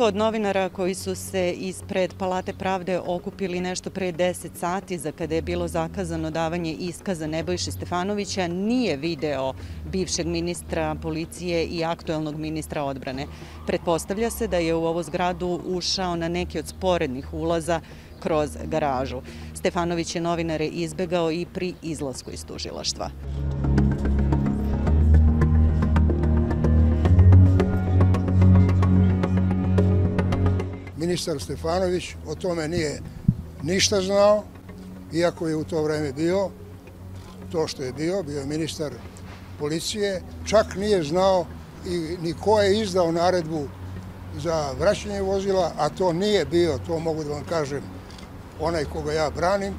Niko od novinara koji su se ispred Palate pravde okupili nešto pre 10 sati za kada je bilo zakazano davanje iskaza Nebojše Stefanovića nije video bivšeg ministra policije i aktuelnog ministra odbrane. Pretpostavlja se da je u ovu zgradu ušao na neki od sporednih ulaza kroz garažu. Stefanović je novinare izbegao i pri izlasku iz tužilaštva. Ministar Stefanović o tome nije ništa znao, iako je u to vreme bio, to što je bio, bio je ministar policije, čak nije znao i ni ko je izdao naredbu za vraćanje vozila, a to nije bio, to mogu da vam kažem, onaj koga ja branim,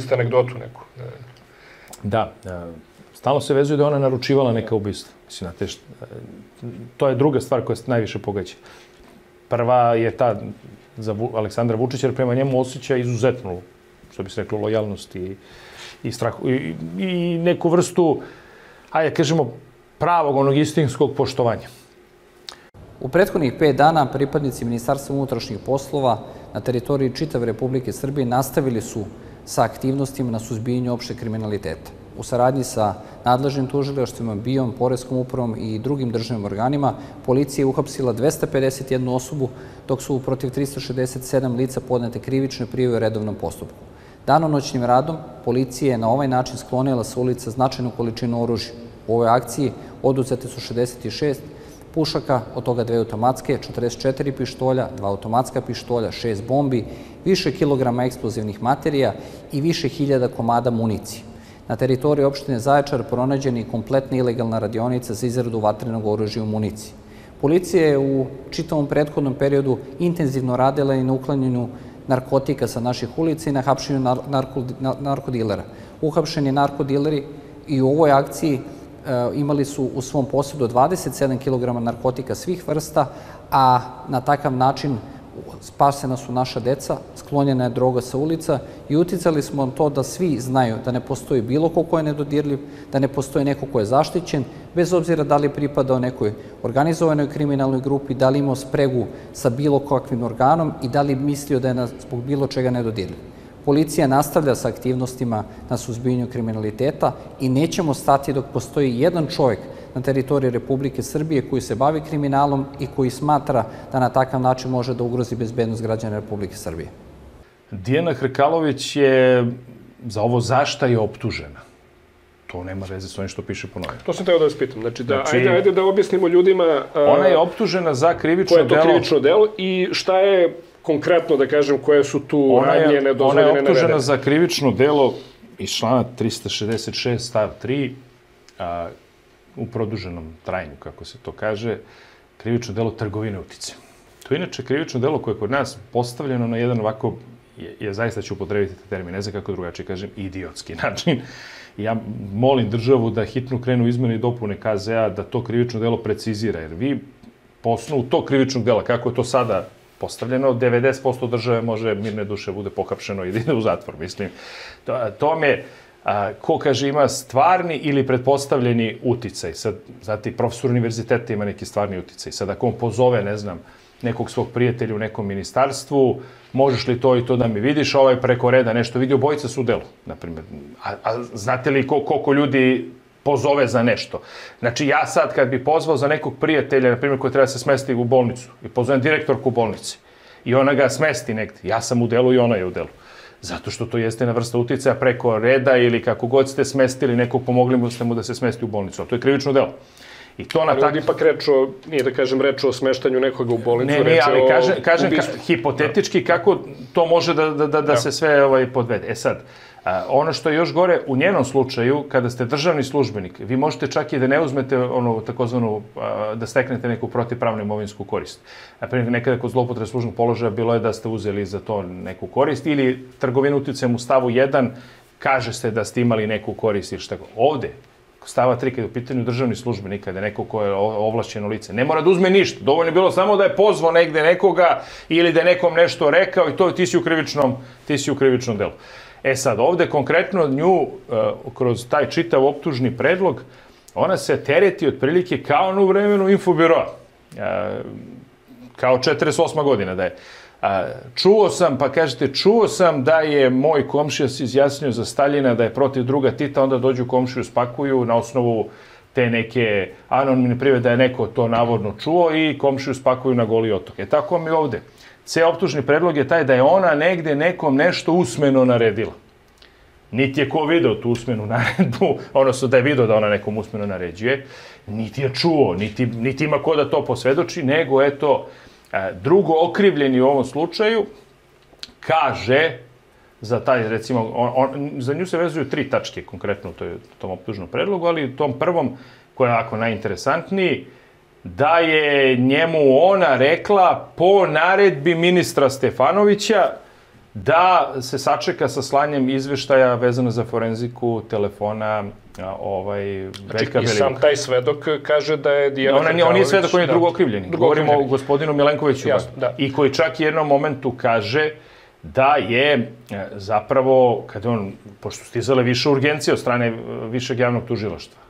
Spomenuli ste anegdotu neku. Da, e, stalno se vezuje da ona naručivala neka ubistva. Mislim, znate, št, e, to je druga stvar koja se najviše pogađa. Prva je ta za Aleksandra Vučića, jer prema njemu osjeća izuzetnu, što bi se reklo, lojalnost i, i strah, i, i neku vrstu, ajde, kažemo, pravog, onog istinskog poštovanja. U prethodnih pet dana pripadnici Ministarstva unutrašnjih poslova na teritoriji čitave Republike Srbije nastavili su sa aktivnostima na suzbijanju opšte kriminaliteta. U saradnji sa nadležnim tužilaštvima, BIOM, Poreskom upravom i drugim državnim organima, policija je uhapsila 251 osobu, dok su protiv 367 lica podnete krivične prijeve u redovnom postupku. Danonoćnim radom policija je na ovaj način sklonila sa ulica značajnu količinu oružja. U ovoj akciji oduzete su 66 pušaka, od toga dve automatske, 44 pištolja, dva automatska pištolja, šest bombi, više kilograma eksplozivnih materija i više hiljada komada municije. Na teritoriji opštine Zaječar pronađena i kompletna ilegalna radionica za izradu vatrenog oružja u municiji. Policija je u čitavom prethodnom periodu intenzivno radila i na uklanjanju narkotika sa naših ulica i na hapšenju narko, narkodilera. Uhapšeni narkodileri i u ovoj akciji E, imali su u svom posjedu 27 kg narkotika svih vrsta, a na takav način spasena su naša deca, sklonjena je droga sa ulica i uticali smo na to da svi znaju da ne postoji bilo ko ko je nedodirljiv, da ne postoji neko ko je zaštićen, bez obzira da li pripadao nekoj organizovanoj kriminalnoj grupi, da li imao spregu sa bilo kakvim organom i da li mislio da je zbog bilo čega nedodirljiv. Policija nastavlja sa aktivnostima na suzbijanju kriminaliteta i nećemo stati dok postoji jedan čovjek na teritoriji Republike Srbije koji se bavi kriminalom i koji smatra da na takav način može da ugrozi bezbednost građana Republike Srbije. Dijana Hrkalović je za ovo zašta je optužena. To nema veze s onim što piše po novinu. To sam teo da vas pitam. Znači, da, znači, ajde, ajde da objasnimo ljudima... A, ona je optužena za krivično delo... Koje je to krivično delo i šta je konkretno da kažem koje su tu ona je, radnje nedozvoljene Ona je optužena za krivično delo iz člana 366 stav 3 a, u produženom trajanju, kako se to kaže, krivično delo trgovine utice. To je inače krivično delo koje je kod nas postavljeno na jedan ovako, je, je zaista ću upotrebiti te termin, ne znam kako drugačije kažem, idiotski način. Ja molim državu da hitno krenu izmene i dopune KZ-a, da to krivično delo precizira, jer vi po osnovu tog krivičnog dela, kako je to sada postavljeno, 90% države može mirne duše bude pohapšeno i da ide u zatvor, mislim. To, to me, a, ko kaže ima stvarni ili pretpostavljeni uticaj. Sad, znate, profesor univerziteta ima neki stvarni uticaj. Sad, ako on pozove, ne znam, nekog svog prijatelja u nekom ministarstvu, možeš li to i to da mi vidiš, ovaj preko reda nešto vidi, obojica su u delu, na primjer. A, a znate li ko, koliko ljudi pozove za nešto. Znači, ja sad kad bi pozvao za nekog prijatelja, na primjer, koji treba da se smesti u bolnicu, i pozovem direktorku u bolnici, i ona ga smesti negde, ja sam u delu i ona je u delu. Zato što to jeste na vrsta uticaja preko reda ili kako god ste smestili nekog, pomogli mu ste mu da se smesti u bolnicu. A to je krivično delo. I to na Ali tak... ovdje ipak reč o, nije da kažem reč o smeštanju nekoga u bolnicu, Ne, ne, reč ali o kažem, kažem ka, ubistvu. hipotetički kako to može da, da, da, da se sve ovaj, podvede. E sad, a, ono što je još gore, u njenom slučaju, kada ste državni službenik, vi možete čak i da ne uzmete ono takozvanu, a, da steknete neku protivpravnu imovinsku korist. Na primjer, nekada kod zloupotrebe služnog položaja bilo je da ste uzeli za to neku korist ili trgovinu uticajem u stavu 1 kaže se da ste imali neku korist ili šta god. Ovde, stava 3 kada je u pitanju državni službenik, kada je neko ko je ovlašćeno lice, ne mora da uzme ništa. Dovoljno je bilo samo da je pozvao negde nekoga ili da je nekom nešto rekao i to ti si u krivičnom, ti si u krivičnom delu. E sad, ovde konkretno nju, uh, kroz taj čitav optužni predlog, ona se tereti otprilike kao na u vremenu infobiroa. Uh, kao 48. godina da je. A, čuo sam, pa kažete, čuo sam da je moj komšija se izjasnio za Staljina, da je protiv druga Tita, onda dođu komšiju, spakuju na osnovu te neke anonimne prive da je neko to navodno čuo i komšiju spakuju na goli otok. E tako mi ovde. Ceo optužni predlog je taj da je ona negde nekom nešto usmeno naredila. Niti je ko video tu usmenu naredbu, odnosno da je video da ona nekom usmeno naređuje, niti je čuo, niti, niti ima ko da to posvedoči, nego eto, drugo okrivljeni u ovom slučaju kaže za taj, recimo, on, on, za nju se vezuju tri tačke konkretno u toj, tom optužnom predlogu, ali u tom prvom, koja je jako najinteresantniji, da je njemu ona rekla po naredbi ministra Stefanovića da se sačeka sa slanjem izveštaja vezano za forenziku telefona a, ovaj, Veljka I sam taj svedok kaže da je Dijana Ona on nije sve dok on je da. drugo okrivljeni. Drugo Govorimo o gospodinu Milenkoviću. Jasno, da. I koji čak jednom momentu kaže da je e, zapravo, kada on, pošto stizale više urgencije od strane e, višeg javnog tužilaštva,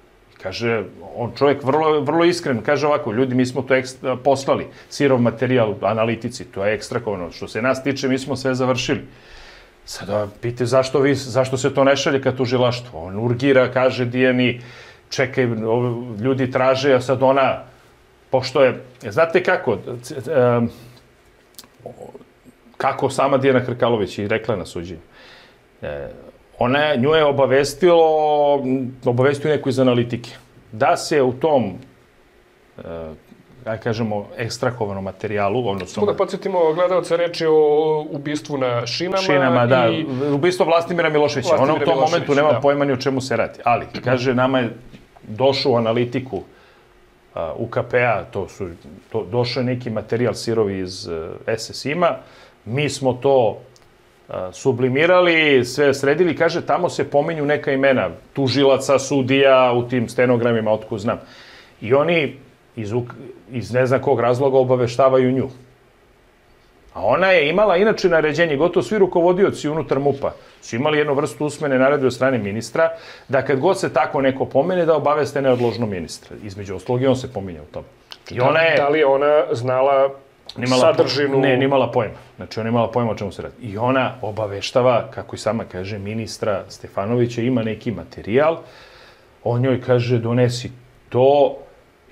kaže, on čovjek vrlo, vrlo iskren, kaže ovako, ljudi, mi smo to ekstra, poslali, sirov materijal analitici, to je ekstrakovano. Što se nas tiče, mi smo sve završili. Sada pite zašto, vi, zašto se to ne šalje ka tužilaštvu. On urgira, kaže Dijani, čekaj, ljudi traže, a sad ona, pošto je, znate kako, kako sama Dijana Krkalović i rekla na suđenju, e, ona nju je obavestilo, obavestio neko iz analitike, da se u tom, e, aj kažemo, ekstrahovanom materijalu, odnosno da podsjetimo gledalce reči o ubistvu na šinama. šinama, da, I... ubistvo Vlastimira Miloševića. Ona u Vlastimira tom momentu Miloševića, nema da. pojma ni o čemu se radi. Ali, kaže, nama je došao u analitiku UKP-a, to su, to, došao je neki materijal sirovi iz uh, SSIM-a, mi smo to sublimirali, sve sredili, kaže, tamo se pominju neka imena, tužilaca, sudija, u tim stenogramima, otko znam. I oni iz, iz ne znam kog razloga obaveštavaju nju. A ona je imala inače naređenje, gotovo svi rukovodioci unutar MUPA su imali jednu vrstu usmene naredbe od strane ministra, da kad god se tako neko pomene, da obaveste neodložno ministra. Između ostalog i on se pominje u tom. I ona je... Da li je ona znala Nimala sadržinu... Ne, nimala pojma. Znači, ona imala pojma o čemu se radi. I ona obaveštava, kako i sama kaže, ministra Stefanovića, ima neki materijal, on njoj kaže, donesi to,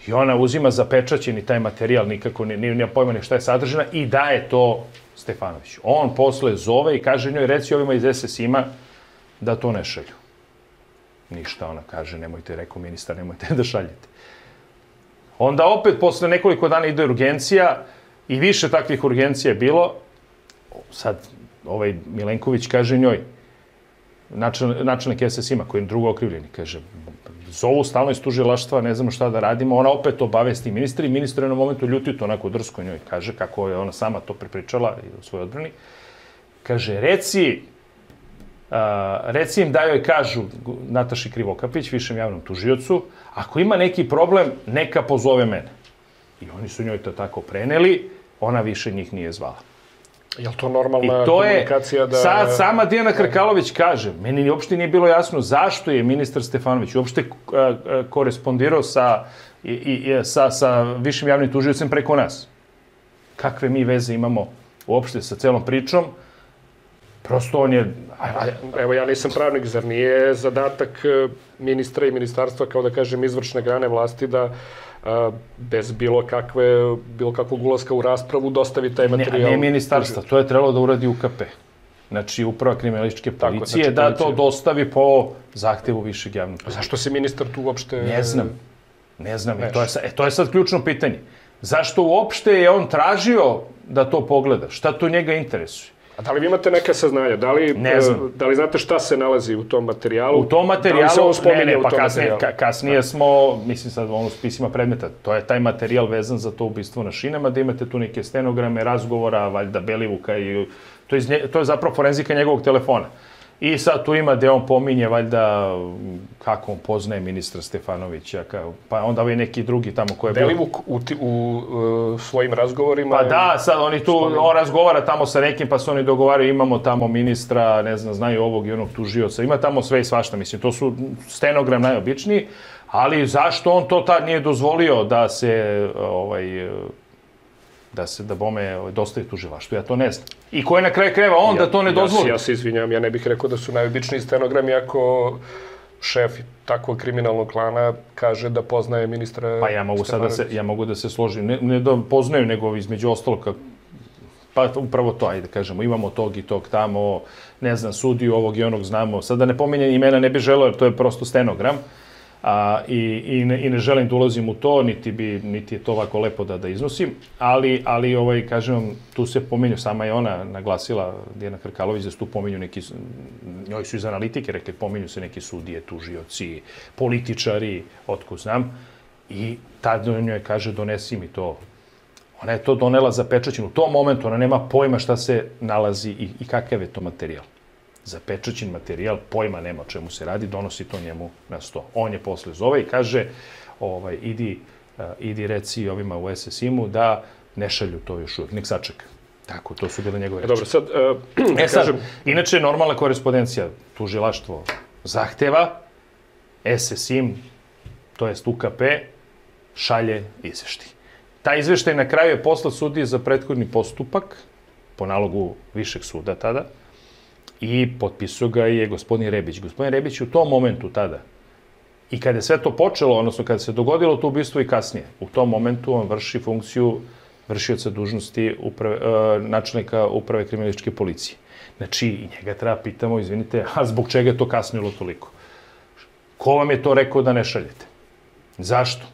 i ona uzima zapečaćeni taj materijal, nikako ne, nije, nema pojma ni šta je sadržina, i daje to Stefanoviću. On posle zove i kaže njoj, reci ovima iz SSIM-a da to ne šalju. Ništa, ona kaže, nemojte, rekao ministar, nemojte da šaljete. Onda opet posle nekoliko dana ide urgencija i više takvih urgencija je bilo. Sad, ovaj Milenković kaže njoj, načel, načelnik SSIM-a, koji je drugo okrivljeni, kaže, zovu stalno iz tužilaštva, ne znamo šta da radimo, ona opet obavesti ministra i ministar je na momentu ljuti to onako drsko njoj, kaže kako je ona sama to prepričala u svojoj odbrani. Kaže, reci, a, reci im da joj kažu Nataši Krivokapić, višem javnom tužiocu, ako ima neki problem, neka pozove mene. I oni su njoj to tako preneli ona više njih nije zvala. Je li to I normalna to je, komunikacija da... sad sama Dijana Krkalović kaže, meni uopšte nije bilo jasno zašto je ministar Stefanović uopšte a, a, korespondirao sa, i, i, i, sa, sa višim javnim tužiocem preko nas. Kakve mi veze imamo uopšte sa celom pričom? Prosto on je... Evo, ja nisam pravnik, zar nije zadatak e, ministra i ministarstva, kao da kažem, izvršne grane vlasti da bez bilo kakve, bilo kakvog ulaska u raspravu dostavi taj Ne, materijal. ne ministarstva, to je trebalo da uradi UKP. Znači, uprava kriminalističke policije, znači, da to policija. dostavi po zahtevu višeg javnog tužioca. Zašto se ministar tu uopšte... Ne znam. Ne znam. I to, je, e, to je sad ključno pitanje. Zašto uopšte je on tražio da to pogleda? Šta to njega interesuje? A da li vi imate neke saznanja? Da li, Ne znam. e, da li znate šta se nalazi u tom materijalu? U tom Da li se materijalu, ne, ne, pa kasnije, materijalu? ka, kasnije smo, mislim sad ono spisima predmeta, to je taj materijal vezan za to ubistvo na šinama, da imate tu neke stenograme, razgovora, valjda Belivuka i to je, to je zapravo forenzika njegovog telefona. I sad tu ima gde on pominje valjda kako on poznaje ministra Stefanovića, kao, pa onda ovaj neki drugi tamo ko je bio. Belivuk u, ti, u e, svojim razgovorima... Pa da, sad oni tu, on razgovara tamo sa nekim, pa se oni dogovaraju, imamo tamo ministra, ne znam, znaju ovog i onog tužioca, ima tamo sve i svašta, mislim, to su stenogram najobičniji, ali zašto on to tad nije dozvolio da se, ovaj, da se, da bome dostaje tužilaštvo, ja to ne znam. I ko je na kraju kreva on da to ne ja, dozvoli? Ja, ja se izvinjam, ja ne bih rekao da su najobičniji stenogrami ako šef takvog kriminalnog klana kaže da poznaje ministra Pa ja mogu sad da se, ja mogu da se složim, ne, ne da poznaju, nego između ostalog, kako, pa upravo to, ajde da kažemo, imamo tog i tog tamo, ne znam, sudiju ovog i onog znamo, sad da ne pominjem imena, ne bih želeo, jer to je prosto stenogram, a, i, i, ne, i ne želim da ulazim u to, niti, bi, niti je to ovako lepo da, da iznosim, ali, ali ovaj, kažem vam, tu se pominju, sama je ona naglasila, Dijana Krkalović, da se tu pominju neki, njoj su iz analitike rekli, pominju se neki sudije, tužioci, političari, otko znam, i tad njoj kaže, donesi mi to Ona je to donela zapečaćen. U tom momentu ona nema pojma šta se nalazi i, i kakav je to materijal. Zapečaćen materijal, pojma nema o čemu se radi, donosi to njemu na sto. On je posle zove i kaže, ovaj, idi, uh, idi reci ovima u SSIM-u da ne šalju to još uvijek, nek sačeka. Tako, to su bile njegove reči. Dobro, sad, e, E sad, kažem, inače, normalna korespondencija, tužilaštvo zahteva, SSIM, to jest UKP, šalje izveštaj. Taj izveštaj na kraju je poslat sudiji za prethodni postupak, po nalogu višeg suda tada, i potpisao ga je gospodin Rebić. Gospodin Rebić u tom momentu tada, i kada je sve to počelo, odnosno kada se dogodilo to ubistvo i kasnije, u tom momentu on vrši funkciju vršioca dužnosti uprave, e, načelnika uprave kriminalističke policije. Znači, i njega treba pitamo, izvinite, a zbog čega je to kasnilo toliko? Ko vam je to rekao da ne šaljete? Zašto?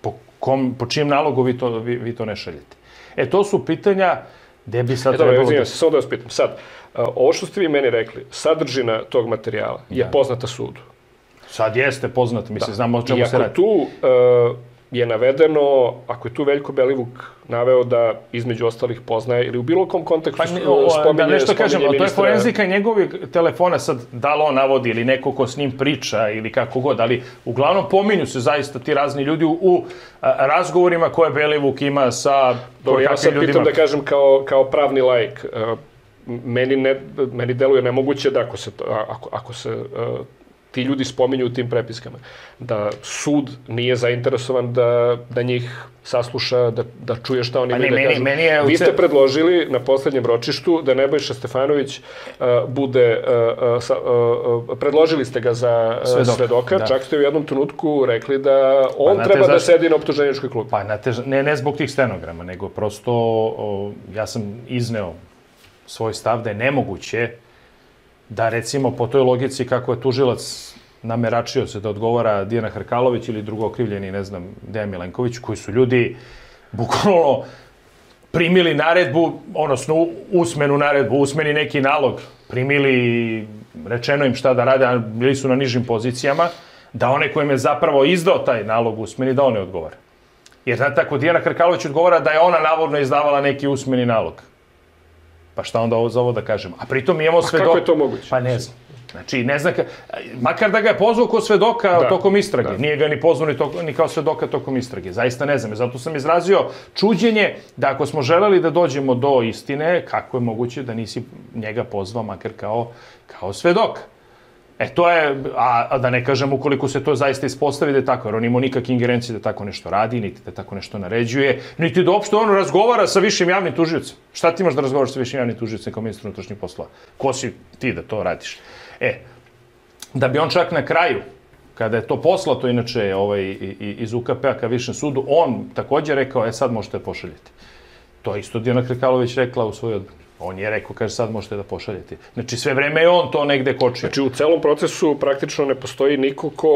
Po, kom, po čijem nalogu vi to, vi, vi to ne šaljete? E, to su pitanja gde bi sad E, dobro, trebalo izvinjam da... se, samo da vas pitam. Sad, ovo što ste vi meni rekli, sadržina tog materijala je Da. poznata sudu. Sad jeste poznato, mislim, znamo o čemu I se ako radi. tu uh, je navedeno, ako je tu Veljko Belivuk naveo da između ostalih poznaje ili u bilo kom kontekstu Pa, o, spominje, da nešto spominje kažem, to je ministra- forenzika njegovih telefona, sad da li on navodi ili neko ko s njim priča ili kako god, ali uglavnom pominju se zaista ti razni ljudi u, u a, razgovorima koje Belivuk ima sa Dobro, ja sad ljudima. pitam da kažem kao, kao pravni laik. Uh, meni, ne, meni deluje nemoguće da ako se, ako, ako se uh, ti ljudi spominju u tim prepiskama, da sud nije zainteresovan da, da njih sasluša, da, da čuje šta oni Pa ne, imaju da meni- kažu. meni je Vi ste predložili na poslednjem ročištu da Nebojša Stefanović uh, bude, uh, uh, sa, uh, uh, predložili ste ga za uh, Svedoka, svedoka, da. čak ste u jednom trenutku rekli da on znate treba da zašto? sedi na optuženičkoj klupi. Pa, znate, ne, ne zbog tih stenograma, nego prosto o, ja sam izneo svoj stav da je nemoguće da recimo po toj logici kako je tužilac nameračio se da odgovara Dijana Hrkalović ili drugo okrivljeni, ne znam, Dejan Milenković, koji su ljudi bukvalno primili naredbu, odnosno usmenu naredbu, usmeni neki nalog, primili, rečeno im šta da rade, a bili su na nižim pozicijama, da one kojem je zapravo izdao taj nalog usmeni, da on ne odgovara. Jer znate, ako Dijana Krkalović odgovara da je ona navodno izdavala neki usmeni nalog, Pa šta onda ovo za ovo da kažemo? A pritom imamo svedoka. kako je to moguće? Pa ne znam. Znači, ne znam, ka... makar da ga je pozvao kao svedoka da. tokom istrage. Da. Nije ga ni pozvao ni, to, ni kao svedoka tokom istrage. Zaista ne znam. Zato sam izrazio čuđenje da ako smo želeli da dođemo do istine, kako je moguće da nisi njega pozvao makar kao, kao svedoka. E to je, a, a da ne kažem ukoliko se to zaista ispostavi da je tako, jer on ima nikakve ingerencije da tako nešto radi, niti da tako nešto naređuje, niti da uopšte on razgovara sa višim javnim tužiocem. Šta ti imaš da razgovaraš sa višim javnim tužiocem kao ministar unutrašnjih poslova? Ko si ti da to radiš? E, da bi on čak na kraju, kada je to poslato inače ovaj, iz UKP-a ka Višem sudu, on takođe rekao, e sad možete pošaljeti. To isto Dijana Krekalović rekla u svojoj odbrani. On je rekao, kaže, sad možete da pošaljete. Znači, sve vreme je on to negde kočio. Znači, u celom procesu praktično ne postoji niko ko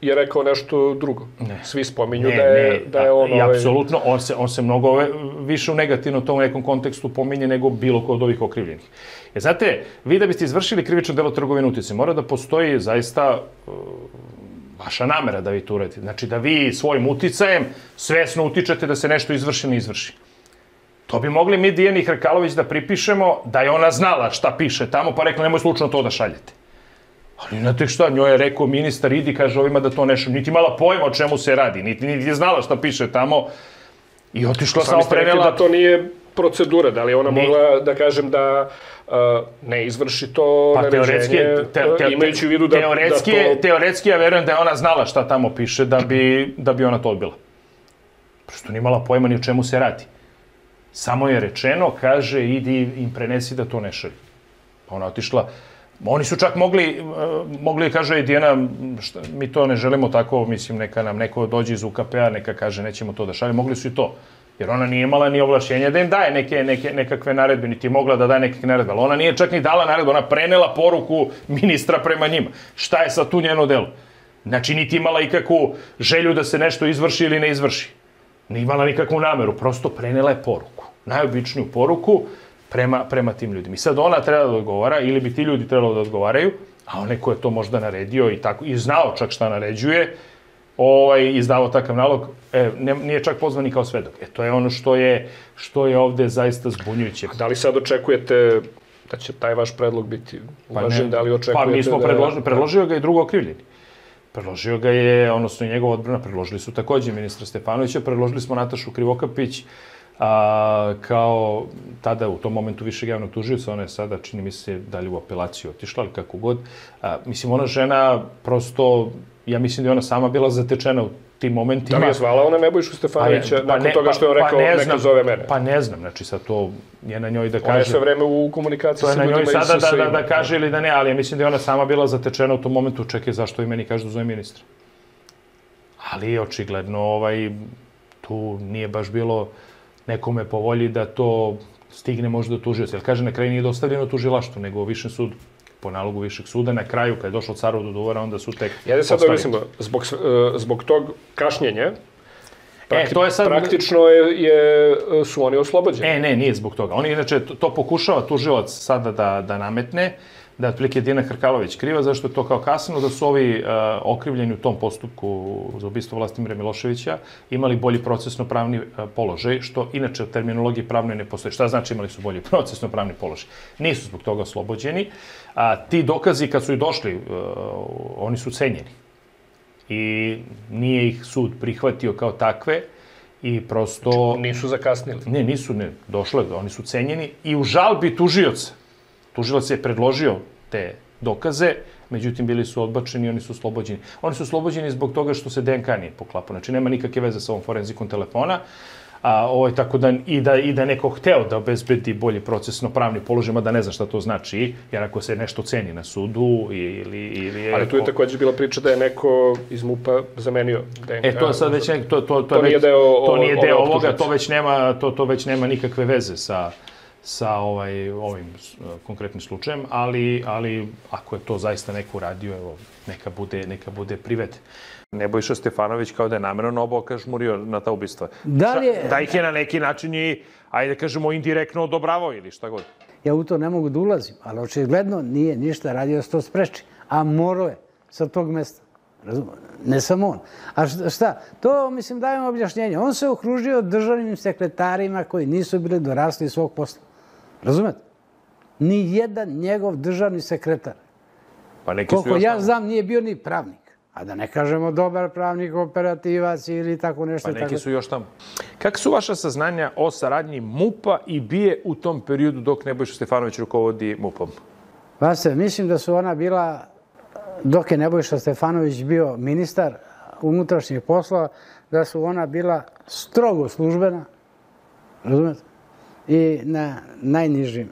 je rekao nešto drugo. Ne. Svi spominju ne, da je, ne, da je on... I ovaj... apsolutno, on se, on se mnogo ove, više u negativnom tom nekom kontekstu pominje nego bilo ko od ovih okrivljenih. E, znate, vi da biste izvršili krivično delo trgovine utice, mora da postoji zaista uh, vaša namera da vi to uradite. Znači, da vi svojim uticajem svesno utičete da se nešto izvrši ili izvrši. To bi mogli mi Dijani Hrkalović da pripišemo da je ona znala šta piše tamo, pa rekla nemoj slučajno to da šaljete. Ali znate šta, njoj je rekao ministar, idi, kaže ovima da to nešto, niti imala pojma o čemu se radi, niti, niti je znala šta piše tamo i otišla samo prenela... da to nije procedura, da li ona ne. mogla da kažem da uh, ne izvrši to pa, naređenje, te, te, imajući u vidu da, teoretski, da to... Teoretski ja verujem da je ona znala šta tamo piše da bi, da bi ona to odbila. Prosto nije imala pojma ni o čemu se radi. Samo je rečeno, kaže, idi im prenesi da to ne šalju. Pa ona otišla, Oni su čak mogli, eh, mogli kaže Dijana, šta, mi to ne želimo tako, mislim, neka nam neko dođe iz UKP-a, neka kaže nećemo to da šalje, mogli su i to. Jer ona nije imala ni ovlašćenja da im daje neke, neke, nekakve naredbe, niti je mogla da daje nekakve naredbe. Ali ona nije čak ni dala naredbe, ona prenela poruku ministra prema njima. Šta je sad tu njeno delo? Znači, niti imala ikakvu želju da se nešto izvrši ili ne izvrši. Nije imala nikakvu nameru, prosto prenela je poruku. Najobičniju poruku prema, prema tim ljudima. I sad ona treba da odgovara, ili bi ti ljudi trebalo da odgovaraju, a onaj ko je to možda naredio i tako, i znao čak šta naređuje, ovaj, izdavao takav nalog, e, ne, nije čak pozvan ni kao svedok. E, to je ono što je, što je ovde zaista zbunjujuće. A da li sad očekujete da će taj vaš predlog biti uvažen, pa da li očekujete Pa mi smo da... predložili, predložio ga i drugo okrivljeni. Predložio ga je, odnosno i njegov odbrana, predložili su takođe ministra Stefanovića, predložili smo Natašu Krivokapić, a, kao tada u tom momentu višeg javnog tužioca, ona je sada, čini mi se, da li u apelaciju otišla, ali kako god. A, mislim, ona žena prosto, ja mislim da je ona sama bila zatečena u tim momentima. Da li je zvala ona Nebojšu Stefanovića pa ne, pa nakon ne, toga što je on pa, rekao, pa ne znam, neka zove mene? Pa ne znam, znači sad to je na njoj da kaže... Ona je sve vreme u komunikaciji sa ljudima i sa sada da, da, da kaže ili da ne, ali ja mislim da je ona sama bila zatečena u tom momentu, čekaj, zašto i meni kaže da zove ministra. Ali očigledno ovaj, tu nije baš bilo nekome po volji da to stigne možda do tužioca. Jer kaže, na kraju nije dostavljeno tužilaštvu, nego višem sudu po nalogu višeg suda. Na kraju, kad je došlo carov do duvora, onda su tek Ja da sad da mislim, zbog, e, zbog tog kašnjenja, Prakti, e, to je sad... Praktično je, je, su oni oslobođeni. E, ne, nije zbog toga. Oni, inače, to, to pokušava tužilac sada da, da nametne, da je otprilike Dina Hrkalović kriva, zašto je to kao kasno, da su ovi uh, okrivljeni u tom postupku za ubistvo Vlastimira Miloševića imali bolji procesno-pravni uh, položaj, što inače u terminologiji pravnoj ne postoji. Šta znači imali su bolji procesno-pravni položaj? Nisu zbog toga oslobođeni. A ti dokazi kad su i došli, uh, oni su cenjeni. I nije ih sud prihvatio kao takve, i prosto... Znači, nisu zakasnili? Ne, nisu, ne. Došlo je, oni su cenjeni i u žalbi tužioca Tužilac je predložio te dokaze, međutim bili su odbačeni i oni su oslobođeni. Oni su oslobođeni zbog toga što se DNK nije poklapao, znači nema nikakve veze sa ovom forenzikom telefona, a ovaj tako da i da i da neko hteo da obezbedi bolji procesno pravni položaj, da ne zna šta to znači, jer ako se nešto ceni na sudu ili ili je Ali tu je takođe bila priča da je neko iz MUPA zamenio DNK. E to sad već to to to, to, to već, nije deo to nije deo ovoga, to već nema to to već nema nikakve veze sa sa ovaj, ovim konkretnim slučajem, ali, ali ako je to zaista neko uradio, evo, neka bude, neka bude privet. Nebojša Stefanović kao da je namjerno oboka žmurio na ta ubistva. Da, li je... da ih je na neki način i, ajde da kažemo, indirektno odobravao ili šta god. Ja u to ne mogu da ulazim, ali očigledno nije ništa radio da se to spreči. A morao je sa tog mesta. Razumno? Ne samo on. A šta? To, mislim, dajem objašnjenje. On se okružio državnim sekretarima koji nisu bili dorasli svog posla. Razumete? Ni jedan njegov državni sekretar, Pa neki su koliko još ja tamo. znam, nije bio ni pravnik. A da ne kažemo dobar pravnik, operativac ili tako nešto. Pa neki tako. su još tamo. Kakve su vaša saznanja o saradnji MUPA i BIE u tom periodu dok Nebojša Stefanović rukovodi MUPom? Pa se, mislim da su ona bila, dok je Nebojša Stefanović bio ministar unutrašnjih poslova, da su ona bila strogo službena, razumete? I na najnižim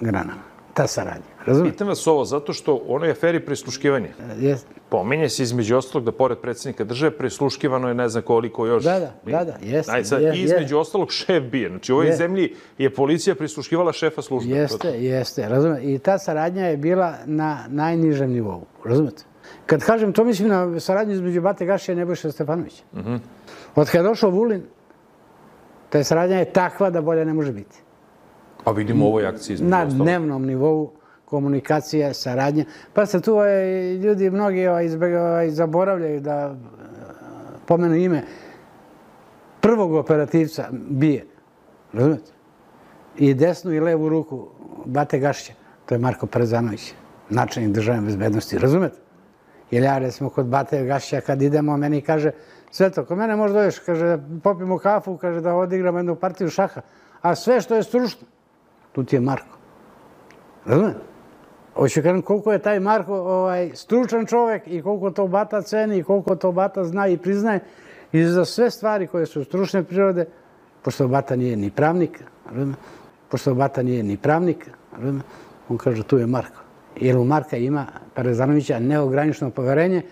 granama, ta saradnja, razumete? Pitam vas ovo zato što u onoj aferi prisluškivanja Jest. pominje se između ostalog da pored predsjednika države prisluškivano je ne znam koliko još. Da, da, da, da, jeste, Aj, sad, je- je. između ostalog šef bije. Znači u ovoj Je. zemlji je policija prisluškivala šefa službe. Jeste, jeste, razumete? I ta saradnja je bila na najnižem nivou, razumete? Kad kažem to, mislim na saradnju između Bate Gašića i Nebojša Stefanovića. Od kada je došao Vulin, ta saradnja je takva da bolje ne može biti. Pa vidimo u ovoj akciji Na dnevnom nivou komunikacija, saradnja. Pa se tu ovaj, ljudi mnogi ovaj, izbeg, ovaj, zaboravljaju da e, pomenu ime prvog operativca bije. Razumete? I desnu i levu ruku Bate Gašića. To je Marko Prezanović, načelnik državne bezbednosti. Razumete? Jer ja, recimo, kod Bate Gašića, kad idemo, meni kaže, Sveto, kod mene možda dođeš, kaže, da popimo kafu, kaže, da odigramo jednu partiju šaha. A sve što je stručno, tu ti je Marko. Razumete? Hoću kažem koliko je taj Marko ovaj, stručan čovek i koliko to Bata ceni i koliko to Bata zna i priznaje. I za sve stvari koje su stručne prirode, pošto Bata nije ni pravnik, razumete? pošto Bata nije ni pravnik, razumete? on kaže tu je Marko. Jer u Marka ima Parezanovića neograničeno poverenje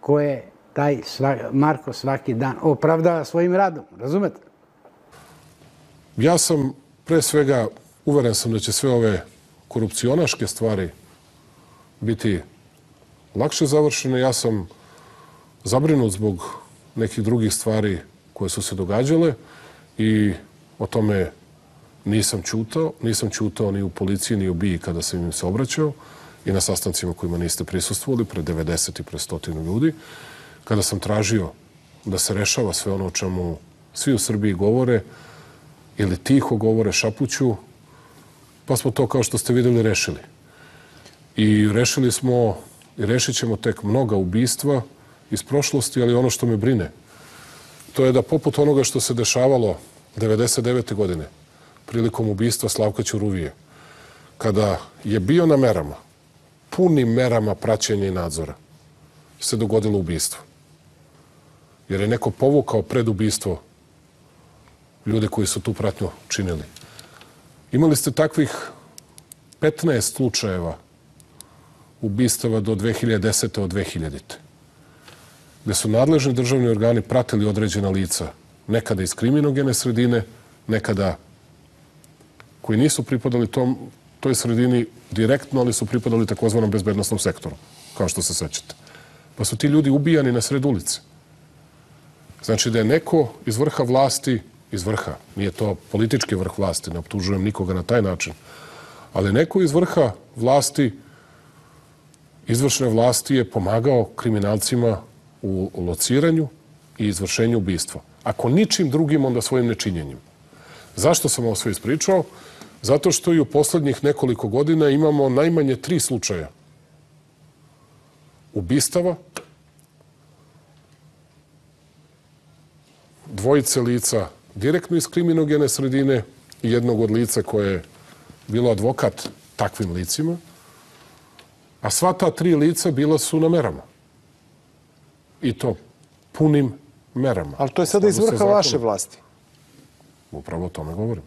koje taj sva, Marko svaki dan opravdava svojim radom. Razumete? Ja sam pre svega uveren sam da će sve ove korupcionaške stvari biti lakše završene. Ja sam zabrinut zbog nekih drugih stvari koje su se događale i o tome nisam čutao. Nisam čutao ni u policiji, ni u BII kada sam im se obraćao i na sastancima kojima niste prisustvovali, pre 90 i pre stotinu ljudi, kada sam tražio da se rešava sve ono o čemu svi u Srbiji govore, ili tiho govore šapuću, pa smo to, kao što ste videli, rešili. I rešili smo, i rešit ćemo tek mnoga ubistva iz prošlosti, ali ono što me brine, to je da poput onoga što se dešavalo 99. godine, prilikom ubistva Slavka Ćuruvije, kada je bio na merama, punim merama praćenja i nadzora, se dogodilo ubistvo. Jer je neko povukao pred ubistvo ljude koji su tu pratnju činili. Imali ste takvih 15 slučajeva ubistava do 2010. od 2000. gde su nadležni državni organi pratili određena lica, nekada iz kriminogene sredine, nekada koji nisu pripadali tom, toj sredini direktno, ali su pripadali takozvanom bezbednostnom sektoru, kao što se sećate. Pa su ti ljudi ubijani na sred ulice. Znači da je neko iz vrha vlasti, iz vrha, nije to politički vrh vlasti, ne optužujem nikoga na taj način, ali neko iz vrha vlasti, izvršne vlasti je pomagao kriminalcima u lociranju i izvršenju ubistva. Ako ničim drugim, onda svojim nečinjenjem. Zašto sam ovo sve ispričao? Zato što i u poslednjih nekoliko godina imamo najmanje tri slučaja ubistava, dvojice lica direktno iz kriminogene sredine i jednog od lica koje je bilo advokat takvim licima, a sva ta tri lica bila su na merama. I to punim merama. Ali to je sada iz vrha vaše vlasti. Upravo o tome govorim.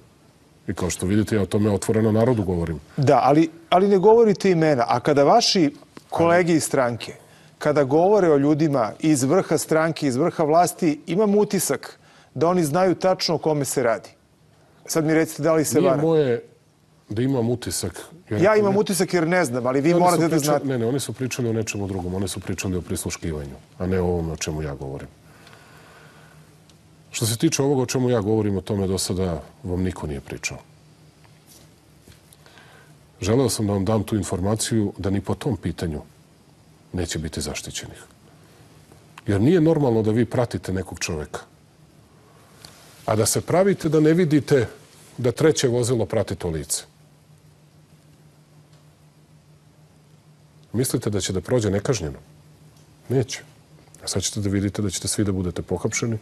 I kao što vidite, ja o tome otvoreno narodu govorim. Da, ali, ali ne govorite imena. A kada vaši kolegi iz stranke, kada govore o ljudima iz vrha stranke, iz vrha vlasti, imam utisak da oni znaju tačno o kome se radi. Sad mi recite da li se Nije vara. moje da imam utisak. jer Ja imam ne- utisak jer ne znam, ali vi Oni morate da pričali- znate. Ne, ne, oni su pričali o nečemu drugom. Oni su pričali o prisluškivanju, a ne o ovome o čemu ja govorim. Što se tiče ovoga o čemu ja govorim, o tome do sada vam niko nije pričao. Želeo sam da vam dam tu informaciju da ni po tom pitanju neće biti zaštićenih. Jer nije normalno da vi pratite nekog čoveka, a da se pravite da ne vidite da treće vozilo prati to lice. Mislite da će da prođe nekažnjeno? Neće. A sad ćete da vidite da ćete svi da budete pohapšeni,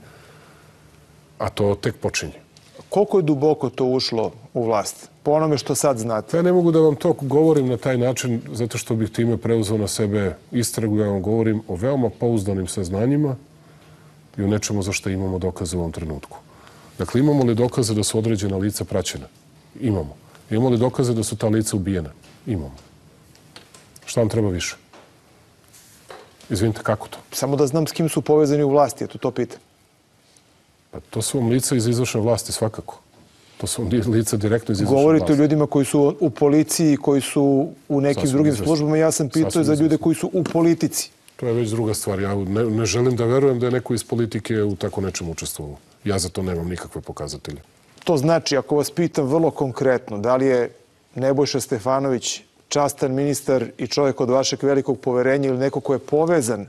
a to tek počinje. Koliko je duboko to ušlo u vlast? Po onome što sad znate. Ja ne mogu da vam to govorim na taj način zato što bih time preuzeo na sebe istragu. Ja vam govorim o veoma pouzdanim saznanjima i o nečemu za što imamo dokaze u ovom trenutku. Dakle, imamo li dokaze da su određena lica praćena? Imamo. Imamo li dokaze da su ta lica ubijena? Imamo. Šta vam treba više? Izvinite, kako to? Samo da znam s kim su povezani u vlasti, eto to pitam. Pa to su vam lica iz izvršne vlasti svakako. To su lica direktno iz Govorite vlasti. o ljudima koji su u policiji, koji su u nekim Sasvim drugim izvesno. službama. Ja sam pitao Sasvim za ljude izvesno. koji su u politici. To je već druga stvar. Ja ne, ne želim da verujem da je neko iz politike u tako nečem učestvovao. Ja za to nemam nikakve pokazatelje. To znači, ako vas pitam vrlo konkretno, da li je Nebojša Stefanović častan ministar i čovjek od vašeg velikog poverenja ili neko ko je povezan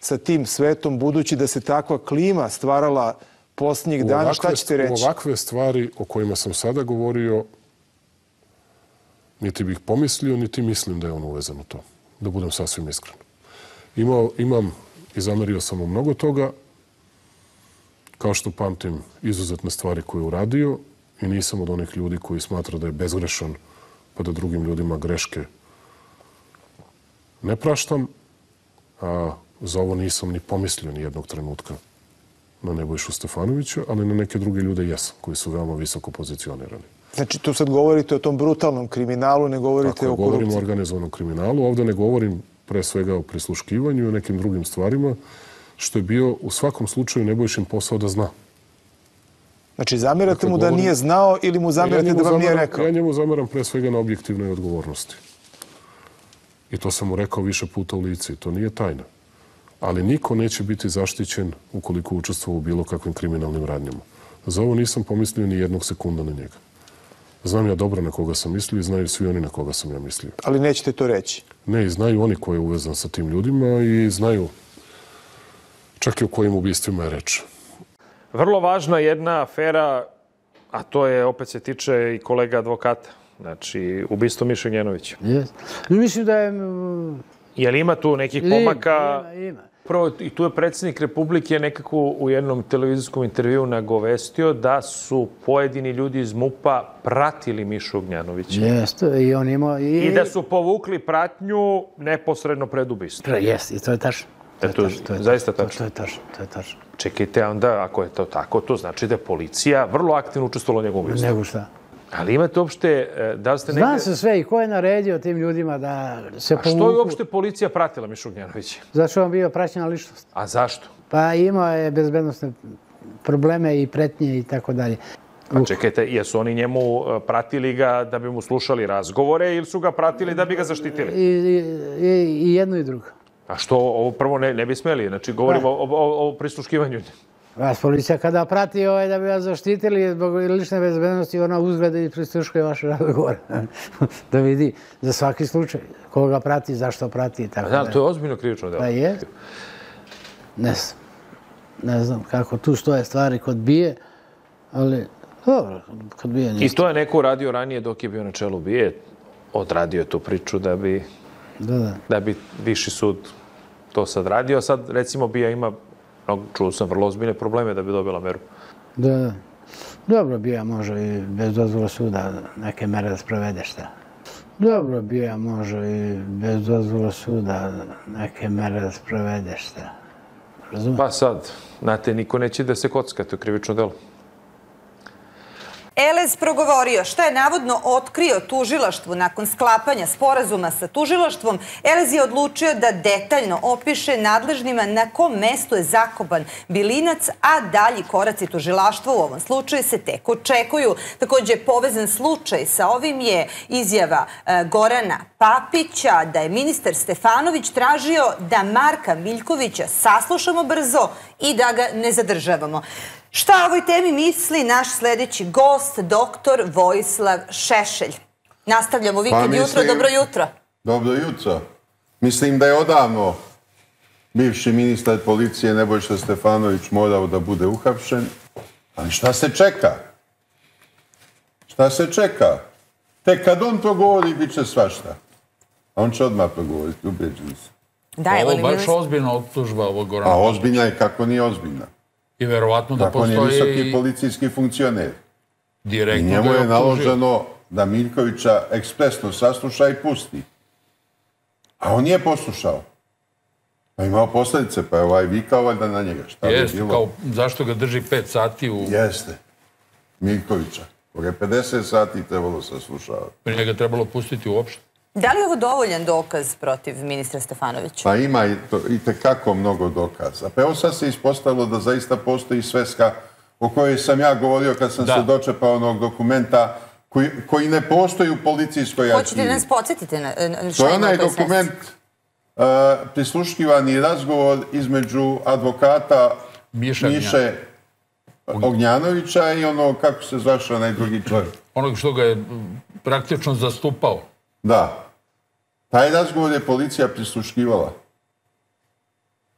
sa tim svetom, budući da se takva klima stvarala posljednjih dana, šta ćete reći? U ovakve stvari o kojima sam sada govorio, niti bih pomislio, niti mislim da je on uvezan u to. Da budem sasvim iskren. Imao, imam i zamerio sam mu mnogo toga, kao što pamtim izuzetne stvari koje je uradio i nisam od onih ljudi koji smatra da je bezgrešan pa da drugim ljudima greške ne praštam, a za ovo nisam ni pomislio ni jednog trenutka na Nebojšu Stefanovića, ali na neke druge ljude jesam, koji su veoma visoko pozicionirani. Znači, tu sad govorite o tom brutalnom kriminalu, ne govorite Ako o govorim o korupciji. organizovanom kriminalu, ovde ne govorim pre svega o prisluškivanju i o nekim drugim stvarima, što je bio u svakom slučaju Nebojšin posao da zna. Znači, zamerate Dakle, mu da govorim- nije znao ili mu zamerate njemu da vam nije zameram- rekao? Ja njemu zameram pre svega na objektivnoj odgovornosti. I to sam mu rekao više puta u lici. To nije tajna. Ali niko neće biti zaštićen ukoliko učestvuje u bilo kakvim kriminalnim radnjama. Za ovo nisam pomislio ni jednog sekunda na njega. Znam ja dobro na koga sam mislio i znaju svi oni na koga sam ja mislio. Ali nećete to reći. Ne, i znaju oni ko je uvezan sa tim ljudima i znaju čak i o kojim ubistvima je reč. Vrlo važna jedna afera, a to je, opet se tiče i kolega advokata. Znači, ubistvo Miše Njenovića. Yes. Mislim da je... mm, Je li ima tu nekih pomaka? ima, ima. Prvo, i tu je predsjednik Republike nekako u jednom televizijskom intervju nagovestio da su pojedini ljudi iz MUPA pratili Mišu Ognjanovića. Jeste, i on imao... I, I da su povukli pratnju neposredno pred ubistvom. Jeste, i to je tačno. To je to tačno, to je zaista tačno, tačno. To je tačno, to je tačno. Čekajte, onda, ako je to tako, to znači da je policija vrlo aktivno učestvovala u njegovom ubistvu. Nego šta. Ali imate uopšte, e, da ste Zna negde... se sve i ko je naredio tim ljudima da se A što je povuku. uopšte policija pratila Mišu Ognjanovića? Zašto on bio praćena ličnost? A zašto? Pa imao je bezbednostne probleme i pretnje i tako dalje. Pa čekajte, jesu oni njemu e, pratili ga da bi mu slušali razgovore ili su ga pratili da bi ga zaštitili? I, i, i, jedno i drugo. A što ovo prvo ne, ne bi smeli? Znači, govorimo o, o, o prisluškivanju. Vas policija kada prati ovaj da bi vas zaštitili zbog lične bezbednosti, ona uzgleda i pristuškuje vaše razgovore. da vidi za svaki slučaj koga prati, zašto prati i tako Da, dalje. to je ozbiljno krivično delo. Da je. Ne znam. Ne znam kako tu stoje stvari kod bije, ali dobro, kod bije I nije. to je neko uradio ranije dok je bio na čelu bije. Odradio je tu priču da bi, Da, da. da bi viši sud to sad radio. Sad, recimo, bija ima, čuo sam, vrlo ozbiljne probleme da bi dobila meru. Da, da. Dobro, bija može i bez dozvola suda neke mere da sprovede šta. Dobro, bija može i bez dozvola suda neke mere da sprovede šta. Razumete? Pa sad, znate, niko neće da se kocka, to je krivično delo. Elez progovorio šta je navodno otkrio tužilaštvu nakon sklapanja sporazuma sa tužilaštvom. Elez je odlučio da detaljno opiše nadležnima na kom mestu je zakopan bilinac, a dalji koraci tužilaštva u ovom slučaju se tek očekuju. Takođe, povezan slučaj sa ovim je izjava e, Gorana Papića da je ministar Stefanović tražio da Marka Miljkovića saslušamo brzo i da ga ne zadržavamo. Šta o ovoj temi misli naš sledeći gost, doktor Vojislav Šešelj? Nastavljamo vikend Pa, jutro, mislim- dobro jutro. Dobro jutro. Mislim da je odavno bivši ministar policije Nebojša Stefanović morao da bude uhapšen. Ali šta se čeka? Šta se čeka? Tek kad on progovori, bit će svašta. A on će odmah progovoriti, ubeđeni se. Da, Ovo je baš ozbiljna optužba ovog A Gorana. ozbiljna je kako nije ozbiljna. I verovatno da Tako on je visoki postoji policijski funkcioner. I direktno njemu je naloženo da Miljkovića ekspresno sasluša i pusti. A on nije poslušao. Pa imao posljedice, pa je ovaj vikao valjda na njega. Šta bi Jeste, bilo? kao zašto ga drži pet sati u... Jeste. Miljkovića. Koga je 50 sati trebalo saslušavati. Pri njega trebalo pustiti uopšte. Da li je ovo dovoljan dokaz protiv ministra Stefanovića? Pa ima i, to, i tekako mnogo dokaza. Pa evo sad se ispostavilo da zaista postoji sveska o kojoj sam ja govorio kad sam Da. se dočepao onog dokumenta koji, koji ne postoji u policijskoj Hoćete arhivi. da nas podsjetite na, na To šta je onaj dokument uh, prisluškivani razgovor između advokata Miše Ognjanovića i ono, kako se zvaše onaj drugi čovjek. Onog što ga je praktično zastupao. Da. Taj razgovor je policija prisluškivala.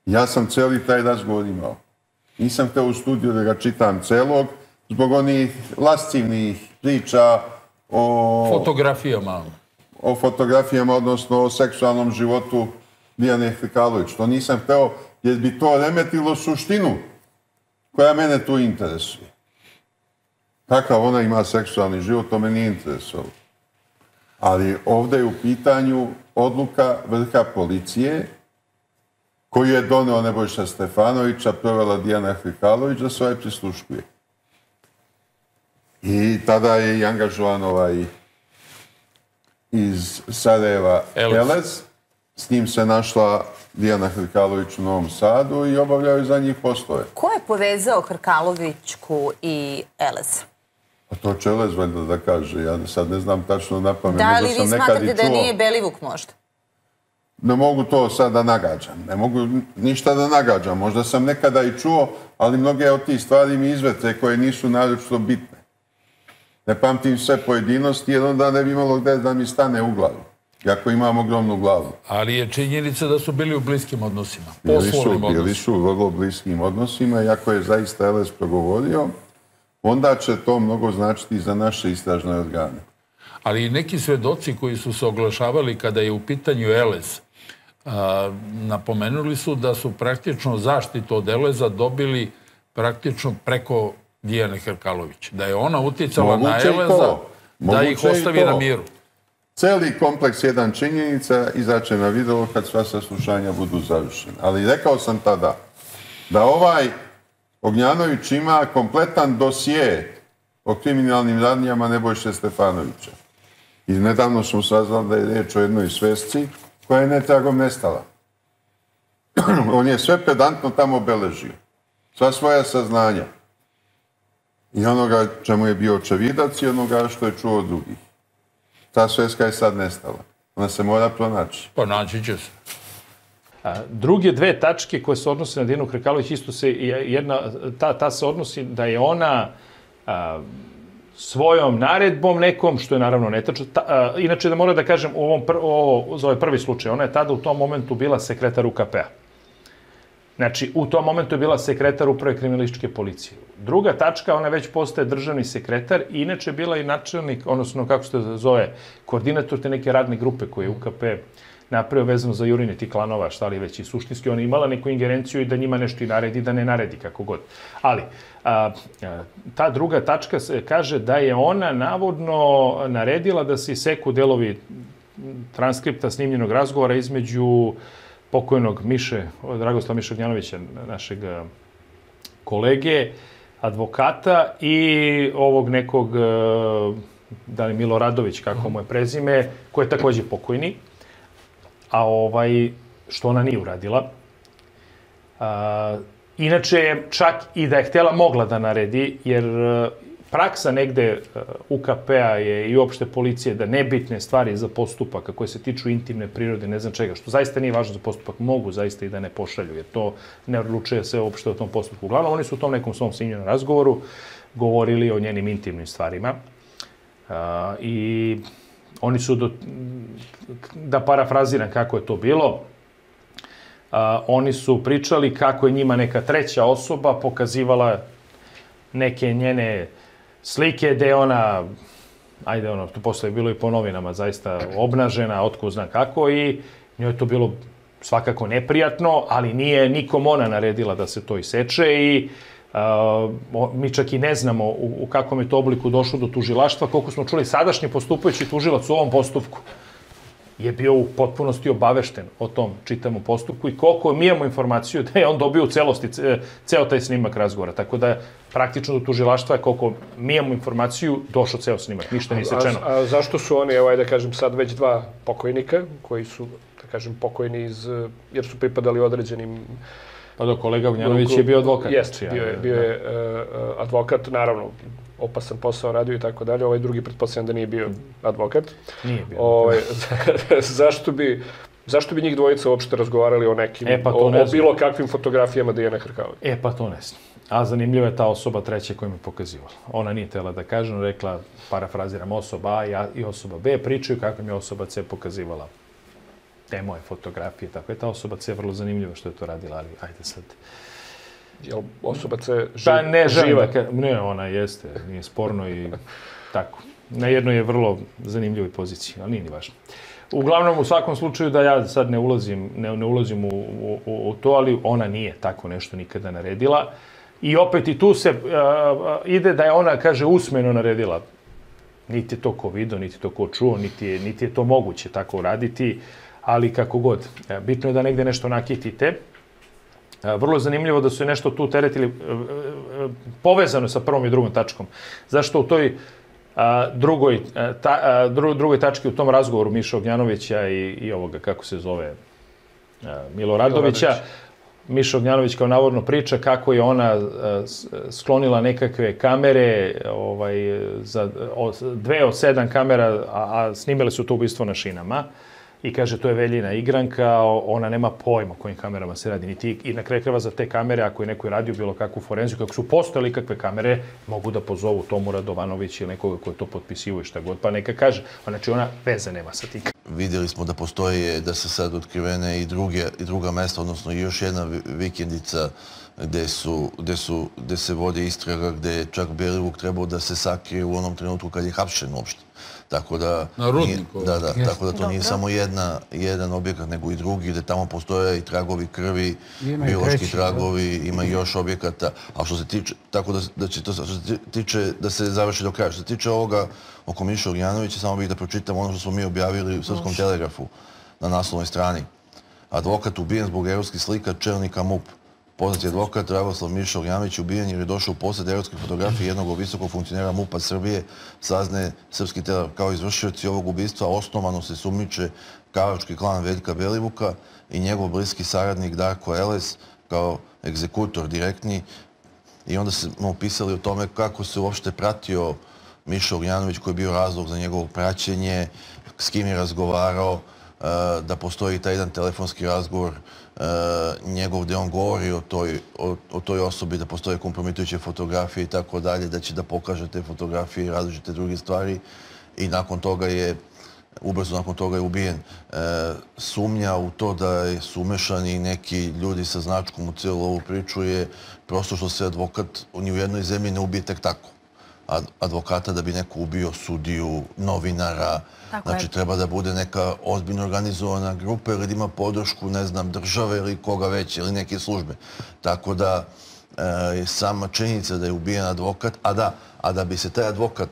Ja sam celi taj razgovor imao. Nisam htio u studiju da ga čitam celog, zbog onih lascivnih priča o, Fotografijama. o fotografijama, odnosno o seksualnom životu Dijane Hrkalović. To nisam hteo, jer bi to remetilo suštinu koja mene tu interesuje. Kakav ona ima seksualni život, to me nije interesovalo. Ali ovdje je u pitanju odluka vrha policije koju je doneo Nebojša Stefanovića, provela Dijana Hrkalović da se ovaj prisluškuje. I tada je i angažovan ovaj iz Sarajeva. Elez. S njim se našla Dijana Hrkalović u Novom Sadu i obavljaju za njih poslove. Ko je povezao Hrkalovićku i Elez? A to će Elez valjda da kaže, ja sad ne znam tačno na pamet. Da li vi smatrate da nije Belivuk možda? Ne mogu to sad da nagađam. Ne mogu ništa da nagađam. Možda sam nekada i čuo, ali mnoge od tih stvari mi izvete koje nisu naročito bitne. Ne pamtim sve pojedinosti, jer onda ne bi imalo gde da mi stane u glavu. Iako imam ogromnu glavu. Ali je činjenica da su bili u bliskim odnosima. Bili su, bili u vrlo bliskim odnosima, iako je zaista Eles progovorio, onda će to mnogo značiti za naše istražne organe. Ali neki svedoci koji su se oglašavali kada je u pitanju Elez, a, napomenuli su da su praktično zaštitu od Eleza dobili praktično preko Dijane Hrkalović. Da je ona uticala na Moguće i Eleza da ih i ostavi na miru. Celi kompleks jedan činjenica izaće na video kad sva saslušanja budu završena. Ali rekao sam tada da ovaj Ognjanović ima kompletan dosije o kriminalnim radnjama Nebojše Stefanovića. I nedavno smo saznali da je riječ o jednoj svesci koja je netragom nestala. On je sve pedantno tamo beležio. Sva svoja saznanja. I onoga čemu je bio očevidac i onoga što je čuo od drugih. Ta sveska je sad nestala. Ona se mora pronaći. Pa naći će se. A, druge dve tačke koje se odnose na Dijanu Hrkalović, isto se, jedna, ta, ta se odnosi da je ona a, svojom naredbom nekom, što je naravno netačno. Ta, a, inače, da moram da kažem, u ovom pr, o, za ovaj prvi slučaj, ona je tada u tom momentu bila sekretar UKP-a. Znači, u tom momentu je bila sekretar uprave kriminalističke policije. Druga tačka, ona već postaje državni sekretar i inače bila i načelnik, odnosno kako se zove, koordinator te neke radne grupe koje je UKP napravio vezano za jurine tih klanova, šta li već i suštinski, ona imala neku ingerenciju i da njima nešto i naredi, da ne naredi kako god. Ali, a, a, ta druga tačka se kaže da je ona navodno naredila da se iseku delovi transkripta snimljenog razgovora između pokojnog Miše, Dragoslava Miša Gnjanovića, našeg kolege, advokata i ovog nekog, da li Milo Radović, kako mu je prezime, koji je takođe pokojni a ovaj, što ona nije uradila. A, inače, čak i da je htjela, mogla da naredi, jer e, praksa negde e, UKP-a je i uopšte policije da nebitne stvari za postupak, koje se tiču intimne prirode, ne znam čega, što zaista nije važno za postupak, mogu zaista i da ne pošalju, jer to ne odlučuje se uopšte o tom postupku. Uglavnom, oni su u tom nekom svom snimljenom razgovoru govorili o njenim intimnim stvarima. A, I oni su, do, da parafraziram kako je to bilo, a, oni su pričali kako je njima neka treća osoba pokazivala neke njene slike gde ona ajde ono, to posle je bilo i po novinama, zaista obnažena, otko zna kako i njoj je to bilo svakako neprijatno, ali nije nikom ona naredila da se to iseče i Uh, mi čak i ne znamo u, u kakvom je to obliku došlo do tužilaštva, koliko smo čuli sadašnji postupajući tužilac u ovom postupku je bio u potpunosti obavešten o tom čitavom postupku i koliko mi imamo informaciju da je on dobio u celosti ceo taj snimak razgovora. Tako da praktično do tužilaštva je koliko mi imamo informaciju došao ceo snimak, ništa nije sečeno. A, a, zašto su oni, evo ajde da kažem sad već dva pokojnika koji su da kažem pokojni iz, jer su pripadali određenim Pa do kolega Vnjanović je bio advokat. Jeste, bio je, bio je uh, advokat, naravno, opasan posao radio i tako dalje. Ovaj drugi pretpostavljam da nije bio advokat. Nije bio. Ovaj, zašto bi Zašto bi njih dvojica uopšte razgovarali o nekim, e, pa o, o bilo kakvim fotografijama Dijana Hrkalović? E, pa to ne znam. A zanimljiva je ta osoba treća koja mi pokazivala. Ona nije tela da kaže, rekla, parafraziram, osoba A i osoba B pričaju kako mi je osoba C pokazivala te moje fotografije, tako je ta osoba C vrlo zanimljiva što je to radila, ali ajde sad. Jel osoba C živ, pa ne, živa? Ka, ne, ona jeste, nije sporno i tako. Na jednoj je vrlo zanimljivoj poziciji, ali nije ni važno. Uglavnom, u svakom slučaju da ja sad ne ulazim, ne, ne ulazim u, u, u, to, ali ona nije tako nešto nikada naredila. I opet i tu se uh, ide da je ona, kaže, usmeno naredila. Niti je to ko vidio, niti je to ko čuo, niti je, niti je to moguće tako uraditi. Ali kako god. E, bitno je da negde nešto nakitite. E, vrlo je zanimljivo da su nešto tu teretili e, povezano sa prvom i drugom tačkom. Zašto u toj drugoj, ta, drugoj tački u tom razgovoru Miša Ognjanovića i, i ovoga, kako se zove, Milo Radovića, Miša Ognjanović kao navodno priča kako je ona sklonila nekakve kamere, ovaj, za, dve od sedam kamera, a, a snimile su to ubistvo na šinama i kaže to je veljina igranka, ona nema pojma kojim kamerama se radi. Niti, I na kraju kreva za te kamere, ako je neko radio bilo kakvu forenziju, kako su postojali kakve kamere, mogu da pozovu Tomu Radovanović ili nekoga ko je to potpisivo i šta god, pa neka kaže. Znači ona veze nema sa tim. Vidjeli smo da postoje, da se sad otkrivene i, druge, i druga mesta, odnosno još jedna vikendica gde, su, gde, su, gde se vode istraga, gde je čak Belivuk trebao da se sakrije u onom trenutku kad je hapšen uopšte. Tako da, Na rudniku. Da, da, tako da to nije samo jedna, jedan objekat, nego i drugi, gde tamo postoje i tragovi krvi, biološki tragovi, ima i još objekata. A što se tiče, tako da, da će to, što se tiče, da se završi do kraja. Što se tiče ovoga oko Miša Ognjanovića, samo bih da pročitam ono što smo mi objavili u Srpskom telegrafu na naslovnoj strani. Advokat ubijen zbog erotskih slika čelnika MUP. Poznati advokat Dragoslav Miša Ognjanović ubijen jer je došao u posljed erotske fotografije jednog visokog funkcionera MUPA Srbije, sazne srpski telar kao izvršioci ovog ubistva. Osnovano se sumniče kavački klan Veljka Belivuka i njegov bliski saradnik Darko Eles kao egzekutor direktni. I onda smo pisali o tome kako se uopšte pratio Miša Ognjanović koji je bio razlog za njegovo praćenje, s kim je razgovarao, eh, da postoji taj jedan telefonski razgovor njegov gde on govori o toj, o, toj osobi, da postoje kompromitujuće fotografije i tako dalje, da će da pokaže te fotografije i različite druge stvari i nakon toga je ubrzo nakon toga je ubijen. E, sumnja u to da su umešani neki ljudi sa značkom u cijelu ovu priču je prosto što se advokat ni u jednoj zemlji ne ubije tek tako advokata da bi neko ubio sudiju, novinara. Tako znači, je. treba da bude neka ozbiljno organizovana grupa ili da ima podršku, ne znam, države ili koga već, ili neke službe. Tako da e, sama činjenica da je ubijen advokat, a da, a da bi se taj advokat,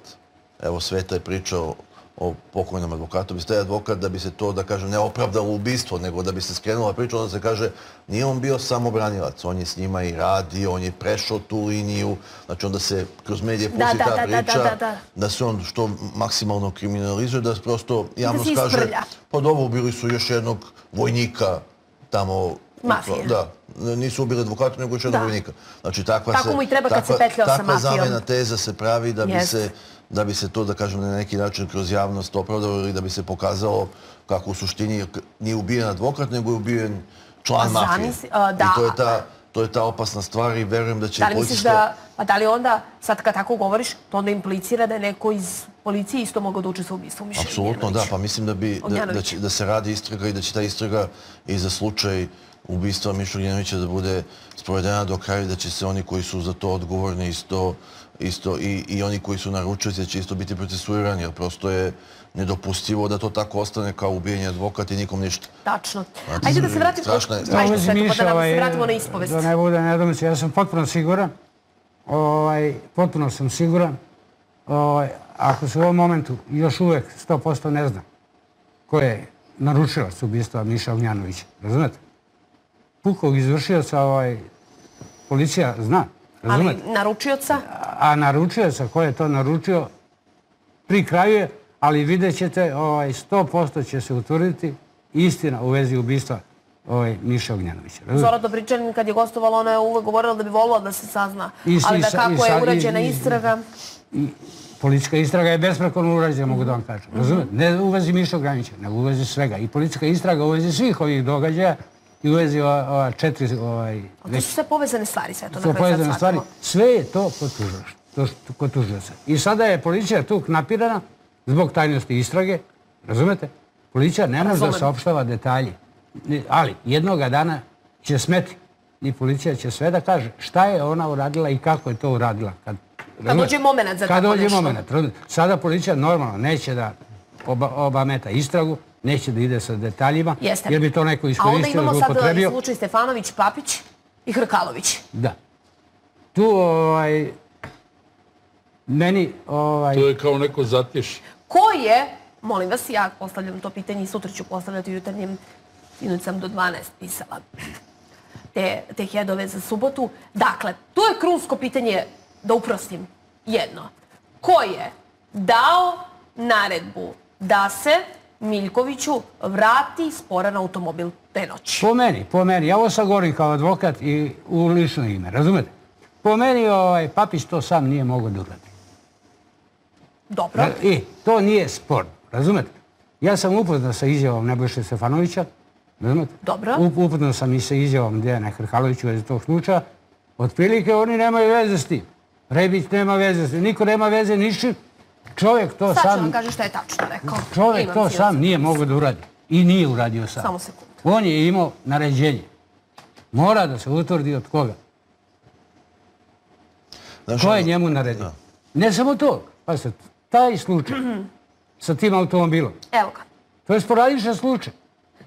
evo Sveta je pričao o pokojnom advokatu, bi se taj advokat da bi se to, da kažem, ne opravdalo ubistvo, nego da bi se skrenula priča, onda se kaže, nije on bio samo branilac, on je s njima i radio, on je prešao tu liniju, znači onda se kroz medije pusti da, ta da, priča, da, da, da, da se on što maksimalno kriminalizuje, da prosto javnost da kaže, pa dobro, ubili su još jednog vojnika tamo Mafija. Da, nisu ubili advokata, nego još jednog vojnika. Znači, takva Tako se, mu i treba kad se petljao sa mafijom. Takva zamena teza se pravi da bi se da bi se to, da kažem, na neki način kroz javnost opravdalo ili da bi se pokazalo kako u suštini nije ubijen advokat, nego je ubijen član mafije. da. I to je ta, to je ta opasna stvar i verujem da će... Da li misliš da, pa da li onda, sad kad tako govoriš, to onda implicira da je neko iz policije isto mogao da učestvuje u ubistvu Mišel Apsolutno, da, pa mislim da, bi, da, da, će, da se radi istraga i da će ta istraga i za slučaj ubistva Gnjanovića da bude sprovedena do kraja i da će se oni koji su za to odgovorni isto, isto i, i oni koji su naručioci će isto biti procesuirani, jer prosto je nedopustivo da to tako ostane kao ubijanje advokat i nikom ništa. Tačno. Znate, Ajde da se vratimo... strašno je. Ajde, pa da nam ovaj, se vratimo na ispovest. Da ne bude nedomice, ja sam potpuno siguran, ovaj, potpuno sam siguran, ovaj, ako se u ovom momentu još uvek 100% ne zna ko je naručilac ubistva Miša Ognjanovića, razumete? Pukog izvršioca ovaj, policija zna, Ali naručioca? A naručioca ko je to naručio pri kraju je, ali vidjet ćete, ovaj, 100% će se utvrditi istina u vezi ubistva ovaj, Miša Ognjanovića. Zora Dobričanin kad je gostovala, ona je uvek govorila da bi volila da se sazna. I- Ali da kako i je urađena i- istraga... Policijska istraga je besprekorno urađena, mogu da vam kažem. Razumete? Ne u vezi Miša Ogranića, nego u vezi svega. I policijska istraga u vezi svih ovih događaja i u vezi ova, ova četiri ovaj, A to su sve povezane stvari, sve to to pojedine stvari. Sve je to kod tužilaca. I sada je policija tu napirana zbog tajnosti istrage. Razumete? Policija ne može da saopštava detalje. Ali jednoga dana će smeti. I policija će sve da kaže šta je ona uradila i kako je to uradila. Kad, razumete? dođe moment za Kad tako dođe nešto. moment. razumete? Sada policija normalno neće da oba, obameta istragu, neće da ide sa detaljima, Jeste. jer bi to neko A onda iskoristio, imamo sad zloupotrebio. slučaj Stefanović, Papić i Hrkalović. Da. Tu, ovaj, meni, ovaj, To je kao neko zatješ. Ko je, molim vas, ja postavljam to pitanje i sutra ću postavljati u jutarnjem, sinoć sam do 12 pisala te, te hedove za subotu. Dakle, to je krunsko pitanje, da uprostim, jedno. Ko je dao naredbu da se Miljkoviću vrati sporan automobil te noći? po meni, po meni, ja ovo sad govorim kao advokat i u lično ime, razumete? Po meni, ovaj, Papić to sam nije mogao da uradi. Dobro. I to nije sporno, razumete? Ja sam upoznat sa izjavom Nebojše Stefanovića, razumete? Dobro. Up, upoznat sam i sa izjavom Dejana Hrkalovića u vezi tog slučaja. Otprilike oni nemaju veze s tim. Rebić nema veze s tim, niko nema veze ničim. Čovjek to Sad ću sam... vam kažem šta je tačno rekao. Čovjek Imam to sam nije mogao da uradi. I nije uradio sam. Samo sekundu. On je imao naređenje. Mora da se utvrdi od koga. Znaš, Ko je njemu naredio? Ne samo to. Pa se taj slučaj sa tim automobilom. Evo ga. To je sporadičan slučaj.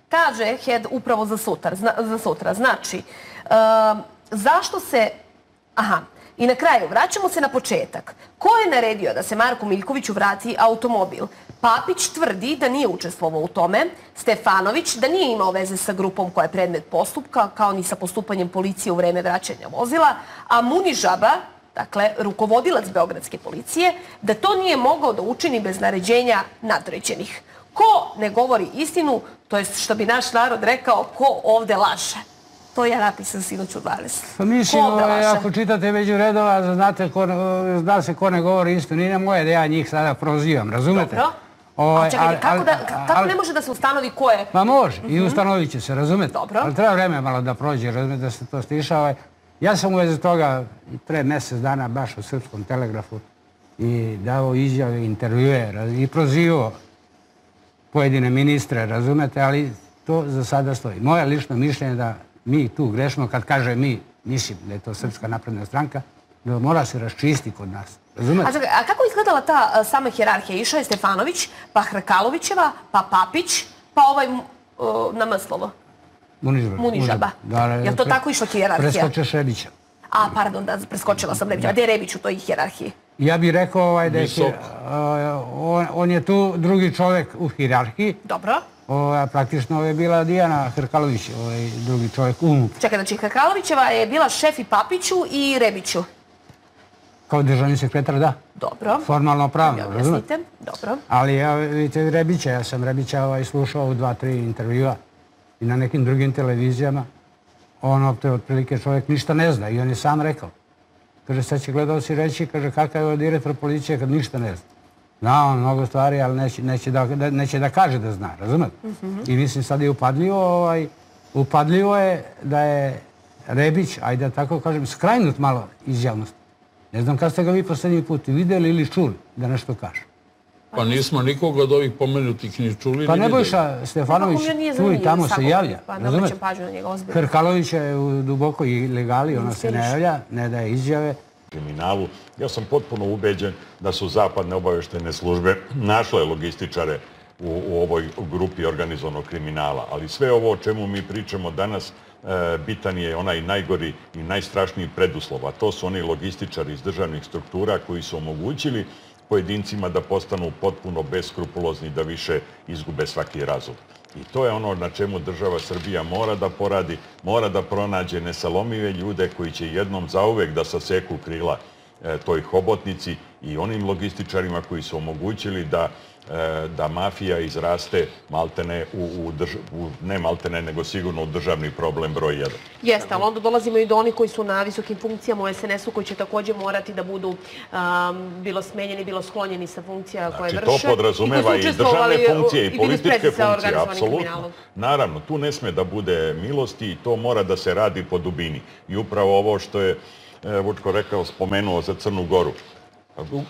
Kaže Head upravo za sutra. Zna, za sutra. Znači, um, zašto se... Aha, i na kraju, vraćamo se na početak. Ko je naredio da se Marku Miljkoviću vrati automobil? Papić tvrdi da nije učestvovao u tome, Stefanović da nije imao veze sa grupom koja je predmet postupka, kao ni sa postupanjem policije u vreme vraćanja vozila, a Munižaba, dakle, rukovodilac Beogradske policije, da to nije mogao da učini bez naređenja nadređenih. Ko ne govori istinu, to jest što bi naš narod rekao, ko ovde laže. To ja napisam sinoć u 12. Pa mislim, ovaj, ako čitate među redova, znate ko, zna se ko ne govori isto. Nije moje da ja njih sada prozivam, razumete? Dobro. Ovaj, A čekaj, ali- kako, da, ali- kako ali- ne može da se ustanovi ko je? Pa može, i ustanovit će se, razumete? Dobro. Ali treba vreme malo da prođe, razumete, da se to stiša. Ovaj. Ja sam u vezi toga pre mjesec dana baš u Srpskom telegrafu i dao izjave, intervjue i prozivao pojedine ministre, razumete, ali to za sada stoji. Moje lično mišljenje je da mi tu grešno, kad kaže mi, mislim da je to Srpska napredna stranka, da mora se raščisti kod nas. Razumete? A, a kako je izgledala ta a, sama hjerarhija? Išao je Stefanović, pa Hrkalovićeva, pa Papić, pa ovaj o, na Mslovo. Munižaba. Munižaba. Jel to tako išla hijerarhija? Preskoče Šebića. A, pardon, da, preskočila sam Rebića. A gdje je Rebić u toj hijerarhiji? Ja bih rekao ovaj, da je, uh, on, on je tu drugi čovjek u hirarhiji. Dobro. Ovaj, praktično je bila Dijana Hrkalović, ovaj, drugi čovjek u MUP. Čekaj, znači Hrkalovićeva je bila šef i Papiću i Rebiću. Kao državni sekretar, da. Dobro. Formalno pravno, razumete? Dobro. Ali ja, vidite, Rebića, ja sam Rebića ovaj, slušao u dva, tri intervjua i na nekim drugim televizijama. On to je otprilike čovjek ništa ne zna i on je sam rekao. Kaže, sad će gledalci reći, kaže, kakav je direktor policije kad ništa ne zna. Zna on mnogo stvari, ali neće, neće, da, neće da kaže da zna, razumete? I mislim sad je upadljivo, ovaj, upadljivo je da je Rebić, ajde da tako kažem, skrajnut malo iz javnosti. Ne znam kad ste ga vi posljednji put vidjeli ili čuli da nešto kaže. Pa nismo nikoga od ovih pomenutih ni čuli, Pa ni videli. Nebojša Stefanović tu i tamo se javlja. Pa obraćam pažnju na njega ozbiljno. Hrkalović je u dubokoj ilegali, ona se ne javlja, ne daje izjave. kriminalu. Ja sam potpuno ubeđen da su zapadne obaveštene službe našle logističare u, u ovoj grupi organizovanog kriminala. Ali sve ovo o čemu mi pričamo danas, e, bitan je onaj najgori i najstrašniji preduslov, a to su oni logističari iz državnih struktura koji su omogućili pojedincima da postanu potpuno beskrupulozni, da više izgube svaki razum. I to je ono na čemu država Srbija mora da poradi, mora da pronađe nesalomive ljude koji će jednom zauvek da saseku krila toj hobotnici i onim logističarima koji su omogućili da e, da mafija izraste maltene u, u, drž, u ne maltene, nego sigurno u državni problem broj 1. Jeste, ali onda dolazimo i do onih koji su na visokim funkcijama u SNS-u koji će takođe morati da budu um, bilo smenjeni, bilo sklonjeni sa funkcija koje Znači, vrše. to podrazumeva i su državne funkcije i bili političke funkcije, apsolutno. Naravno, tu ne sme da bude milosti i to mora da se radi po dubini. I upravo ovo što je e, Vučko rekao, spomenuo za Crnu Goru.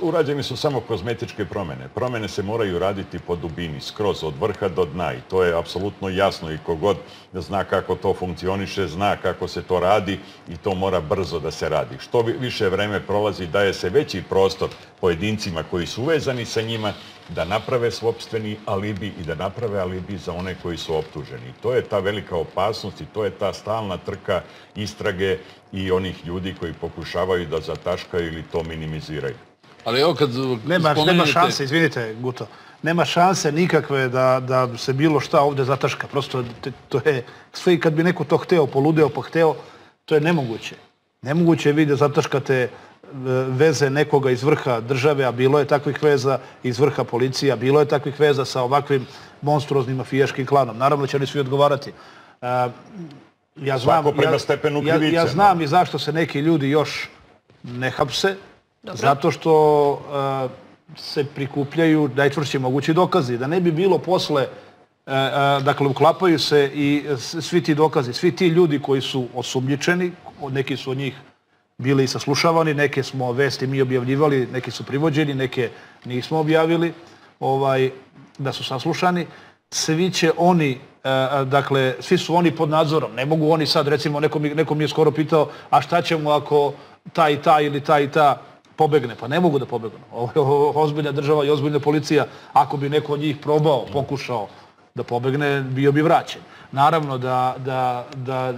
Urađene su samo kozmetičke promene. Promene se moraju raditi po dubini, skroz od vrha do dna i to je apsolutno jasno i kogod zna kako to funkcioniše, zna kako se to radi i to mora brzo da se radi. Što vi- više vreme prolazi, daje se veći prostor pojedincima koji su uvezani sa njima da naprave svopstveni alibi i da naprave alibi za one koji su optuženi. I to je ta velika opasnost i to je ta stalna trka istrage i onih ljudi koji pokušavaju da zataškaju ili to minimiziraju. Ali evo kad Nema, spomenete- nema šanse, izvinite, Guto. Nema šanse nikakve da, da se bilo šta ovde zataška. Prosto te- to je sve i kad bi neko to hteo, poludeo pa hteo, to je nemoguće. Nemoguće je vi da zataškate veze nekoga iz vrha države, a bilo je takvih veza iz vrha policija, bilo je takvih veza sa ovakvim monstruoznim mafijaškim klanom. Naravno će oni svi odgovarati. E, ja znam, prema ja, stepenu ja, znam i zašto se neki ljudi još ne hapse, zato što uh, se prikupljaju najčvršći mogući dokazi. Da ne bi bilo posle, uh, uh, dakle, uklapaju se i svi ti dokazi, svi ti ljudi koji su osumnjičeni, neki su od njih bili i saslušavani, neke smo vesti mi objavljivali, neki su privođeni, neke nismo objavili, ovaj, da su saslušani. Svi će oni, e, dakle, svi su oni pod nadzorom. Ne mogu oni sad, recimo, neko mi, neko mi je skoro pitao, a šta ćemo ako ta i ta ili ta i ta pobegne? Pa ne mogu da pobegnu. Ovo je ozbiljna država i ozbiljna policija. Ako bi neko od njih probao, pokušao da pobegne, bio bi vraćen. Naravno da, da, da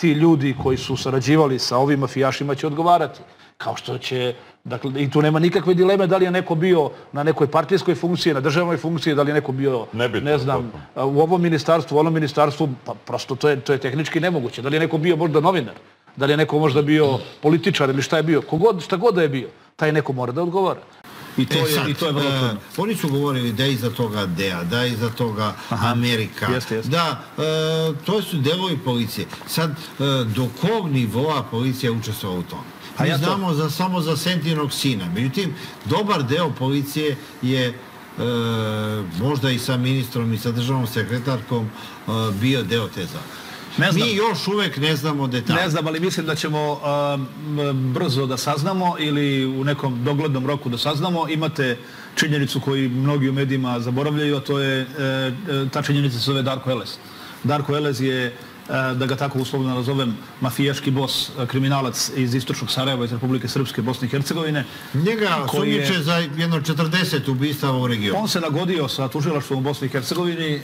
ti ljudi koji su sarađivali sa ovim mafijašima će odgovarati. Kao što će, dakle, i tu nema nikakve dileme da li je neko bio na nekoj partijskoj funkciji, na državnoj funkciji, da li je neko bio, Nebitno, ne znam, u ovom ministarstvu, u onom ministarstvu, pa prosto to je, to je tehnički nemoguće. Da li je neko bio možda novinar, da li je neko možda bio političar ili šta je bio, kogod, šta god da je bio, taj neko mora da odgovara. I to, E, je, sad, i to je vrlo čudno. oni su govorili da je iza toga DEA, da je iza toga Amerika, jeste, jeste. da e, to su delovi policije. Sad, e, do kog nivoa policija učestvova u tome? Pa Mi ja to- znamo za, samo za Sentinog sina. Međutim, dobar deo policije je e, možda i sa ministrom i sa državnom sekretarkom e, bio deo te zajednice. Ne znam. Mi još uvek ne znamo detalje. Ne znam, ali mislim da ćemo um, brzo da saznamo ili u nekom doglednom roku da saznamo. Imate činjenicu koju mnogi u medijima zaboravljaju, a to je, e, e, ta činjenica se zove Darko Elez. Darko Elez je, da ga tako uslovno nazovem, mafijaški bos, e, kriminalac iz istočnog Sarajeva, iz Republike Srpske, Bosne i Hercegovine. Njega je- sumnjiče za jedno 40 ubistava u regionu. On se nagodio sa tužilaštvom u Bosni i Hercegovini e,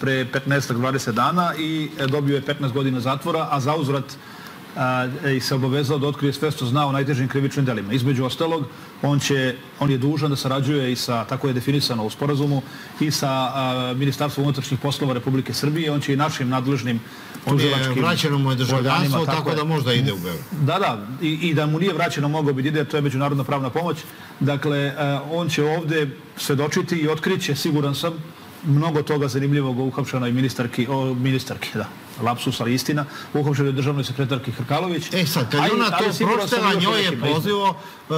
pre 15-20 dana i e, dobio je 15 godina zatvora, a zauzvrat e, i se obavezao da otkrije sve što zna o najtežim krivičnim delima. Između ostalog, on, će, on je dužan da sarađuje i sa, tako je definisano u sporazumu, i sa a, Ministarstvom unutrašnjih poslova Republike Srbije. On će i našim nadležnim tužilačkim vraćeno mu je državljanstvo, organima, tako je. da možda ide u Beograd. Da, da, i, i da mu nije vraćeno mogao bi da ide, to je međunarodna pravna pomoć. Dakle, e, on će ovde svedočiti i otkriće, siguran sam, mnogo toga zanimljivog o uhapšenoj ministarki, o ministarki, da. lapsus, ali istina, uhopšena je državnoj sekretarki Hrkalović. E sad, kad je ona to prostela, njoj je pozivo, uh,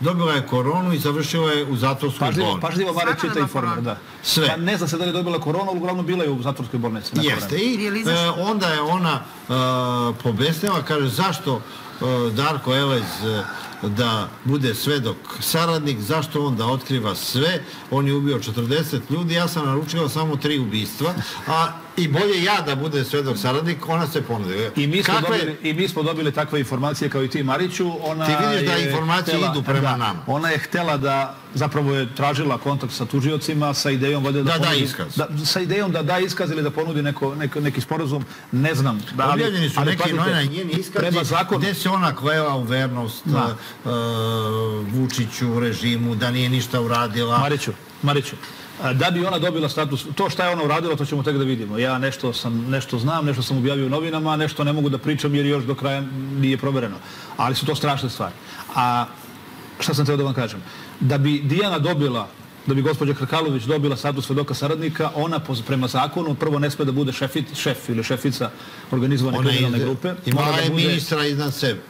dobila je koronu i završila je u zatvorskoj bolnici. pažljivo Mare čita informer, da. Sve. Pa ne zna se da li je dobila koronu, ali uglavnom bila je u zatvorskoj bolnici. Jeste. I e, onda je ona e, pobesnila, kaže zašto e, Darko Elez e, da bude svedok saradnik, zašto on da otkriva sve, on je ubio 40 ljudi, ja sam naručila samo tri ubistva, a i bolje ja da bude svedok saradnik, ona se ponudila. I mi, smo Kakve- dobili, I mi smo dobili takve informacije kao i ti Mariću. Ona Ti vidiš da je informacije idu prema da, nama. Ona je htela da, zapravo je tražila kontakt sa tužiocima sa idejom da, Da da ponudi, iskaz. Da, sa idejom da da iskaz ili da ponudi neko, neko, neki sporazum, ne znam. Da, ali, Objavljeni su ali neki pazite, novina njeni iskazi zakon, gde se ona klela u vernost Da. e, Vučiću, režimu, da nije ništa uradila. Mariću, Mariću, da bi ona dobila status, to šta je ona uradila, to ćemo tek da vidimo. Ja nešto sam, nešto znam, nešto sam objavio u novinama, nešto ne mogu da pričam jer još do kraja nije provereno. Ali su to strašne stvari. A šta sam teo da vam kažem? Da bi Dijana dobila da bi gospođa Krkalović dobila status svedoka saradnika, ona prema zakonu prvo ne sme da bude šefit, šef ili šefica organizovane Ona kriminalne grupe. imala da je bude- ministra iznad sebe.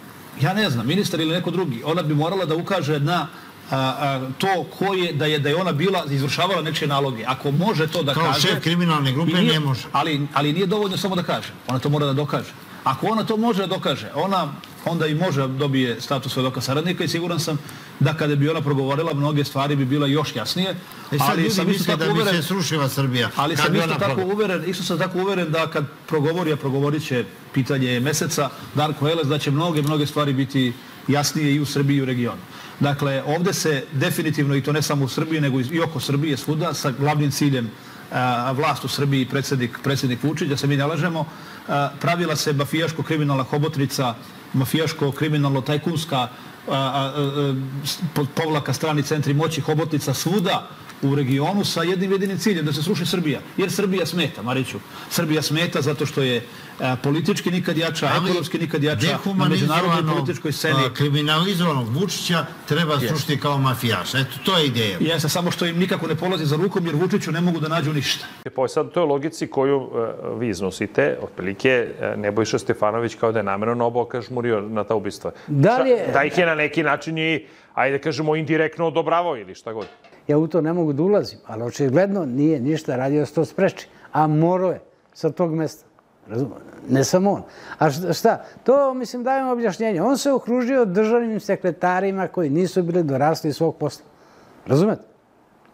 ja ne znam, ministar ili neko drugi, ona bi morala da ukaže na a, a, to ko je, da je, da je ona bila, izvršavala nečije naloge. Ako može to da Kao kaže... šef kriminalne grupe nije- ne može. Ali, ali nije dovoljno samo da kaže. Ona to mora da dokaže. Ako ona to može da dokaže, ona onda i može da dobije status svedoka saradnika i siguran sam da kada bi ona progovorila, mnoge stvari bi bila još jasnije. E sad ljudi sam isto tako da bi uveren- se srušila Srbija. ali sam bi isto tako uveren, isto sam tako uveren da kad progovori, a progovorit će pitanje je meseca, Darko Eles, da će mnoge, mnoge stvari biti jasnije i u Srbiji i u regionu. Dakle, ovde se definitivno, i to ne samo u Srbiji, nego i oko Srbije svuda, sa glavnim ciljem vlast u Srbiji i predsjednik Vučić, da se mi ne lažemo, pravila se mafijaško-kriminalna hobotnica, mafijaško-kriminalno-tajkunska povlaka strani centri moći hobotnica svuda u regionu sa jednim jedinim ciljem, da se sruši Srbija. Jer Srbija smeta, Mariću. Srbija smeta zato što je politički nikad jača, Ali ekonomski nikad jača, na međunarodnoj političkoj sceni. kriminalizovanog Vučića treba srušiti kao mafijaš. Eto, to je ideja. Jeste, samo što im nikako ne polazi za rukom, jer Vučiću ne mogu da nađu ništa. Pa sad u toj logici koju e, vi iznosite, otprilike e, Nebojša Stefanović kao da je namjerno Nobo kažmurio na ta ubistva. Da li je- Da ih je na neki način i, ajde kažemo, indirektno odobravao ili šta god. Ja u to ne mogu da ulazim, ali očigledno nije ništa radio da se to spreči. A morao je sa tog mesta. Ne samo on. A šta? To, mislim, dajem objašnjenje. On se okružio državnim sekretarima koji nisu bili dorasli svog posla. Razumete?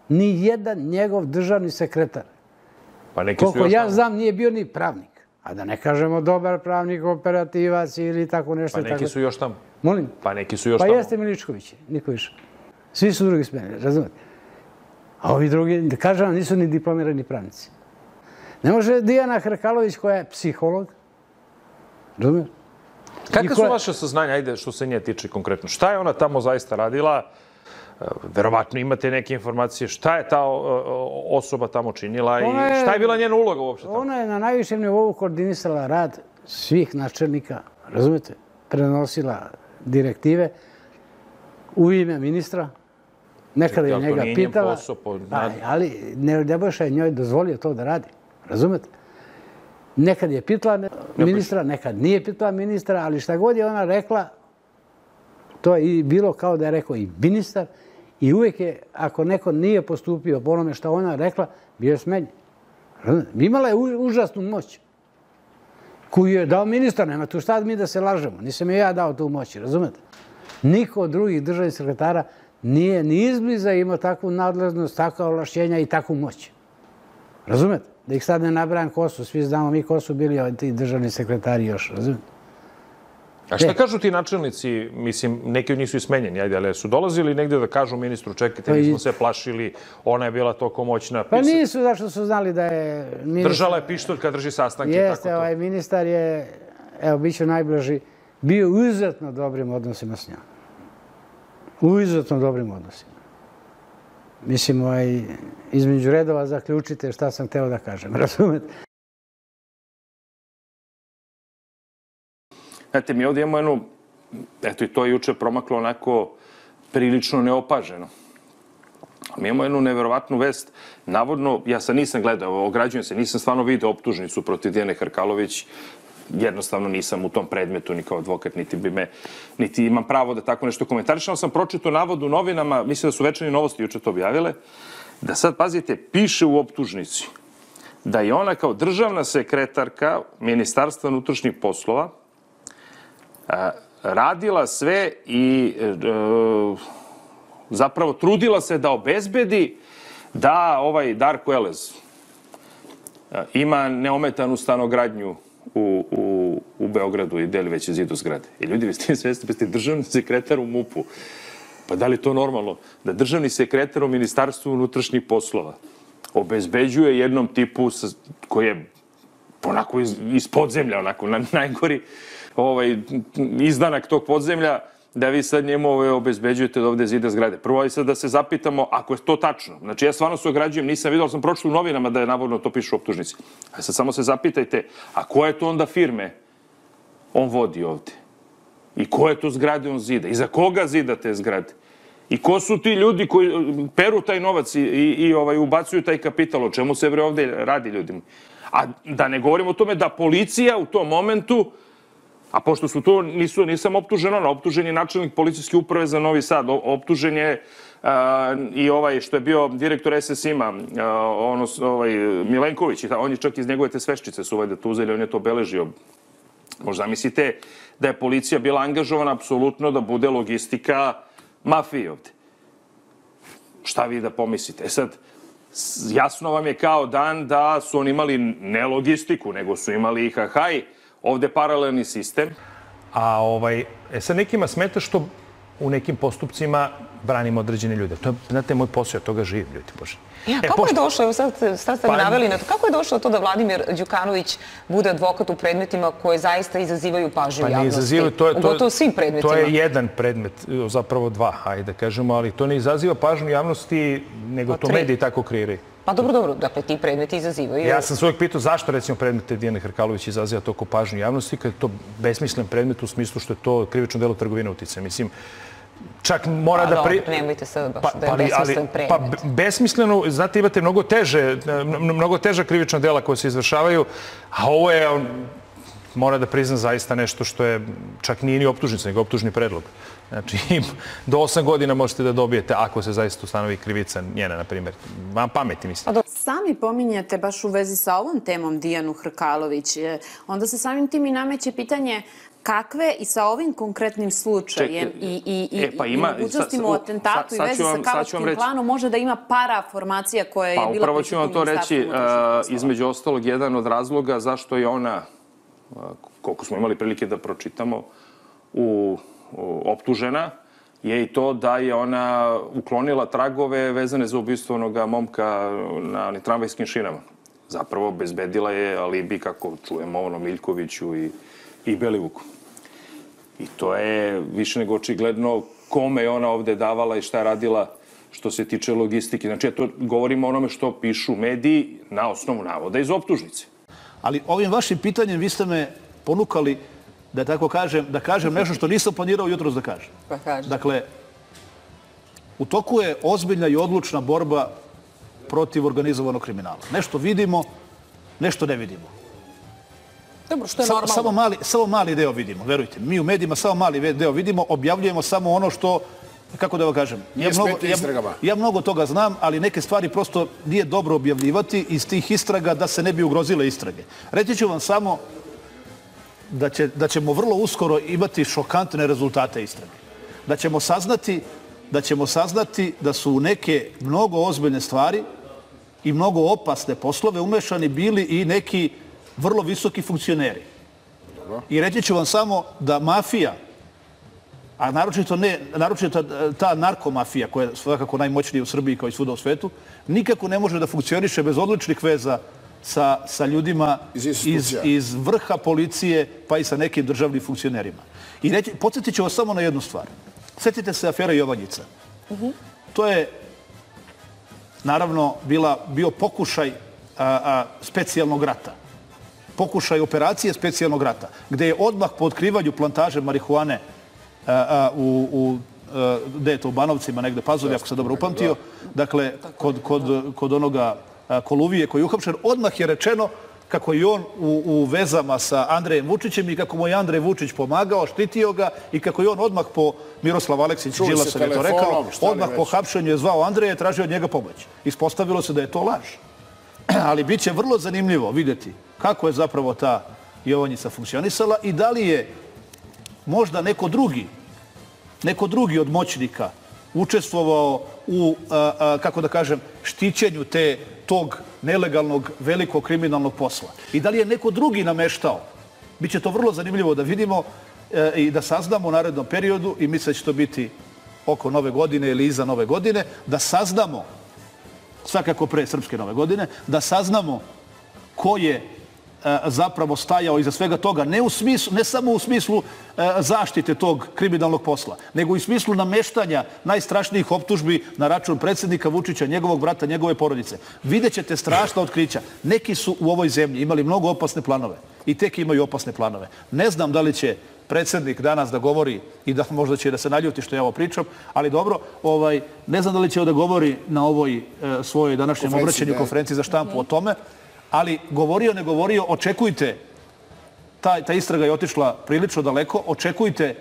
Ni jedan njegov državni sekretar. Pa neki su Koliko ja znam, nije bio ni pravnik. A da ne kažemo dobar pravnik, operativac ili tako nešto. Pa neki tako. su još tamo. Molim? Pa neki su još pa tamo. jeste Miličković, niko više. Svi su drugi smeni, razumete? A ovi drugi, da kažem vam, nisu ni diplomirani pravnici. Ne može Dijana Hrkalović koja je psiholog, razumete? Kakve su vaše saznanja, ajde, što se nje tiče konkretno? Šta je ona tamo zaista radila? E, Verovatno imate neke informacije. Šta je ta osoba tamo činila i Ona je- šta je bila njena uloga uopšte tamo? Ona je na najvišem nivou koordinisala rad svih načelnika, razumete? Prenosila direktive u ime ministra. Nekada je njega pitala. posao po- Pa, ali ne, Nebojša je njoj dozvolio to da radi. Razumete? Nekad je pitala ministra, nekad nije pitala ministra, ali šta god je ona rekla, to je i bilo kao da je rekao i ministar i uvijek je, ako neko nije postupio po onome što ona rekla, bio je smenjen. Imala je užasnu moć koju je dao ministar, nema tu šta mi da se lažemo. Nisam je ja dao tu moć, razumete? Niko od drugih državnih sekretara nije ni izbliza imao takvu nadležnost, takva ovlašćenja i takvu moć. Razumete? Da ih sad ne nabrajam ko su, svi znamo mi ko su bili ti državni sekretari još, razumete? A šta E. kažu ti načelnici, mislim, neki od njih su i smenjeni, ajde, ali su dolazili negde da kažu ministru, čekajte, Pa mi smo se plašili, ona je bila toliko moćna. Pa nisu, zašto su znali da je... Ministar, Držala je pištolj kad drži sastanke tako Jeste, to. ovaj ministar je, evo, bit ću najbliži, bio u izuzetno dobrim odnosima s njom. U izuzetno dobrim odnosima. Mislim, ovaj, između redova zaključite šta sam teo da kažem, razumete? Znate, mi ovdje imamo jednu, eto i to je juče promaklo onako prilično neopaženo. Mi imamo jednu neverovatnu vest. Navodno, ja sad nisam gledao, ograđujem se, nisam stvarno video optužnicu protiv Dijane Hrkalović. Jednostavno nisam u tom predmetu ni kao advokat, niti bi me, niti imam pravo da tako nešto komentarišem. Ali sam pročito navod u novinama, mislim da su večernje novosti juče to objavile, da sad, pazite, piše u optužnici da je ona kao državna sekretarka Ministarstva unutrašnjih poslova a, radila sve i e, zapravo trudila se da obezbedi da ovaj Darko Elez ima neometanu stanogradnju u, u, u Beogradu i deli veće zidu zgrade. I ljudi, vi ste svesti, pa ste državni sekretar u MUP-u. Pa da li to normalno? Da državni sekretar u Ministarstvu unutrašnjih poslova obezbeđuje jednom tipu sa, koji je onako iz, iz podzemlja, onako na, najgori ovaj, izdanak tog podzemlja, da vi sad njemu ovaj, obezbeđujete da ovde zida zgrade. Prvo je sad da se zapitamo ako je to tačno. Znači ja stvarno se ograđujem, nisam vidio, sam pročito u novinama da je navodno to piše u optužnici. A sad samo se zapitajte, a koje to onda firme on vodi ovde? I koje to zgrade on zida? I za koga zida te zgrade? I ko su ti ljudi koji peru taj novac i, i, i ovaj, ubacuju taj kapital? O čemu se bre ovde radi ljudima? A da ne govorimo o tome da policija u tom momentu, a pošto su to, nisu, nisam optužen ono, optužen je načelnik policijske uprave za Novi Sad, optužen je uh, i ovaj što je bio direktor SSIM-a, uh, ono, ovaj, Milenković, on je čak iz njegove te sveščice su da tu uzeli, on je to obeležio. Možda mislite da je policija bila angažovana apsolutno da bude logistika mafije ovde. Šta vi da pomislite? E sad, jasno vam je kao dan da su oni imali ne logistiku, nego su imali IHH, ovde paralelni sistem. A ovaj, e sad nekima smeta što u nekim postupcima branimo određene ljude. To je, znate, moj posao, ja toga živim, ljudi, bože. Ja, kako pošto... je došlo, evo sad, sad ste pa, naveli na to, kako je došlo to da Vladimir Đukanović bude advokat u predmetima koje zaista izazivaju pažnju pa, javnosti? Pa ne izazivaju, to je... To, Ugotovo svim predmetima. To je jedan predmet, zapravo dva, hajde da kažemo, ali to ne izaziva pažnju javnosti, nego pa, to mediji tako kreiraju. Pa dobro, dobro, dakle ti predmeti izazivaju. Ja sam se uvijek pitao zašto recimo predmete Dijane Hrkalović izaziva toliko pažnju javnosti, kad je to besmislen predmet u smislu što je to krivično delo trgovine utice. Mislim, čak mora pa, da... Pri... Nemojte sad baš pa, da je ali, besmislen predmet. Pa besmisleno, znate, imate mnogo teže, mnogo teža krivična dela koja se izvršavaju, a ovo je, mora da prizna zaista nešto što je, čak nije ni optužnica, nego optužni predlog. Znači, do 8 godina možete da dobijete ako se zaista ustanovi krivica njena, na primjer. Vam pameti, mislim. Sami pominjate baš u vezi sa ovom temom Dijanu Hrkalović. Onda se samim tim i nameće pitanje kakve i sa ovim konkretnim slučajem Ček, i, i, i, e, pa ima, i mogućostima u atentatu sa, i vezi sa kavačkim planom može da ima para formacija koja je pa, bila... Pa upravo ću vam to reći, uh, između ostalog, jedan od razloga zašto je ona, koliko smo imali prilike da pročitamo, u, u, optužena, je i to da je ona uklonila tragove vezane za ubistvo onoga momka na onim tramvajskim šinama. Zapravo bezbedila je alibi, kako čujemo, ono Miljkoviću i, i Belivuku. I to je više nego očigledno kome je ona ovde davala i šta je radila što se tiče logistike. Znači, ja to govorim o onome što pišu mediji na osnovu navoda iz optužnice. Ali ovim vašim pitanjem vi ste me ponukali da tako kažem, da kažem nešto što nisam planirao jutros da kažem. Pa kažem. Dakle, u toku je ozbiljna i odlučna borba protiv organizovanog kriminala. Nešto vidimo, nešto ne vidimo. Dobro, što je samo, normalno. Samo mali, samo mali deo vidimo, verujte. Mi u medijima samo mali deo vidimo, objavljujemo samo ono što kako da vam kažem, ja mnogo, ja, ja mnogo toga znam, ali neke stvari prosto nije dobro objavljivati iz tih istraga da se ne bi ugrozile istrage. Reći ću vam samo da, će, da ćemo vrlo uskoro imati šokantne rezultate istrage. Da ćemo saznati da ćemo saznati da su u neke mnogo ozbiljne stvari i mnogo opasne poslove umešani bili i neki vrlo visoki funkcioneri. I reći ću vam samo da mafija, a naročito, ne, naročito ta narkomafija koja je svakako najmoćnija u Srbiji kao i svuda u svetu, nikako ne može da funkcioniše bez odličnih veza sa, sa ljudima iz, iz, iz vrha policije pa i sa nekim državnim funkcionerima. I reći, podsjetit ću vas samo na jednu stvar. Sjetite se afera Jovanjica. Uh -huh. To je naravno bila, bio pokušaj a, a, specijalnog rata pokušaj operacije specijalnog rata, gde je odmah po otkrivanju plantaže marihuane u, u gde je to u Banovcima, negde Pazovi, ako sam dobro upamtio, dakle, kod, kod, kod onoga Koluvije koji je uhapšen, odmah je rečeno kako je on u, u vezama sa Andrejem Vučićem i kako mu je Andrej Vučić pomagao, štitio ga i kako je on odmah po Miroslav Aleksić Đilasov je to rekao, odmah po hapšenju je zvao Andreja i tražio od njega pomoć. Ispostavilo se da je to laž. Ali bit će vrlo zanimljivo vidjeti kako je zapravo ta Jovanjica funkcionisala i da li je možda neko drugi, neko drugi od moćnika učestvovao u, kako da kažem, štićenju te, tog nelegalnog velikog kriminalnog posla. I da li je neko drugi nameštao? Biće to vrlo zanimljivo da vidimo e, i da saznamo u narednom periodu i mislim da će to biti oko nove godine ili iza nove godine, da saznamo, svakako pre Srpske nove godine, da saznamo ko je zapravo stajao iza svega toga, ne, u smislu, ne samo u smislu e, zaštite tog kriminalnog posla, nego i u smislu nameštanja najstrašnijih optužbi na račun predsjednika Vučića, njegovog brata, njegove porodice. Videćete strašna otkrića. Neki su u ovoj zemlji imali mnogo opasne planove i tek imaju opasne planove. Ne znam da li će predsjednik danas da govori i da možda će da se naljuti što ja ovo pričam, ali dobro, ovaj, ne znam da li će da govori na ovoj e, svojoj današnjem obraćanju konferenciji za štampu o tome, ali govorio, ne govorio, očekujte, ta, ta istraga je otišla prilično daleko, očekujte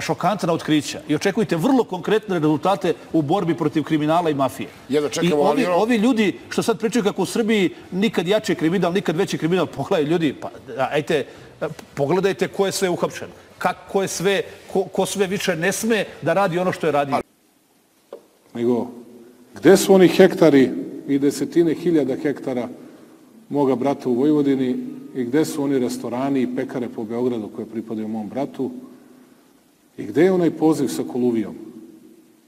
šokantna otkrića i očekujte vrlo konkretne rezultate u borbi protiv kriminala i mafije. Jedno I čekamo, ovi, ali ovi ljudi što sad pričaju kako u Srbiji nikad jače kriminal, nikad veći kriminal, pogledaj ljudi, pa ajte, pogledajte ko je sve uhapšen, kako je sve, ko, ko sve više ne sme da radi ono što je radio. nego gde su oni hektari i desetine hiljada hektara moga brata u Vojvodini i gde su oni restorani i pekare po Beogradu koje pripadaju mom bratu i gde je onaj poziv sa koluvijom?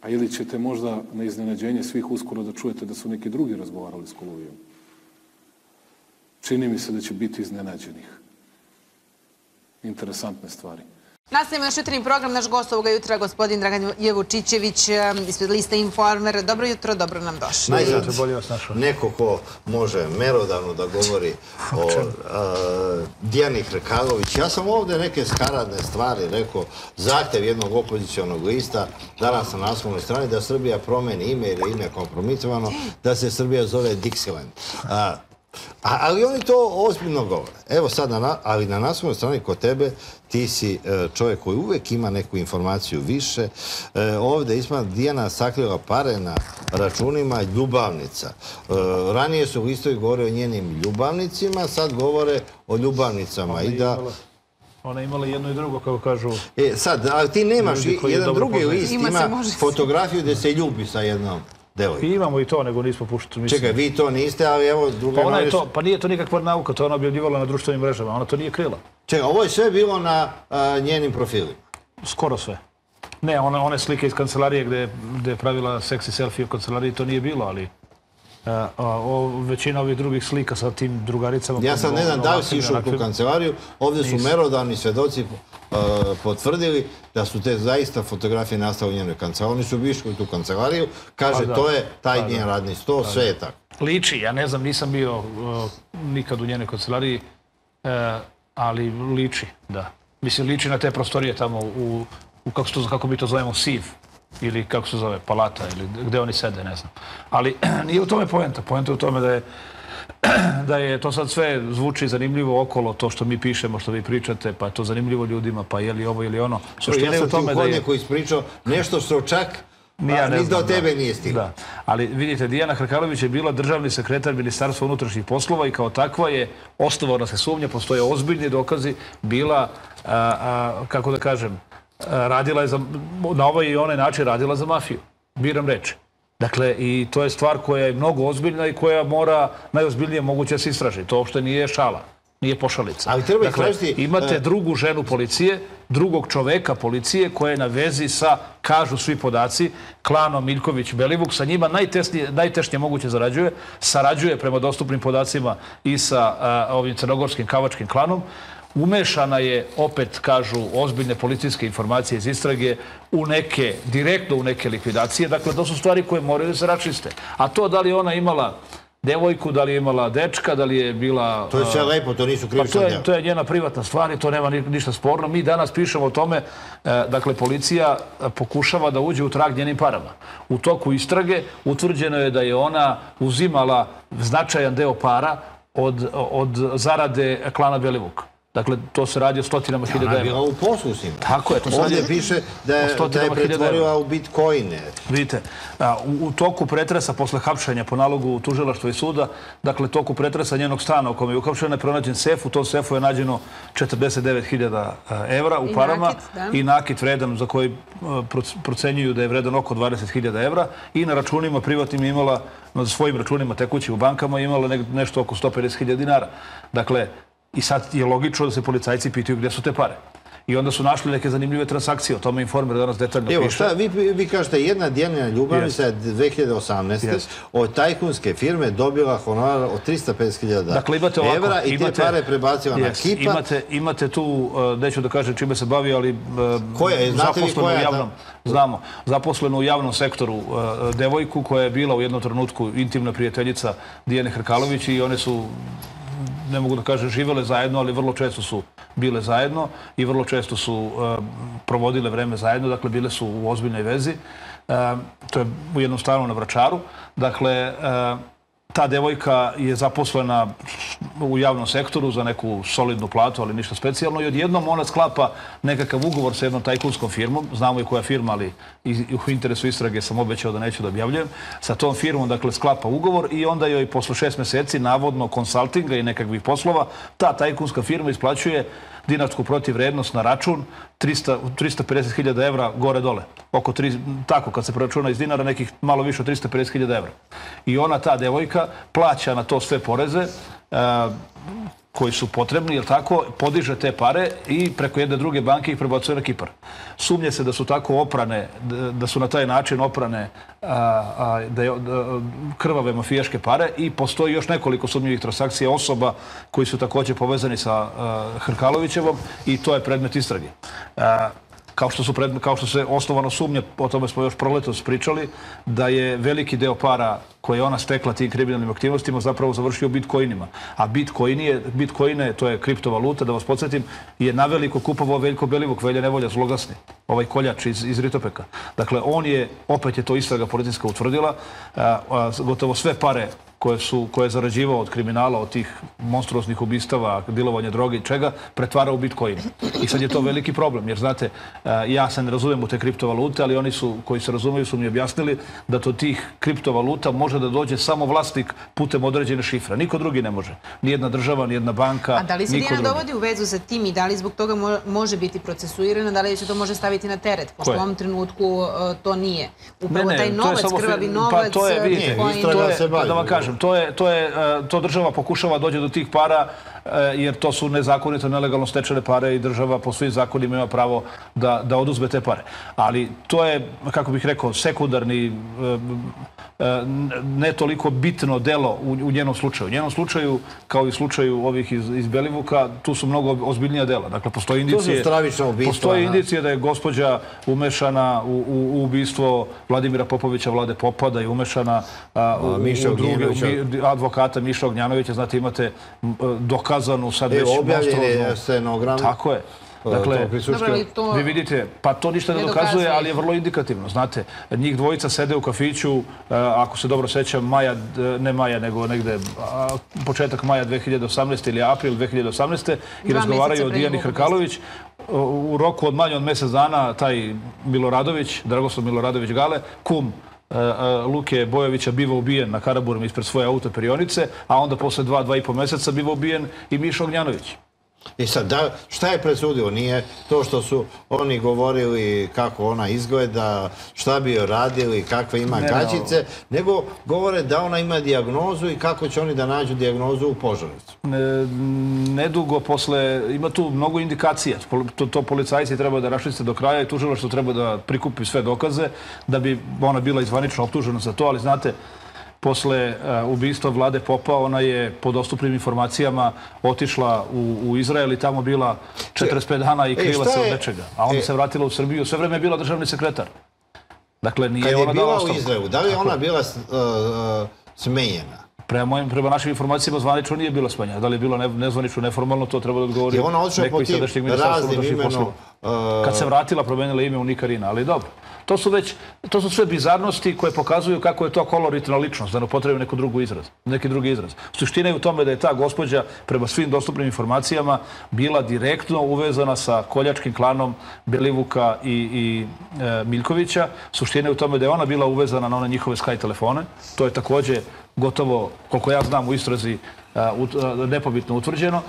A ili ćete možda na iznenađenje svih uskoro da čujete da su neki drugi razgovarali s koluvijom? Čini mi se da će biti iznenađenih. Interesantne stvari. Nastavimo naš jutarnji program. Naš gost ovoga jutra, gospodin Dragan Jevučićević, ispred lista Informer. Dobro jutro, dobro nam došli. Najzad, neko ko može merodavno da govori o Dijani Hrkalović. Ja sam ovde neke skaradne stvari rekao, zahtev jednog opozicijonog lista, danas na naslovnoj strani, da Srbija promeni ime ili ime kompromitovano, da se Srbija zove Dixieland. A, ali oni to ozbiljno govore. Evo sad, na, ali na naslovnoj strani kod tebe ti si e, čovjek koji uvek ima neku informaciju više. E, ovde isma Dijana sakrila pare na računima ljubavnica. E, ranije su u istoj govore o njenim ljubavnicima, sad govore o ljubavnicama. I da, Ona je imala jedno i drugo, kako kažu... E, sad, ali ti nemaš, jedan drugi list Ima se, ima fotografiju gde se ljubi sa jednom devojkom. Imamo i to, nego nismo puštali. Mislim. Čekaj, vi to niste, ali evo druga Pa, ona je to, pa nije to nikakva nauka, to je ona objavljivala na društvenim mrežama, ona to nije krila. Čekaj, ovo je sve bilo na a, njenim profilima. Skoro sve. Ne, one, one slike iz kancelarije gde, gde je pravila seksi selfie u kancelariji, to nije bilo, ali a, a, o, većina ovih drugih slika sa tim drugaricama... Ja sad ne znam da li si išao u tu kancelariju, ovdje su merodavni svedoci uh, potvrdili da su te zaista fotografije nastale u njenoj kancelariji. Oni su išli u tu kancelariju, kaže Pa da. to je taj Pa da. njen radni sto, Pa sve da. je tako. Liči, ja ne znam, nisam bio uh, nikad u njenoj kancelariji, uh, ali liči, da. Mislim, liči na te prostorije tamo u, u kako, to, kako mi to zovemo, SIV, ili kako se zove, palata, ili gde oni sede, ne znam. Ali nije u tome poenta. Poenta je u tome da je da je to sad sve zvuči zanimljivo okolo, to što mi pišemo, što vi pričate, pa je to zanimljivo ljudima, pa je li ovo ili ono. Suština ja je sam ti u tome da je... hodniku ispričao nešto što čak Ni ja ne znam, tebe da. nije stiglo. Da. Ali vidite, Dijana Hrkalović je bila državni sekretar Ministarstva unutrašnjih poslova i kao takva je osnovana se sumnja, postoje ozbiljni dokazi, bila, a, a, kako da kažem, radila je za, na ovaj i onaj način radila za mafiju. Biram reči. Dakle, i to je stvar koja je mnogo ozbiljna i koja mora najozbiljnije moguće se istraži. To uopšte nije šala, nije pošalica. Ali treba dakle, istražiti, imate e, drugu ženu policije, drugog čoveka policije koja je na vezi sa, kažu svi podaci, klanom Miljković-Belivuk, sa njima najtesnije, najtešnje moguće zarađuje, sarađuje prema dostupnim podacima i sa a, ovim crnogorskim kavačkim klanom, umešana je, opet kažu, ozbiljne policijske informacije iz istrage u neke, direktno u neke likvidacije. Dakle, to su stvari koje moraju da se račiste. A to da li ona imala devojku, da li je imala dečka, da li je bila... To je sve lepo, to nisu krivična pa to to je njena privatna stvar i to nema ni- ništa sporno. Mi danas pišemo o tome, e, dakle, policija e, pokušava da uđe u trag njenim parama. U toku istrage utvrđeno je da je ona uzimala značajan deo para od, od zarade klana Belivuk. Dakle, to se radi o stotinama hiljada Ona je evra. bila u poslu s njim. Tako je. to se Ovdje radi piše da je, da je evra. pretvorila u bitcoine. Vidite, a, u, u toku pretresa posle hapšenja po nalogu tužilaštva i suda, dakle toku pretresa njenog stana u kome je uhapšena je pronađen sef, u tom sefu je nađeno 49.000 evra u I parama nakit, da. i nakit vredan za koji procenjuju da je vredan oko 20.000 evra i na računima privatnim je imala, na svojim računima tekućim u bankama je imala nešto oko 150.000 dinara. Dakle, i sad je logično da se policajci pitaju gdje su te pare. I onda su našli neke zanimljive transakcije, o tome Informer danas detaljno Evo, piše. šta, vi, vi kažete, jedna Dijanina Ljubavnica je 2018. Jest. od tajkunske firme dobila honorar od 350.000 Dakle, imate ovako, evra i imate, te pare prebacila na Jest, Kipa. Imate, imate tu, uh, neću da kažem čime se bavi, ali uh, Koja je? Znate vi koja u je, javnom, znamo, zaposlenu u javnom sektoru uh, devojku koja je bila u jednom trenutku intimna prijateljica Dijane Hrkalović i one su ne mogu da kažem živele zajedno, ali vrlo često su bile zajedno i vrlo često su uh, provodile vreme zajedno, dakle bile su u ozbiljnoj vezi. Uh, to je u jednom stanu na Vračaru. Dakle, uh, ta devojka je zaposlena u javnom sektoru za neku solidnu platu, ali ništa specijalno i odjednom ona sklapa nekakav ugovor sa jednom tajkunskom firmom, znamo i koja firma, ali u interesu istrage sam obećao da neću da objavljujem, sa tom firmom dakle sklapa ugovor i onda joj posle šest meseci navodno konsultinga i nekakvih poslova ta tajkunska firma isplaćuje dinarsku protivrednost na račun 300 350.000 evra gore dole. Oko tri, tako kad se proračuna iz dinara nekih malo više od 350.000 evra. I ona, ta devojka, plaća na to sve poreze, koji su potrebni, jel tako, podiže te pare i preko jedne druge banke ih prebacuje na Kipar. Sumnje se da su tako oprane, da- su na taj način oprane a, da je, da, krvave mafijaške pare i postoji još nekoliko sumnjivih transakcija osoba koji su također povezani sa Hrkalovićevom i to je predmet istrage. Kao što, su pred, kao što se osnovano sumnja, o tome smo još proletos pričali, da je veliki deo para koje je ona stekla tim kriminalnim aktivnostima zapravo završio bitcoinima. A bitcoin je, bitcoine, to je kriptovaluta, da vas podsjetim, je naveliko kupovao Veljko Belivuk, Velja Nevolja, zlogasni, ovaj koljač iz, iz Ritopeka. Dakle, on je, opet je to istraga policijska utvrdila, a, a, gotovo sve pare koje, su, koje je zarađivao od kriminala, od tih monstruoznih ubistava, dilovanja droge i čega, pretvara u bitcoin. I sad je to veliki problem, jer znate, e, ja se ne razumijem u te kriptovalute, ali oni su, koji se razumeju su mi objasnili da to tih kriptovaluta može da dođe samo vlasnik putem određene šifre. Niko drugi ne može. Nijedna država, nijedna banka, A da li se niko Dijana drugi. dovodi u vezu sa tim i da li zbog toga mo- može biti procesuirana, da li se to može staviti na teret? Pošto u ovom trenutku uh, to nije. Upravo Ne, ne, taj novac, samo krvavi novac, Pa to je, uh, vidite, to je, se bavi. da vam kažem, to je, to je, e, to država pokušava dođe do tih para jer to su nezakonito, nelegalno stečene pare i država po svim zakonima ima pravo da, da oduzme te pare. Ali to je, kako bih rekao, sekundarni, e, e, ne toliko bitno delo u, u njenom slučaju. U njenom slučaju, kao i u slučaju ovih iz, iz Belivuka, tu su mnogo ozbiljnija dela. Dakle, postoji To su indicije... Postoji da. indicije da je gospođa umešana u, u, u ubistvo Vladimira Popovića, Vlade Popa, da je umešana a, u, u druge, advokata Miša Ognjanovića. Znate, imate m, dokazanu sad već Evo, objavljen je monstruoznu- stenogram. Tako je. Dakle, to- vi vidite, pa to ništa ne Ne dokazuje, dokazuje. ali je vrlo indikativno. Znate, njih dvojica sede u kafiću, e, ako se dobro sećam, maja, d- ne maja, nego negde a, početak maja 2018. ili april 2018. i Dva razgovaraju o Dijani Hrkalović. U roku od manje od mjesec dana taj Miloradović, Dragoslav Miloradović Gale, kum e, e, Luke Bojovića biva ubijen na Karaburima ispred svoje auto perionice, a onda posle dva, dva i po meseca biva ubijen i Mišo Ognjanović. I sad, da, šta je presudio? Nije to što su oni govorili kako ona izgleda, šta bi joj radili, kakve ima Ne, ne, gaćice, nego govore da ona ima dijagnozu i kako će oni da nađu dijagnozu u požarnicu. Ne- nedugo posle, ima tu mnogo indikacija. To, to policajci treba da raščiste do kraja i tužilaštvo treba da prikupi sve dokaze da bi ona bila izvanično optužena za to, ali znate, posle uh, ubistva vlade Popa, ona je po dostupnim informacijama otišla u, u Izrael i tamo bila 45 dana i E, krila se od je- nečega. A onda e, se vratila u Srbiju. Sve vreme je bila državni sekretar. Dakle, nije Kad je ona dala bila u. Izraelu, da li je ona je. bila uh, smenjena? Prema, mojim, prema našim informacijama zvanično nije bilo smenjena. Da li je bilo ne, nezvanično, neformalno, to treba da odgovori Je ona neko po iz tim sadašnjeg ministarstva raznim unutrašnjih poslova. Kad se vratila, promenila ime u Nikarina, ali dobro. To su već, to su sve bizarnosti koje pokazuju kako je to koloritna ličnost, da ne upotrebi neku drugu izraz, neki drugi izraz. Suština je u tome da je ta gospođa, prema svim dostupnim informacijama, bila direktno uvezana sa koljačkim klanom Belivuka i, i e, Miljkovića. Suština je u tome da je ona bila uvezana na one njihove Sky telefone. To je takođe gotovo, koliko ja znam, u istrazi a, ut- a, nepobitno utvrđeno.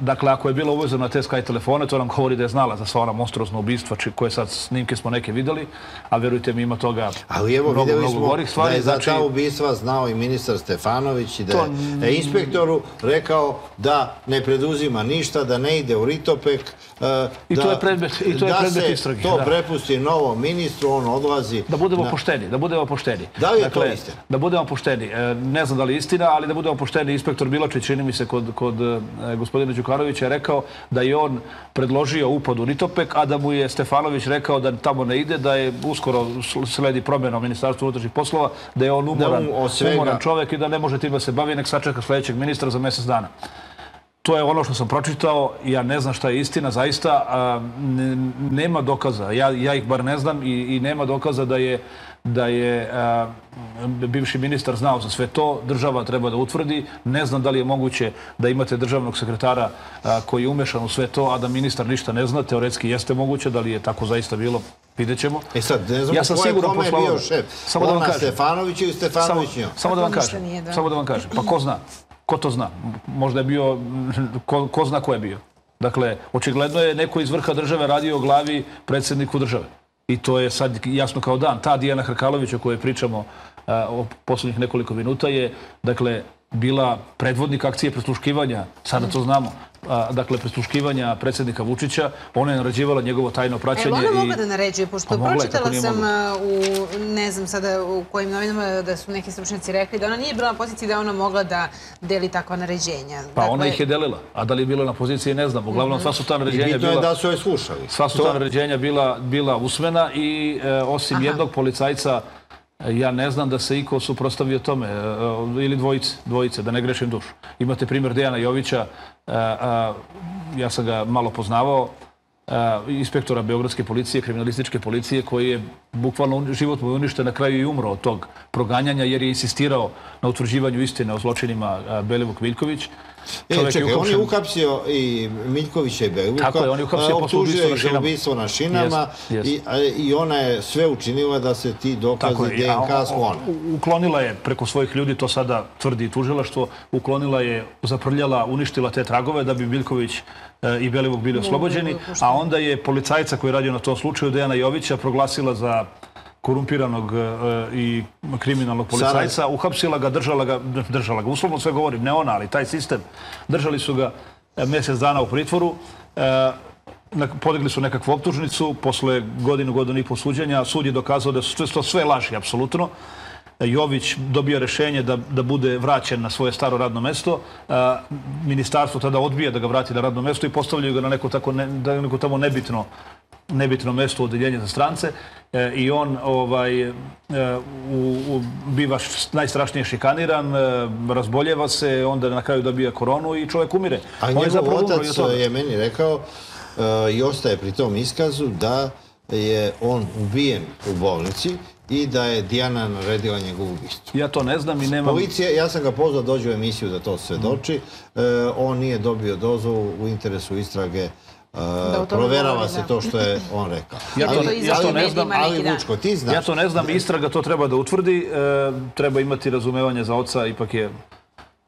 Dakle, ako je bila uvezana na te Sky telefone, to nam govori da je znala za sva ona monstruozna ubistva, či- koje sad snimke smo neke videli, a verujte mi ima toga Ali evo, mnogo, videli mnogo smo gorih stvari. da je za znači- ta ubistva znao i ministar Stefanović i da To je inspektoru rekao da ne preduzima ništa, da ne ide u Ritopek, e, I da, to je predmet- i to je da predmet se istrage, to da. prepusti novom ministru, on odlazi. Da budemo na- pošteni, da budemo pošteni. Da li je to dakle, istina? Da budemo pošteni. E, Ne znam da li je istina, ali da budemo pošteni. Inspektor Biločić, čini mi se, kod, kod e, gospodina Đukanovića je rekao da je on predložio upad u Ritopek, a da mu je Stefanović rekao da tamo ne ide, da je uskoro sledi promjena u Ministarstvu unutrašnjih poslova, da je on umoran, od svega- umoran čovek i da ne može tim da se bavi, nek sačeka sledećeg ministra za mjesec dana. To je ono što sam pročitao, ja ne znam šta je istina, zaista a, nema dokaza, ja, ja ih bar ne znam i, i nema dokaza da je da je a, bivši ministar znao za sve to, država treba da utvrdi, ne znam da li je moguće da imate državnog sekretara a, koji je umešan u sve to, a da ministar ništa ne zna, teoretski jeste moguće, da li je tako zaista bilo, vidjet ćemo. E sad, ne znamo ja sam ko je kome posle bio šef. Samo da vam Ona kažem. Stefanović ili Stefanović Samo, njom? samo da vam kažem. nije, da. Samo da vam kažem. Pa ko zna? Ko to zna? Možda je bio, ko, ko zna ko je bio. Dakle, očigledno je neko iz vrha države radio o glavi predsjedniku države. I to je sad jasno kao dan. Ta Dijana Hrkalović o kojoj pričamo a, o poslednjih nekoliko minuta je, dakle, bila predvodnik akcije presluškivanja, sada to znamo, a, dakle, presluškivanja predsjednika Vučića. Ona je naređivala njegovo tajno Evo, praćenje. ona mogla i... da naređuje, pošto Pa pročitala sam mogla? a, u, ne znam sada u kojim novinama da su neki stručnjaci rekli da ona nije bila na poziciji da je ona mogla da deli takva naređenja. Pa ona ih je delila, a da li je bila na poziciji ne znam. Uglavnom sva su ta I naređenja bitno je bila... da su je slušali. Sva su ta naređenja bila, bila usmena i e, osim jednog policajca e, ja ne znam da se iko suprostavio tome, e, e, ili dvojice, dvojice, da ne grešim dušu. Imate primjer Dejana Jovića, e, a, ja sam ga malo poznavao, inspektora Beogradske policije, kriminalističke policije, koji je bukvalno život mu uništen, na kraju i umro od tog proganjanja, jer je insistirao na utvrđivanju istine o zločinima Belivuk Miljković. E, čekaj, on je uhapsio i Miljkovića i Beluka. Tako je, on je uhapsio posle ubistva na šinama. ubistvo na šinama. I, i ona je sve učinila da se ti dokazi je, DNK sklone. Uklonila je preko svojih ljudi, to sada tvrdi i tužilaštvo, uklonila je, zaprljala, uništila te tragove da bi Biljković e, i Belivuk bili oslobođeni, a onda je policajca koji je radio na tom slučaju, Dejana Jovića, proglasila za korumpiranog e, i kriminalnog policajca, uhapsila ga, držala ga, držala ga, uslovno sve govorim, ne ona, ali taj sistem, držali su ga e, mjesec dana u pritvoru, e, podigli su nekakvu optužnicu, posle godinu, godinu i po suđenja, sud je dokazao da su to sve laži, apsolutno. Jović dobio rešenje da, da bude vraćen na svoje staro radno mesto. Ministarstvo tada odbija da ga vrati na radno mesto i postavljaju ga na neko, tako ne, da neko tamo nebitno nebitno mesto u odeljenje za strance e, i on ovaj e, u, u, biva najstrašnije šikaniran, e, razboljeva se, onda na kraju dobija koronu i čovjek umire. A On je njegov otac je meni rekao i ostaje pri tom iskazu da je on ubijen u bolnici i da je Dijana naredila njegovu ubistvo. Ja to ne znam i nemam... Policija, ja sam ga pozvao dođe u emisiju da to svedoči. E, on nije dobio dozvolu u interesu istrage. Tome proverava se da. to što je on rekao. Ja to, Ali ja to ne znam, Ali. Vučko, ti znaš. Ja to ne znam, istraga to treba da utvrdi, e, treba imati razumevanje za oca, ipak je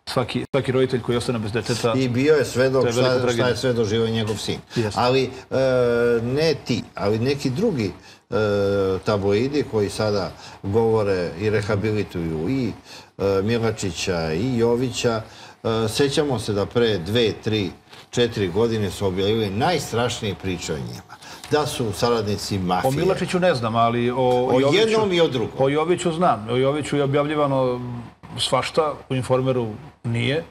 svaki, svaki roditelj koji ostane bez deteta... I bio je svedok šta, šta je sve doživao njegov sin. Jeste. Ali e, ne ti, ali neki drugi e, tabloidi koji sada govore i rehabilituju i e, Milačića i Jovića. E, sećamo se da pre dve, tri, četiri godine su objavili najstrašnije priče o njima. Da su saradnici mafije. O Milačiću ne znam, ali o, O Joviću- jednom i o drugom. O Joviću znam. O Joviću je objavljivano svašta, u Informeru nije.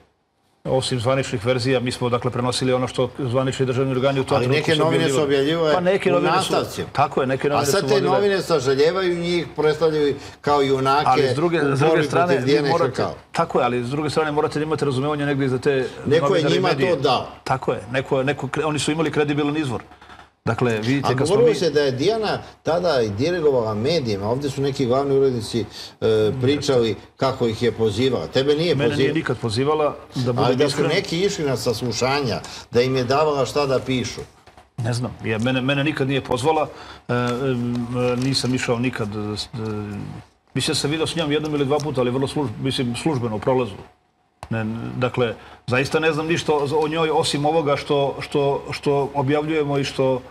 Osim zvaničnih verzija, mi smo dakle prenosili ono što zvanični državni organi u tom Ali neke novine su objavljive pa neke u novine nastavcima. Su, tako je, neke novine A sad su te vodile- novine sažaljevaju njih, predstavljaju kao junake ali s druge, s druge strane, morate, tako je, ali s druge strane morate da imate razumevanje negdje za te Neko je njima medije. to dao. Tako je, neko, neko, oni su imali kredibilan izvor. Dakle, vidite, A govorilo mi... se da je Dijana tada i dirigovala medijima. Ovdje su neki glavni urednici e, pričali kako ih je pozivala. Tebe nije Mene pozivala. nije nikad pozivala da Ali budem da su iskren. neki išli na saslušanja, da im je davala šta da pišu. Ne znam, ja, mene, mene nikad nije pozvala, e, e, nisam išao nikad, e, e, mislim da sam vidio s njom jednom ili dva puta, ali vrlo služ, mislim, službeno u prolazu. Ne, dakle, zaista ne znam ništa o njoj osim ovoga što, što, što objavljujemo i što,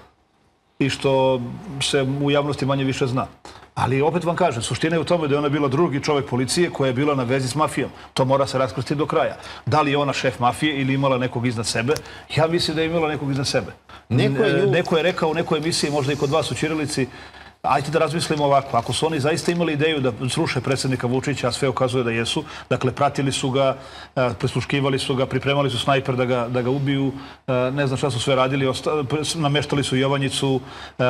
i što se u javnosti manje više zna. Ali opet vam kažem, suština je u tome da je ona bila drugi čovjek policije koja je bila na vezi s mafijom. To mora se raskrstiti do kraja. Da li je ona šef mafije ili imala nekog iznad sebe? Ja mislim da je imala nekog iznad sebe. Neko je neko je rekao u nekoj emisiji, možda i kod vas u Čirilici, Ajde da razmislimo ovako, ako su oni zaista imali ideju da sruše predsjednika Vučića, a sve ukazuje da jesu, dakle pratili su ga, e, prisluškivali su ga, pripremali su snajper da ga, da ga ubiju, e, ne znam šta su sve radili, nameštali su Jovanjicu, e,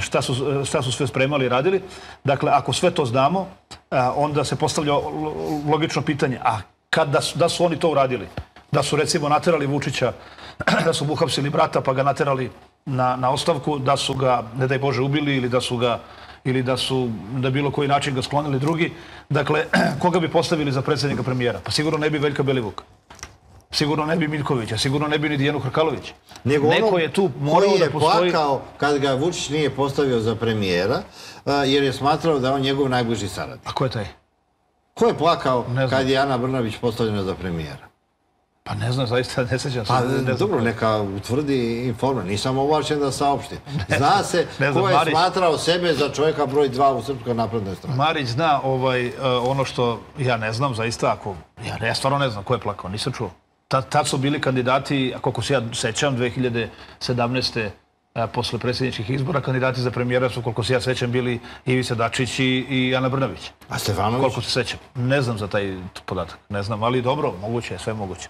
šta su, šta su sve spremali i radili. Dakle, ako sve to znamo, onda se postavlja lo- logično pitanje, a kad da su, da su oni to uradili? Da su recimo naterali Vučića, da su uhapsili brata pa ga naterali na, na ostavku, da su ga, ne daj Bože, ubili ili da su ga ili da su na bilo koji način ga sklonili drugi. Dakle, koga bi postavili za predsjednika premijera? Pa sigurno ne bi Veljka Belivuka. Sigurno ne bi Miljkovića, sigurno ne bi ni Dijanu Hrkalović. Nego Neko ono je tu morao je da postoji... plakao kad ga Vučić nije postavio za premijera, jer je smatrao da je on njegov najbliži saradnik. A ko je taj? Ko je plakao kad je Ana Brnabić postavljena za premijera? Pa ne znam, zaista ne sećam se. Pa ne znam dobro, neka utvrdi informer. Nisam ovlašćen da saopštim. Zna se ne znam, ko je Marić. smatrao sebe za čovjeka broj dva u Srpskoj naprednoj strani. Marić zna ovaj, e, ono što ja ne znam, zaista, ako, ja, ja stvarno ne znam ko je plakao, nisam čuo. Tad, tad su bili kandidati, koliko se ja sećam, 2017. a, posle predsjedničkih izbora, kandidati za premijera su, koliko se ja sećam, bili Ivica Dačić i, i Ana Brnabić. A Stefanović? Koliko se sećam. Ne znam za taj podatak, ne znam, ali dobro, moguće je, sve je moguće.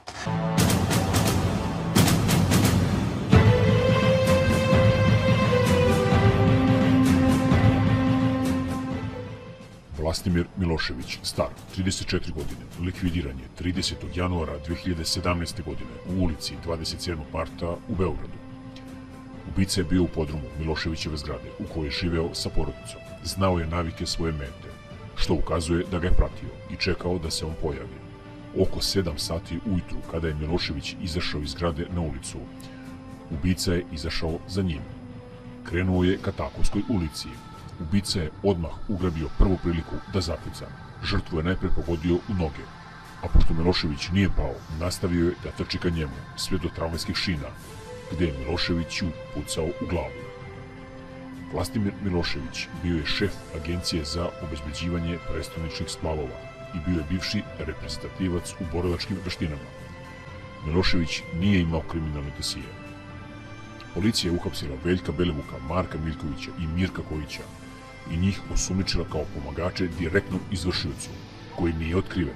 Vlastimir Milošević, star 34 godine, likvidiran je 30. januara 2017. godine u ulici 27. marta u Beogradu. Ubica je bio u podrumu Miloševićeve zgrade u kojoj je živeo sa porodicom. Znao je navike svoje mete, što ukazuje da ga je pratio i čekao da se on pojavi. Oko 7 sati ujutru, kada je Milošević izašao iz zgrade na ulicu, ubica je izašao za njim. Krenuo je ka Takovskoj ulici. Ubica je odmah ugrabio prvu priliku da zapuca. Žrtvu je najpre pogodio u noge, a pošto Milošević nije pao, nastavio je da trči ka njemu sve do tramvajskih šina, gde je Miloševiću pucao u glavu. Vlastimir Milošević bio je šef agencije za obezbeđivanje prestoničnih splavova i bio je bivši reprezentativac u borilačkim veštinama. Milošević nije imao kriminalne dosije. Policija je uhapsila Veljka Belivuka, Marka Miljkovića i Mirka Kojića i njih osumničila kao pomagače direktnom izvršiocu, koji nije otkriven.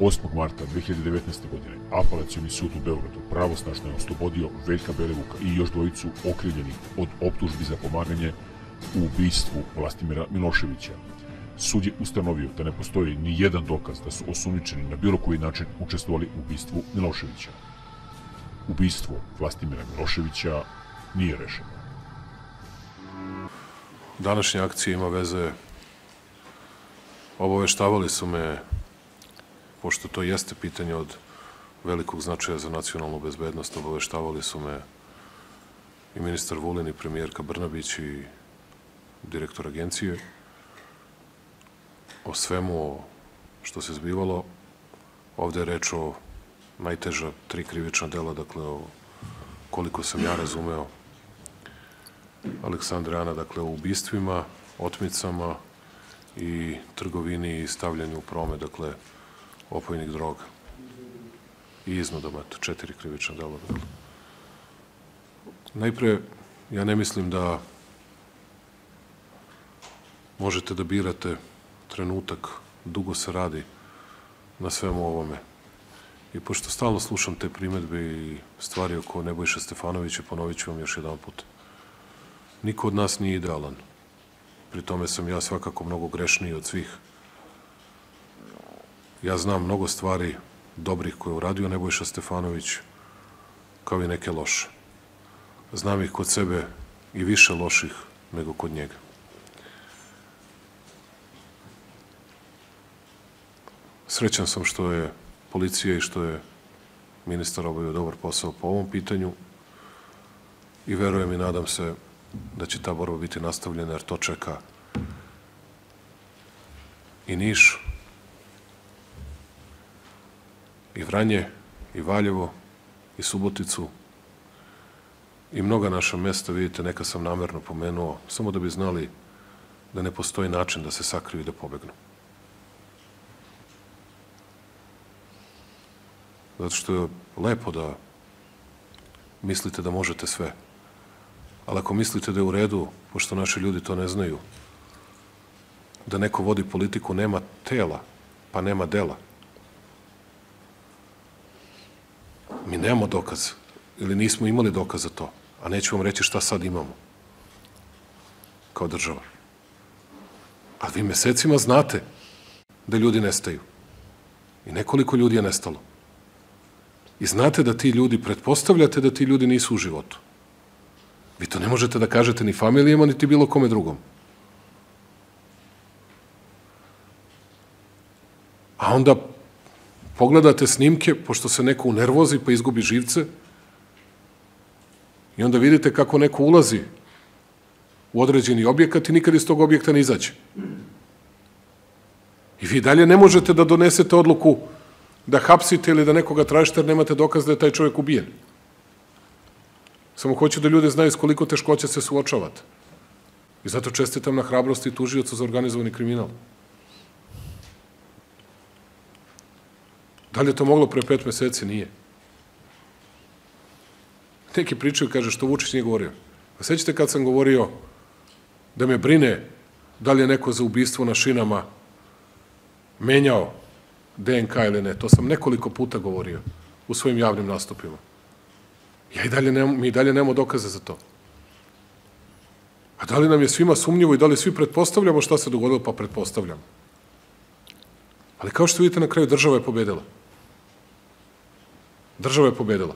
8. marta 2019. godine apelacioni sud u Beogradu pravosnažno je oslobodio Veljka Belivuka i još dvojicu okrivljenih od optužbi za pomaganje u ubistvu Vlastimira Miloševića. Sud je ustanovio da ne postoji ni jedan dokaz da su osumničeni na bilo koji način učestvovali u ubistvu Miloševića. Ubistvo Vlastimira Miloševića nije rešeno. Današnja akcija ima veze, obaveštavali su me, pošto to jeste pitanje od velikog značaja za nacionalnu bezbednost, obaveštavali su me i ministar Vulin i premijerka Brnabić i direktor agencije o svemu što se zbivalo. Ovde je reč o najteža tri krivična dela, dakle o koliko sam ja razumeo Aleksandra Ana, dakle o ubistvima, otmicama i trgovini i stavljanju u promet, dakle opojnih droga i iznudama, eto, četiri krivična dela. Najpre, ja ne mislim da možete da birate trenutak, dugo se radi na svemu ovome. I pošto stalno slušam te primetbe i stvari oko Nebojša Stefanovića, ponovit ću vam još jedan put. Niko od nas nije idealan. Pri tome sam ja svakako mnogo grešniji od svih. Ja znam mnogo stvari dobrih koje je uradio Nebojša Stefanović, kao i neke loše. Znam ih kod sebe i više loših nego kod njega. Srećan sam što je policija i što je ministar obavio dobar posao po ovom pitanju i verujem i nadam se da će ta borba biti nastavljena jer to čeka i Niš, i Vranje, i Valjevo, i Suboticu, i mnoga naša mesta, vidite, neka sam namerno pomenuo, samo da bi znali da ne postoji način da se sakriju i da pobegnu. Zato što je lepo da mislite da možete sve. Ali ako mislite da je u redu, pošto naši ljudi to ne znaju, da neko vodi politiku, nema tela, pa nema dela. Mi nemamo dokaz, ili nismo imali dokaz za to, a neću vam reći šta sad imamo kao država. A vi mesecima znate da ljudi nestaju. I nekoliko ljudi je nestalo. I znate da ti ljudi, pretpostavljate da ti ljudi nisu u životu. Vi to ne možete da kažete ni familijama, niti bilo kome drugom. A onda pogledate snimke, pošto se neko unervozi pa izgubi živce, i onda vidite kako neko ulazi u određeni objekat i nikad iz tog objekta ne izađe. I vi dalje ne možete da donesete odluku da hapsite ili da nekoga tražite jer nemate dokaz da je taj čovjek ubijen. Samo hoću da ljude znaju s koliko teškoća se suočavate. I zato čestitam na hrabrosti tužioca za organizovani kriminal. Da li je to moglo pre pet meseci? Nije. Neki pričaju, kaže, što Vučić nije govorio. A sećate kad sam govorio da me brine da li je neko za ubistvo na šinama menjao DNK ili ne. To sam nekoliko puta govorio u svojim javnim nastupima. Ja i dalje nemam, mi i dalje nemamo dokaze za to. A da li nam je svima sumnjivo i da li svi pretpostavljamo šta se dogodilo? Pa pretpostavljamo. Ali kao što vidite, na kraju država je pobedila. Država je pobedila.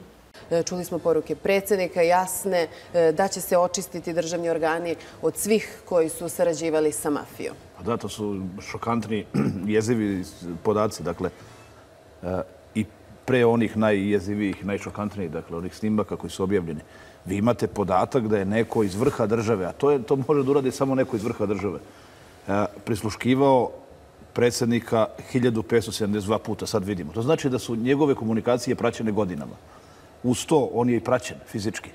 E, čuli smo poruke predsednika jasne e, da će se očistiti državni organi od svih koji su sarađivali sa mafijom. Pa da, to su šokantni, jezivi podaci. Dakle, e, i pre onih najjezivijih, najšokantnijih, dakle, onih snimaka koji su objavljeni, vi imate podatak da je neko iz vrha države, a to, je, to može da uradi samo neko iz vrha države, prisluškivao predsednika 1572 puta, sad vidimo. To znači da su njegove komunikacije praćene godinama. Uz to, on je i praćen fizički.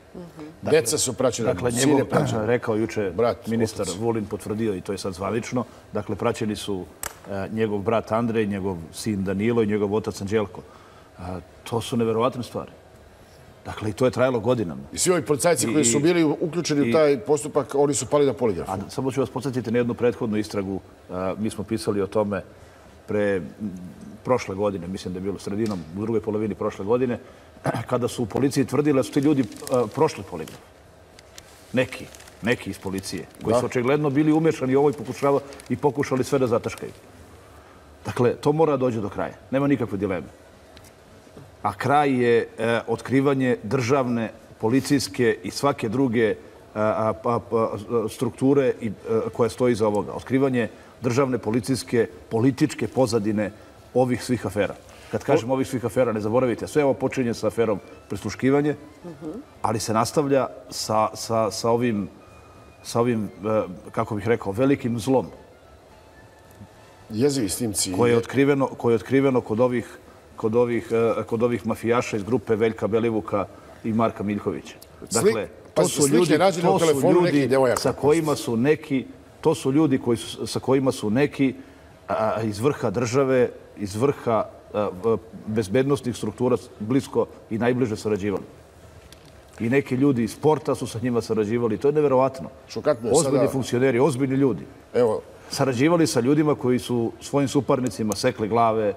Dakle, Deca su praćene, dakle, njegov, je praćen. Rekao juče Brat, ministar otac. Vulin potvrdio i to je sad zvanično. Dakle, praćeni su e, njegov brat Andrej, njegov sin Danilo i njegov otac Anđelko. A, to su neverovatne stvari. Dakle, i to je trajalo godinama. I svi ovi policajci koji su bili uključeni u taj postupak, oni su pali na poligrafu. A, samo ću vas podsjetiti na jednu prethodnu istragu. A, mi smo pisali o tome pre prošle godine, mislim da je bilo sredinom, u drugoj polovini prošle godine, kada su u policiji tvrdili da su ti ljudi a, prošli poligraf. Neki, neki iz policije, koji Da. su očigledno bili umešani u ovo i, pokušava, i pokušali sve da zataškaju. Dakle, to mora da dođe do kraja. Nema nikakve dileme. A kraj je e, otkrivanje državne, policijske i svake druge e, a, a, a, strukture i, e, koja stoji iza ovoga. Otkrivanje državne, policijske, političke pozadine ovih svih afera. Kad kažem ovih svih afera, ne zaboravite, sve ovo počinje sa aferom prisluškivanje, ali se nastavlja sa, sa, sa ovim, sa ovim, kako bih rekao, velikim zlom Jezivi snimci. koje je otkriveno, koje je otkriveno kod ovih, kod ovih, e, kod ovih mafijaša iz grupe Veljka Belivuka i Marka Miljkovića. Dakle, Slik- to su ljudi, to su ljudi sa kojima su neki, to su ljudi koji su, sa kojima su neki a, iz vrha države, iz vrha a, a, bezbednostnih struktura blisko i najbliže sarađivali. I neki ljudi iz sporta su sa njima sarađivali. To je neverovatno. Šokantno je Ozbiljni sada- funkcioneri, ozbiljni ljudi. Evo, Sarađivali sa ljudima koji su svojim suparnicima sekli glave,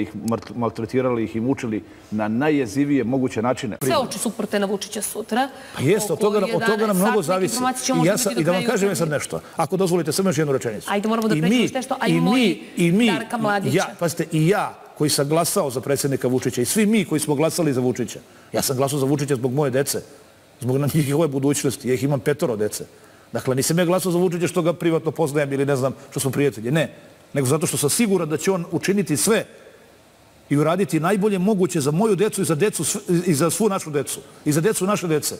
ih, maltretirali ih i mučili na najjezivije moguće načine. Sve oči su uprte na Vučića sutra. Pa jeste, od toga, od toga nam mnogo zavisi. I, ja sam, I da vam kažem sad nešto, ako dozvolite samo još jednu rečenicu. Ajde, moramo da pređemo nešto, a i, mi, i mi, Darka Mladića. Ja, pazite, i ja koji sam glasao za predsjednika Vučića i svi mi koji smo glasali za Vučića. Ja sam glasao za Vučića zbog moje dece, zbog njihove budućnosti. Ja ih imam petoro dece. Dakle, nisam ja glasao za Vučića što ga privatno poznajem ili ne znam što smo prijatelji. Ne, nego zato što sam siguran da će on učiniti sve i uraditi najbolje moguće za moju decu i za, decu, i za svu našu decu. I za decu naše dece.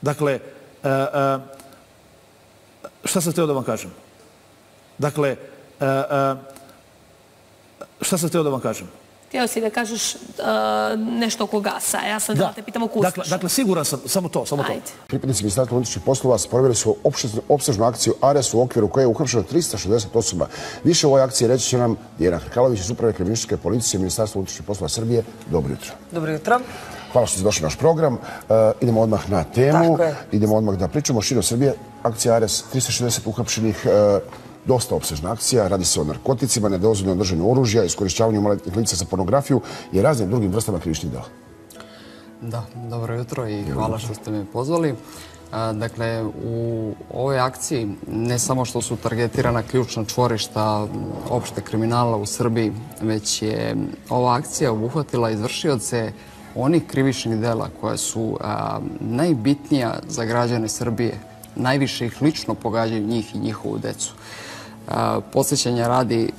Dakle, uh, uh, šta sam htio da vam kažem? Dakle, uh, šta sam htio da vam kažem? Htio si da kažeš uh, nešto oko gasa, ja sam da, da te pitam oko dakle, dakle, siguran sam, samo to, samo Ajde. to. Pripadnici Ministarstva unutrašnjih poslova sproveli su opsežnu akciju ARES u okviru koje je uhapšeno 360 osoba. Više u ovoj akciji reći će nam Dijena Hrkalović iz Uprave kriminalističke policije Ministarstva unutrašnjih poslova Srbije. Dobro jutro. Dobro jutro. Hvala što ste došli na naš program. Uh, idemo odmah na temu. Idemo odmah da pričamo širom Srbije. Akcija ARES, 360 uhapšenih uh, dosta opsežna akcija. Radi se o narkoticima, nedozvoljeno držanju oružja, iskorišćavanju maletnih lica za pornografiju i raznim drugim vrstama krivičnih dela. Da, dobro jutro i hvala što ste me pozvali. Dakle, u ovoj akciji ne samo što su targetirana ključna čvorišta opšte kriminala u Srbiji, već je ova akcija obuhvatila izvršioce onih krivičnih dela koja su a, najbitnija za građane Srbije, najviše ih lično pogađaju njih i njihovu decu. Posjećanja radi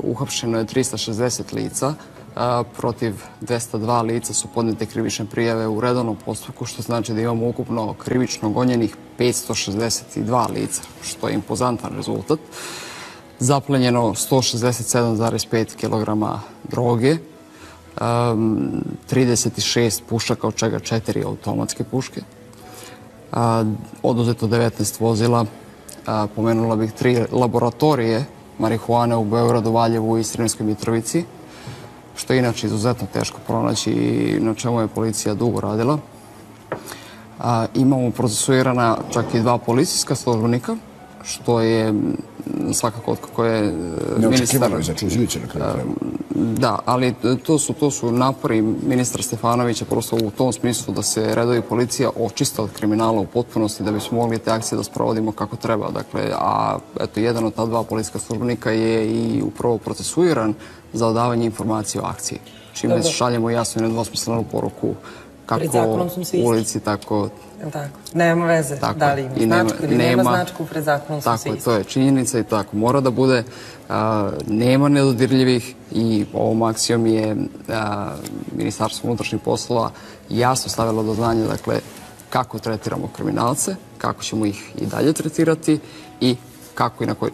uhapšeno je 360 lica, protiv 202 lica su podnete krivične prijave u redovnom postupku, što znači da imamo ukupno krivično gonjenih 562 lica, što je impozantan rezultat. Zaplenjeno 167,5 kg droge, 36 pušaka, od čega 4 automatske puške, oduzeto 19 vozila, pomenula bih tri laboratorije marihuane u Beogradu, Valjevu i Sremskoj Mitrovici, što je inače izuzetno teško pronaći i na čemu je policija dugo radila. Imamo procesuirana čak i dva policijska službenika, što je svakako kako je ministar... Neočekivano i na kraju Da, ali to su, to su napori ministra Stefanovića prosto u tom smislu da se redovi policija očista od kriminala u potpunosti da bismo mogli te akcije da sprovodimo kako treba. Dakle, a eto, jedan od ta dva policijska službenika je i upravo procesuiran za odavanje informacije o akciji. Čime šaljemo jasno i nedvosmislenu poruku kako u ulici, tako Tako. Nema veze tako, da li ima nema, značku ili nema, nema značku, pred zakonom Tako, to je činjenica i tako mora da bude. A, nema nedodirljivih i ovom akcijom je a, Ministarstvo unutrašnjih poslova jasno stavilo do znanja dakle, kako tretiramo kriminalce, kako ćemo ih i dalje tretirati i kako i na koji,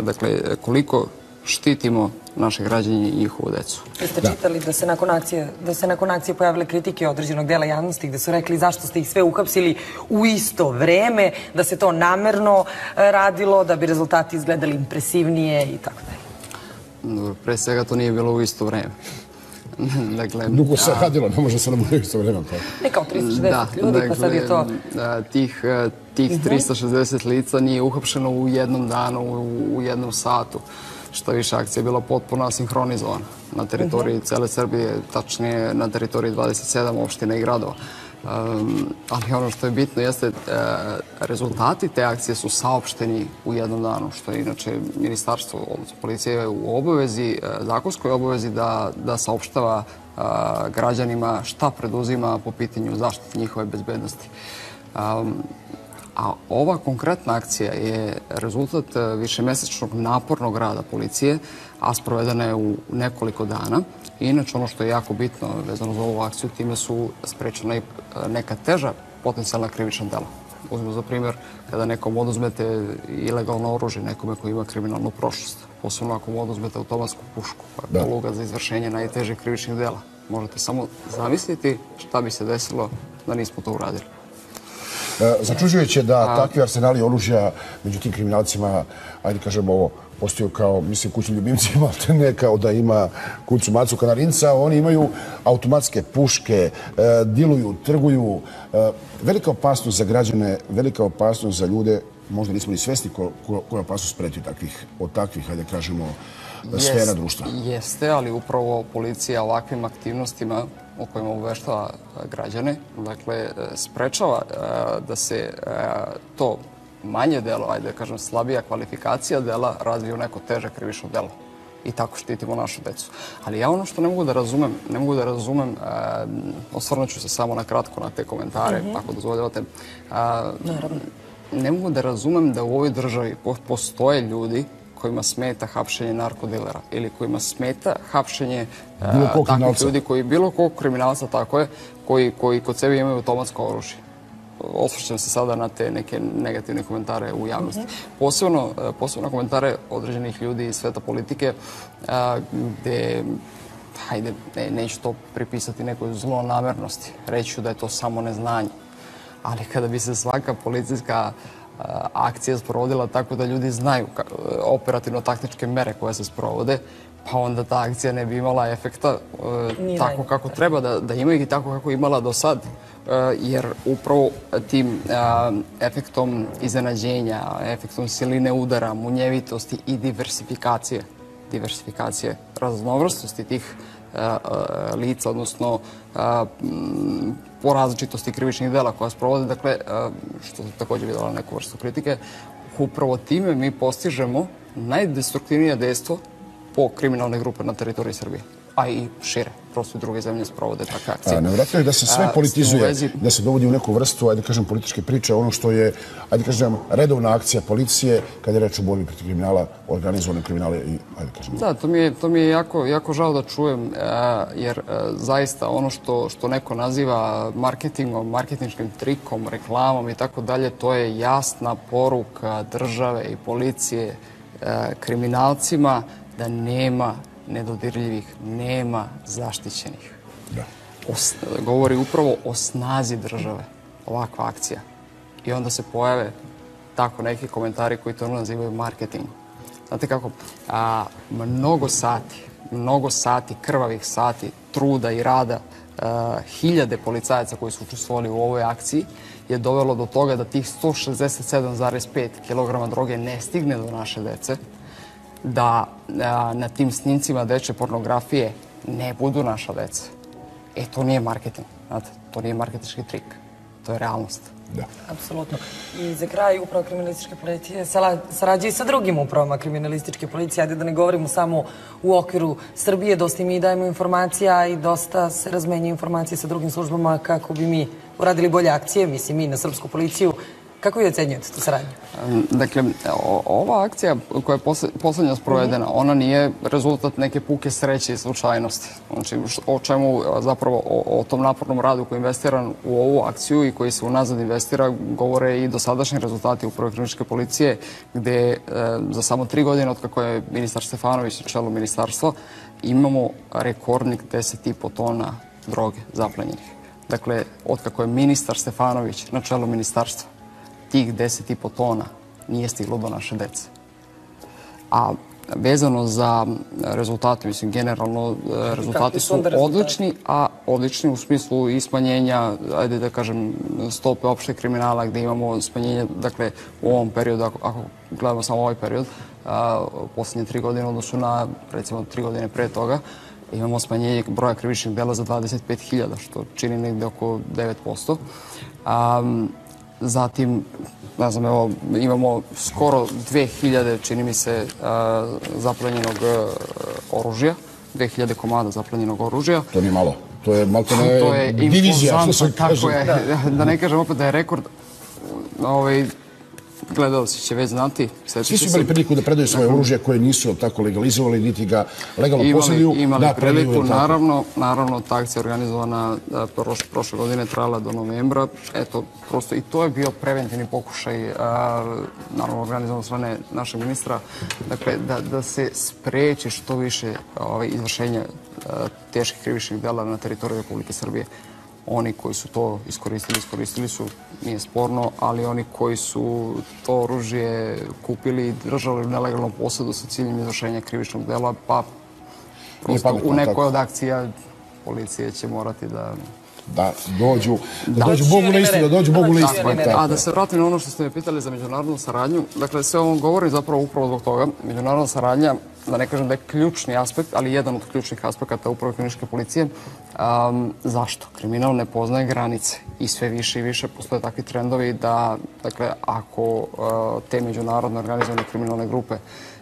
dakle, koliko štitimo naše građanje i njihovu decu. Jeste da. čitali da se nakon akcije, da se nakon akcije pojavile kritike određenog dela javnosti gde su rekli zašto ste ih sve uhapsili u isto vreme, da se to namerno e, radilo, da bi rezultati izgledali impresivnije i tako dalje. Pre svega to nije bilo u isto vreme. dakle, Dugo se radilo, ne može se nam u isto vreme. Ne kao 360 da, ljudi, dakle, pa sad je to... Da, tih, e, tih 360 mhm. lica nije uhapšeno u jednom danu, u, u jednom satu. Što više, akcija je bila potpuno asinhronizovana na teritoriji cele Srbije, tačnije na teritoriji 27 opština i gradova. Um, ali ono što je bitno jeste uh, rezultati te akcije su saopšteni u jednom danu, što je inače ministarstvo, policija u obavezi, uh, zakonskoj obavezi da, da saopštava uh, građanima šta preduzima po pitanju zaštite njihove bezbednosti. Um, A ova konkretna akcija je rezultat e, višemesečnog napornog rada policije, a sprovedena je u nekoliko dana. Inače, ono što je jako bitno vezano za ovu akciju, time su sprečena i e, neka teža potencijalna krivična dela. Uzmimo za primjer, kada nekom oduzmete ilegalno oružje, nekome koji ima kriminalnu prošlost, posebno ako mu oduzmete automatsku pušku, koja je poluga za izvršenje najtežih krivičnih dela. Možete samo zamisliti šta bi se desilo da nismo to uradili. E, začuđujuće da takvi arsenali oružja među tim kriminalcima, ajde kažemo ovo, postaju kao, mislim, kućni ljubimci, te ne kao da ima kuću macu kanarinca, oni imaju automatske puške, e, diluju, trguju. E, velika opasnost za građane, velika opasnost za ljude možda nismo ni svesni ko, ko, koja opasnost preti takvih, od takvih, hajde kažemo, sfera društva. Jeste, ali upravo policija ovakvim aktivnostima o kojima uveštava građane, dakle, sprečava da se to manje delo, ajde da kažem slabija kvalifikacija dela, razvije u neko teže krivično delo i tako štitimo našu decu. Ali ja ono što ne mogu da razumem, ne mogu da razumem, e, osvrnut ću se samo na kratko na te komentare, mm -hmm. ako dozvoljavate. Naravno. Ne mogu da razumem da u ovoj državi postoje ljudi kojima smeta hapšenje narkodilera ili kojima smeta hapšenje uh, takvih ljudi koji bilo kog kriminalca tako je, koji, koji kod sebe imaju automatsko oružje osvrćam se sada na te neke negativne komentare u javnosti. Mhm. Posebno, e, posebno komentare određenih ljudi iz sveta politike gde hajde, ne, neću to pripisati nekoj zlonamernosti. Reći ću da je to samo neznanje. Ali kada bi se svaka policijska akcija sprovodila tako da ljudi znaju operativno-taktičke mere koje se sprovode, pa onda ta akcija ne bi imala efekta e, tako kako treba da, da ima i tako kako imala do sad. E, jer upravo tim e, efektom iznenađenja, efektom siline udara, munjevitosti i diversifikacije, diversifikacije raznovrstosti tih lica, odnosno po različitosti krivičnih dela koja sprovode, dakle, što takođe videla neku vrstu kritike, upravo time mi postižemo najdestruktivnije dejstvo po kriminalne grupe na teritoriji Srbije, a i šire. Prosto druge zemlje sprovode takve akcije. Nevratno je da se sve politizuje, vezi... da se dovodi u neku vrstu, ajde kažem, političke priče, ono što je, ajde kažem, redovna akcija policije kada je reč o borbi protiv kriminala, organizovane kriminale i, ajde kažem... Da, to mi je, to mi je jako, jako žao da čujem, jer zaista ono što, što neko naziva marketingom, marketinškim trikom, reklamom i tako dalje, to je jasna poruka države i policije kriminalcima da nema nedodirljivih, nema zaštićenih. Da. Os, govori upravo o snazi države, ovakva akcija. I onda se pojave tako neki komentari koji to nazivaju marketingom. Znate kako, a, mnogo sati, mnogo sati, krvavih sati, truda i rada a, hiljade policajaca koji su učestvovali u ovoj akciji je dovelo do toga da tih 167,5 kg droge ne stigne do naše dece, da a, na tim snimcima deče pornografije ne budu naša deca. E, to nije marketing, znate, to nije marketički trik, to je realnost. Da. Apsolutno. I za kraj uprava kriminalističke policije sarađuje sa drugim upravama kriminalističke policije. Ajde da ne govorimo samo u okviru Srbije, dosta mi dajemo informacija i dosta se razmenjuje informacije sa drugim službama kako bi mi uradili bolje akcije, mislim mi na srpsku policiju, Kako vi ocenjujete tu saradnju? Dakle, ova akcija koja je poslednja sprovedena, ona nije rezultat neke puke sreće i slučajnosti. Znači, o čemu zapravo, o, tom napornom radu koji je investiran u ovu akciju i koji se unazad investira, govore i dosadašnji rezultati Uprave kriminalističke policije, gde e, za samo tri godine od kako je ministar Stefanović na čelu ministarstva, imamo rekordnik 10,5 tona droge zaplenjenih. Dakle, od kako je ministar Stefanović na čelu ministarstva, tih 10,5 tona nije stiglo do naše dece. A vezano za rezultate, mislim, generalno e, rezultati su odlični, a odlični u smislu i smanjenja, ajde da kažem, stope opšte kriminala gde imamo smanjenje, dakle, u ovom periodu, ako, ako gledamo samo ovaj period, a, poslednje tri godine odnosu na, recimo, tri godine pre toga, imamo smanjenje broja krivičnih dela za 25.000, što čini negde oko 9%. Um, Zatim, ne znam, evo, imamo skoro 2000, čini mi se, zaplenjenog oružja. 2000 komada zaplenjenog oružja. To nije malo. To je malo ne to je divizija, što se kaže. Je, da. da ne kažem opet da je rekord ovaj, gledalci će već znati. Svi su imali priliku da predaju svoje oružje koje nisu tako legalizovali, niti ga legalno posjeduju. Imali da, priliku, predaju, naravno, naravno, ta akcija organizovana proš, prošle godine, trajala do novembra. Eto, prosto i to je bio preventivni pokušaj, a, naravno, organizovan strane našeg ministra, dakle, da, da se spreči što više ovaj, izvršenja teških krivičnih dela na teritoriju Republike Srbije oni koji su to iskoristili, iskoristili su, nije sporno, ali oni koji su to oružje kupili i držali u nelegalnom posledu sa ciljem izvršenja krivičnog dela, pa prosto u nekoj od akcija policije će morati da da dođu, da dođu Bogu na istinu, da dođu Bogu na istinu. A da se vratim na ono što ste me pitali za međunarodnu saradnju, dakle sve ovo govorim zapravo upravo zbog toga. Međunarodna saradnja, da ne kažem da je ključni aspekt, ali jedan od ključnih aspekata upravo kriminalističke policije. Um, zašto? Kriminal ne poznaje granice i sve više i više postoje takvi trendovi da, dakle, ako uh, te međunarodne organizovane kriminalne grupe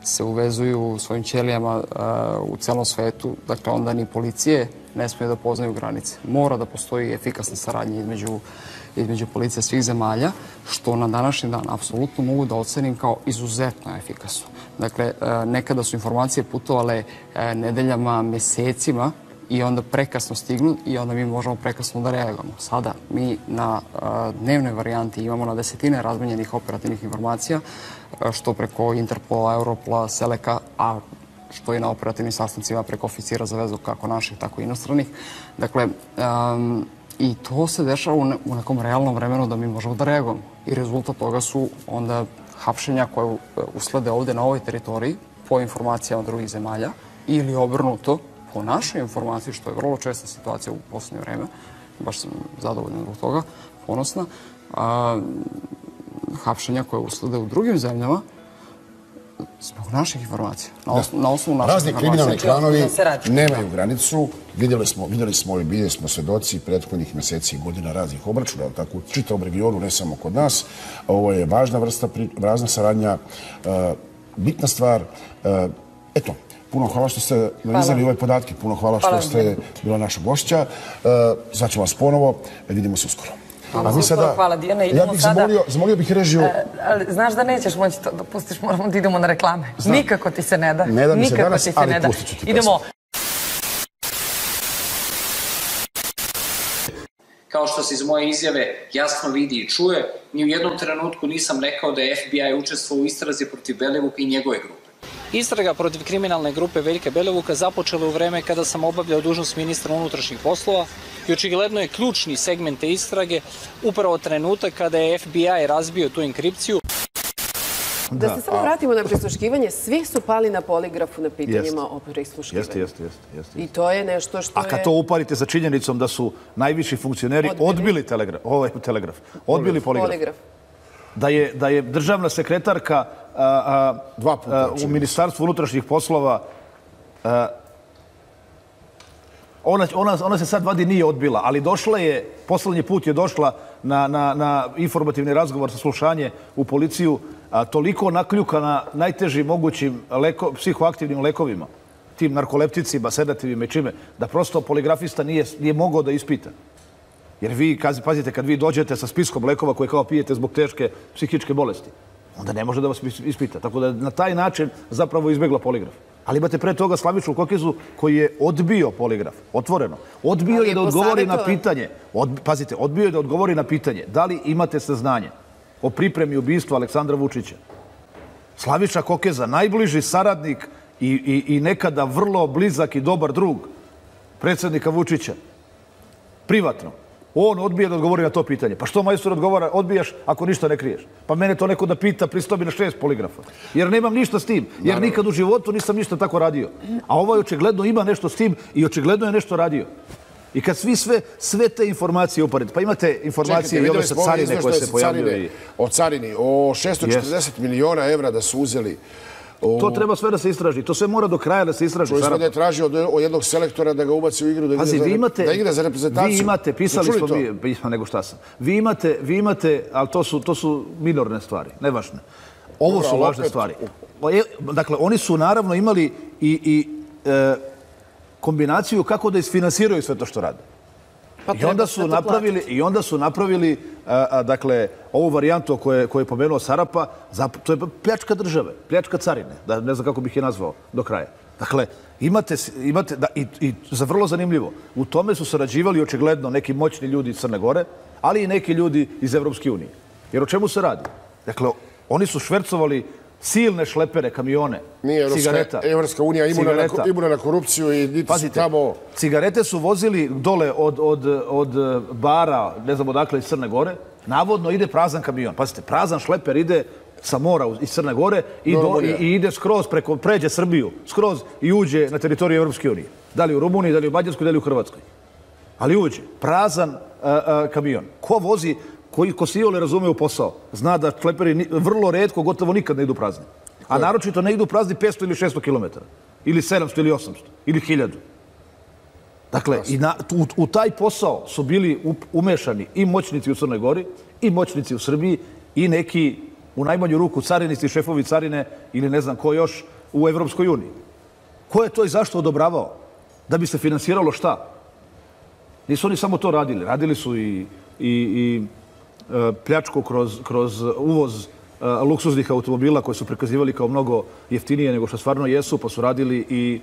se uvezuju svojim ćelijama uh, u celom svetu, dakle onda ni policije ne smije da poznaju granice. Mora da postoji efikasna saradnja između, između policije svih zemalja, što na današnji dan apsolutno mogu da ocenim kao izuzetno efikasno. Dakle, uh, nekada su informacije putovale nedeljama, mesecima, i onda prekasno stignu i onda mi možemo prekasno da reagujemo. Sada mi na dnevnoj varijanti imamo na desetine razmenjenih operativnih informacija, što preko Interpola, Europola, Seleka, a što i na operativnim sastancima preko oficira za vezu kako naših, tako i inostranih. Dakle, um, i to se dešava u, ne, u nekom realnom vremenu da mi možemo da reagujemo. I rezultat toga su onda hapšenja koje uslede ovde na ovoj teritoriji po informacijama drugih zemalja ili obrnuto po našoj informaciji, što je vrlo česta situacija u poslednje vreme, baš sam zadovoljna zbog toga, ponosna, a, hapšenja koje uslede u drugim zemljama, zbog naših informacija, na, osnovu, na osnovu naših Razni informacija. kriminalni klanovi nemaju granicu. Vidjeli smo, vidjeli smo i bili smo svedoci prethodnih meseci i godina raznih obračuna, tako u čitavom regionu, ne samo kod nas. Ovo je važna vrsta, važna saradnja, bitna stvar. Eto, Puno hvala što ste nam izdali ove podatke. Puno hvala što ste bila naša gošća. Zvaćemo vas ponovo. Vidimo se uskoro. Hvala, A mi sada, hvala Dijana. Idemo ja bih zamolio, zamolio bih režiju... E, ali znaš da nećeš moći to da pustiš, moramo da idemo na reklame. Znam. Nikako ti se ne da. Ne da mi Nikako se danas, ti se ali ne da. pustit ću ti Idemo. Kao što se iz moje izjave jasno vidi i čuje, ni u jednom trenutku nisam rekao da je FBI učestvovao u istrazi protiv Belevuka i njegove grupe. Istraga protiv kriminalne grupe Veljka Belevuka započela u vreme kada sam obavljao dužnost ministra unutrašnjih poslova i očigledno je ključni segment te istrage upravo trenutak kada je FBI razbio tu enkripciju. Da, se samo vratimo na prisluškivanje, svi su pali na poligrafu na pitanjima o prisluškivanju. Jeste, jeste, jeste. I to je nešto što je... A kad to uparite sa činjenicom da su najviši funkcioneri odbili telegraf, ovaj telegraf, odbili poligraf. Poligraf. Da je, da je državna sekretarka a, Dva puta, u Ministarstvu unutrašnjih poslova a, ona, ona, ona se sad vadi nije odbila, ali došla je, poslednji put je došla na, na, na informativni razgovor sa slušanje u policiju, a, toliko nakljukana najtežim mogućim leko, psihoaktivnim lekovima, tim narkolepticima, sedativima i čime, da prosto poligrafista nije, nije mogao da ispita. Jer vi, pazite, kad vi dođete sa spiskom lekova koje kao pijete zbog teške psihičke bolesti, onda ne može da vas ispita. Tako da na taj način zapravo izbegla poligraf. Ali imate pre toga Slavišu Kokezu koji je odbio poligraf, otvoreno. Odbio je da odgovori na pitanje, od, pazite, odbio je da odgovori na pitanje da li imate saznanje o pripremi ubistva Aleksandra Vučića. Slaviša Kokeza, najbliži saradnik i, i, i nekada vrlo blizak i dobar drug predsednika Vučića, privatno, On odbija da odgovori na to pitanje. Pa što majstor odgovara, odbijaš ako ništa ne kriješ? Pa mene to neko da pita pri 100 na šest poligrafa. Jer nemam ništa s tim. Jer nikad u životu nisam ništa tako radio. A ovaj očigledno ima nešto s tim i očigledno je nešto radio. I kad svi sve, sve te informacije uporedite, pa imate informacije Čekajte, i ove sa carine koje se pojavljaju. O carini, o 640 miliona evra da su uzeli To treba sve da se istraži. To sve mora do kraja da se istraži. Čuli smo da je tražio od, jednog selektora da ga ubaci u igru, da, Pazi, igra, za, imate, da igra za reprezentaciju. Vi imate, pisali smo to? mi, pisma nego šta sam. Vi imate, vi imate, ali to su, to su minorne stvari, nevažne. Ovo su važne opet- stvari. Je- Dakle, oni su naravno imali i, i e, kombinaciju kako da isfinansiraju sve to što rade. Pa I onda sve su napravili i onda su napravili a, a, dakle ovu varijantu koje koje je pomenuo Sarapa, za, to je pljačka države, pljačka carine, da ne znam kako bih je nazvao do kraja. Dakle, imate, imate da, i, i za vrlo zanimljivo, u tome su sarađivali očigledno neki moćni ljudi iz Crne Gore, ali i neki ljudi iz Evropske unije. Jer o čemu se radi? Dakle, oni su švercovali silne šlepere, kamione, Nije Evropska, cigareta. Evropska unija imuna na, imuna na korupciju i niti su tamo... cigarete su vozili dole od, od, od bara, ne znam odakle, iz Crne Gore. Navodno ide prazan kamion. Pazite, prazan šleper ide sa mora iz Crne Gore i, Do i, ide skroz preko, pređe Srbiju, skroz i uđe na teritoriju Evropske unije. Da li u Rumuniji, da li u Mađarskoj, da li u Hrvatskoj. Ali uđe, prazan a, a, kamion. Ko vozi, koji ko se iole razume u posao, zna da šleperi ni- vrlo redko, gotovo nikad ne idu prazni. A naročito ne idu prazni 500 ili 600 km. Ili 700 ili 800. Ili 1000. Dakle, i na, u, u taj posao su bili umešani i moćnici u Crnoj Gori, i moćnici u Srbiji, i neki, u najmanju ruku, carinici, šefovi carine, ili ne znam ko još, u Evropskoj uniji. Ko je to i zašto odobravao? Da bi se finansiralo šta? Nisu oni samo to radili. Radili su i, i, i pljačku kroz, kroz uvoz e, luksuznih automobila koje su prikazivali kao mnogo jeftinije nego što stvarno jesu, pa su radili i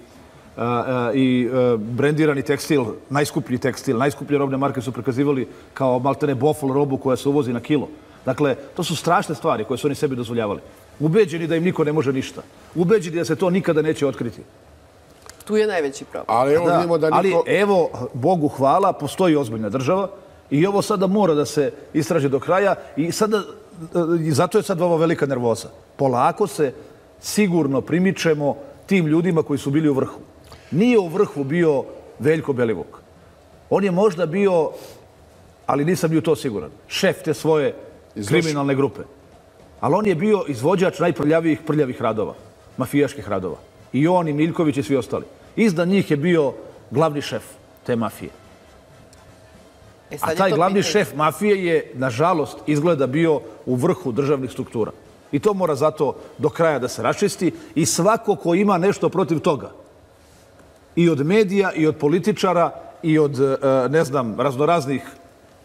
i brendirani tekstil, najskuplji tekstil, najskuplje robne marke su prikazivali kao maltene bofl robu koja se uvozi na kilo. Dakle, to su strašne stvari koje su oni sebi dozvoljavali. Ubeđeni da im niko ne može ništa. Ubeđeni da se to nikada neće otkriti. Tu je najveći problem. Ali evo vidimo da ali niko... evo, Bogu hvala, postoji ozbiljna država i ovo sada mora da se istraži do kraja i sada, i zato je sad ova velika nervoza. Polako se sigurno primičemo tim ljudima koji su bili u vrhu. Nije u vrhu bio Veljko Belivuk. On je možda bio, ali nisam bio to siguran, šef te svoje kriminalne grupe. Ali on je bio izvođač najprljavijih prljavih radova, mafijaških radova. I on, i Miljković i svi ostali. Iznad njih je bio glavni šef te mafije. E, A taj glavni pitanje. šef mafije je, nažalost, izgleda bio u vrhu državnih struktura. I to mora zato do kraja da se rašisti i svako ko ima nešto protiv toga, i od medija, i od političara, i od, e, ne znam, raznoraznih,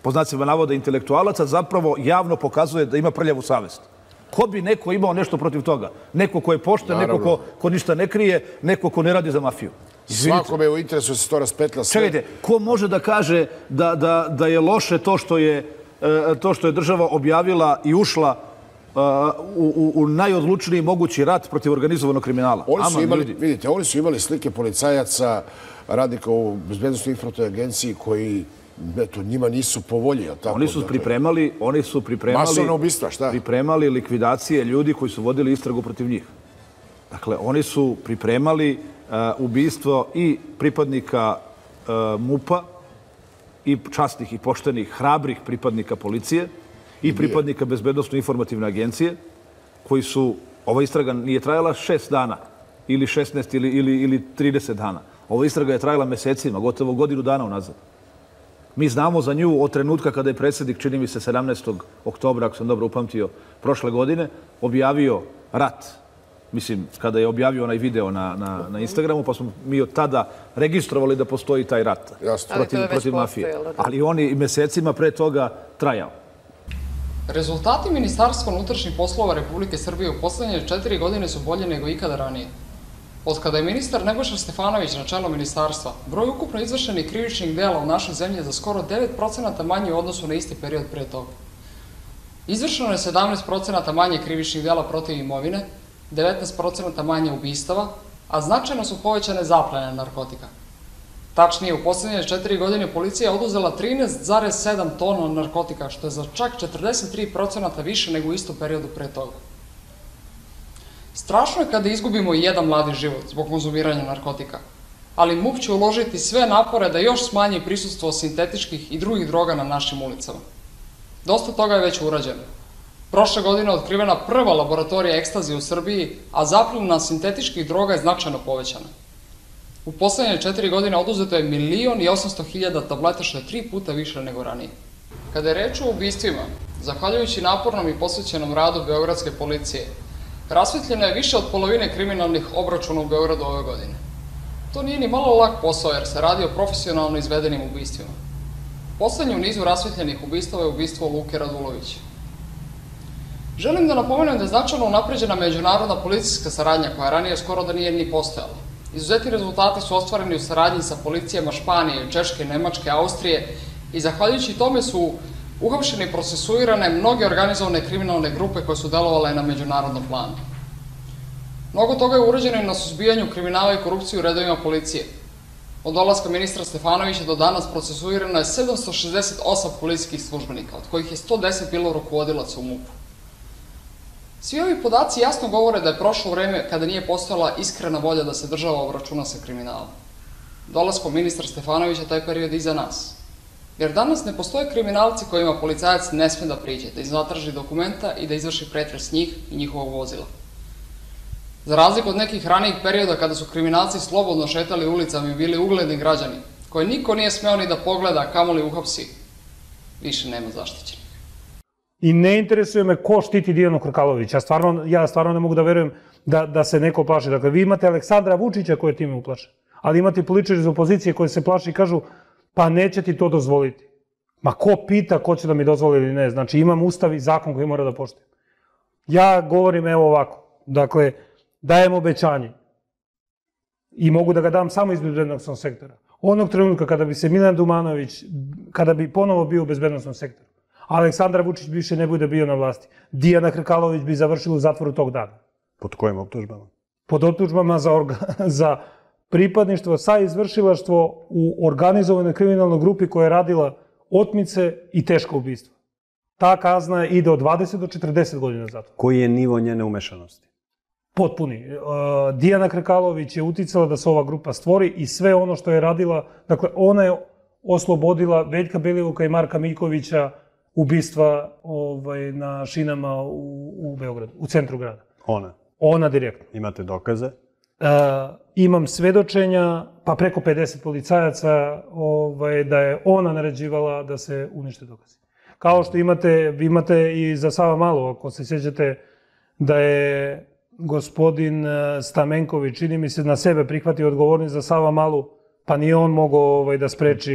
po znacima navoda, intelektualaca, zapravo javno pokazuje da ima prljavu savest. Ko bi neko imao nešto protiv toga? Neko ko je pošten, neko ko, ko ništa ne krije, neko ko ne radi za mafiju. Izvinite. Svakome je u interesu da se to raspetlja sve. Čekajte, ko može da kaže da, da, da je loše to što je, e, to što je država objavila i ušla e, u, u, u najodlučniji mogući rat protiv organizovanog kriminala? Oni su Aman, imali, ljudi. vidite, oni su imali slike policajaca, radnika u bezbednostnoj informativnoj agenciji koji eto, njima nisu po volji. jel Tako, Oni su dakle. pripremali, oni su pripremali... Masovna ubistva, šta? Pripremali likvidacije ljudi koji su vodili istragu protiv njih. Dakle, oni su pripremali ubistvo i pripadnika uh, MUPA, i častnih i poštenih, hrabrih pripadnika policije i pripadnika bezbednostno informativne agencije, koji su, ova istraga nije trajala šest dana, ili 16 ili, ili, ili 30 dana. Ova istraga je trajala mesecima, gotovo godinu dana unazad. Mi znamo za nju od trenutka kada je predsjednik, čini mi se 17. oktobra, ako sam dobro upamtio, prošle godine, objavio rat. Mislim, kada je objavio onaj video na, na, na Instagramu, pa smo mi od tada registrovali da postoji taj rat Jasno. To protiv, protiv mafije. da. Ali oni i mesecima pre toga trajao. Rezultati Ministarstva unutrašnjih poslova Republike Srbije u poslednje četiri godine su bolje nego ikada ranije. Od kada je ministar Nebojša Stefanović na čelo ministarstva, broj ukupno izvršenih krivičnih dela u našoj zemlji je za skoro 9% manji u odnosu na isti period pre toga. Izvršeno je 17% manje krivičnih dela protiv imovine, 19% manje ubistava, a značajno su povećane zaplene narkotika. Tačnije, u poslednje četiri godine policija je oduzela 13,7 tona narkotika, što je za čak 43% više nego u istom periodu pre toga. Strašno je kada izgubimo i jedan mladi život zbog konzumiranja narkotika, ali MUP će uložiti sve napore da još smanji prisustvo sintetičkih i drugih droga na našim ulicama. Dosta toga je već urađeno. Prošle godine je otkrivena prva laboratorija ekstazije u Srbiji, a zaplena sintetičkih droga je značajno povećana. U poslednje četiri godine oduzeto je milion i 800 hiljada tableta, što je tri puta više nego ranije. Kada je reč o ubistvima, zahvaljujući napornom i posvećenom radu Beogradske policije, rasvetljeno je više od polovine kriminalnih obračuna u Beogradu ove godine. To nije ni malo lak posao jer se radi o profesionalno izvedenim ubistvima. Poslednje u nizu rasvetljenih ubistava je ubistvo Luke Radulovića. Želim da napomenem da je značajno unapređena međunarodna policijska saradnja koja ranije skoro da nije ni postojala. Izuzetni rezultati su ostvareni u saradnji sa policijama Španije, Češke, Nemačke, Austrije i zahvaljujući tome su uhapšene i procesuirane mnoge organizovane kriminalne grupe koje su delovale na međunarodnom planu. Mnogo toga je urađeno i na suzbijanju kriminala i korupcije u redovima policije. Od dolaska ministra Stefanovića do danas procesuirano je 768 policijskih službenika, od kojih je 110 bilo rukovodilaca u MUP-u. Svi ovi podaci jasno govore da je prošlo vreme kada nije postojala iskrena volja da se država obračuna sa kriminalom. Dolaskom ministra Stefanovića taj period iza nas. Jer danas ne postoje kriminalci kojima policajac ne sme da priđe, da zatraži dokumenta i da izvrši pretres njih i njihovog vozila. Za razliku od nekih ranijih perioda kada su kriminalci slobodno šetali ulicama i bili ugledni građani, koje niko nije smeo ni da pogleda, kamoli uhapsi, više nema zaštićenih. I ne interesuje me ko štiti Dijanu Krkalovića. Ja stvarno, ja stvarno ne mogu da verujem da, da se neko plaši. Dakle, vi imate Aleksandra Vučića koji je time uplaše. Ali imate političari iz opozicije koji se plaši i kažu pa neće ti to dozvoliti. Ma ko pita ko će da mi dozvoli ili ne. Znači imam ustav i zakon koji mora da poštujem. Ja govorim evo ovako. Dakle, dajem obećanje. I mogu da ga dam samo iz bezbednostnog sektora. Onog trenutka kada bi se Milan Dumanović, kada bi ponovo bio u bezbednostnom sektoru, Aleksandar Vučić više ne bude bio na vlasti, Dijana Krkalović bi završila u zatvoru tog dana. Pod kojim optužbama? Pod optužbama za, orga, za pripadništvo sa izvršilaštvo u organizovanoj kriminalnoj grupi koja je radila otmice i teško ubistvo. Ta kazna ide od 20 do 40 godina zatvora. Koji je nivo njene umešanosti? Potpuni. E, Dijana Krekalović je uticala da se ova grupa stvori i sve ono što je radila, dakle ona je oslobodila Veljka Belivuka i Marka Miljkovića ubistva ovaj, na šinama u, u Beogradu, u centru grada. Ona? Ona direktno. Imate dokaze? Uh, imam svedočenja, pa preko 50 policajaca, ovaj, da je ona naređivala da se unište dokazi. Kao što imate, vi imate i za Sava Malo, ako se sjećate da je gospodin e, Stamenković, čini mi se, na sebe prihvatio odgovornost za Sava Malu, pa nije on mogao ovaj, da spreči...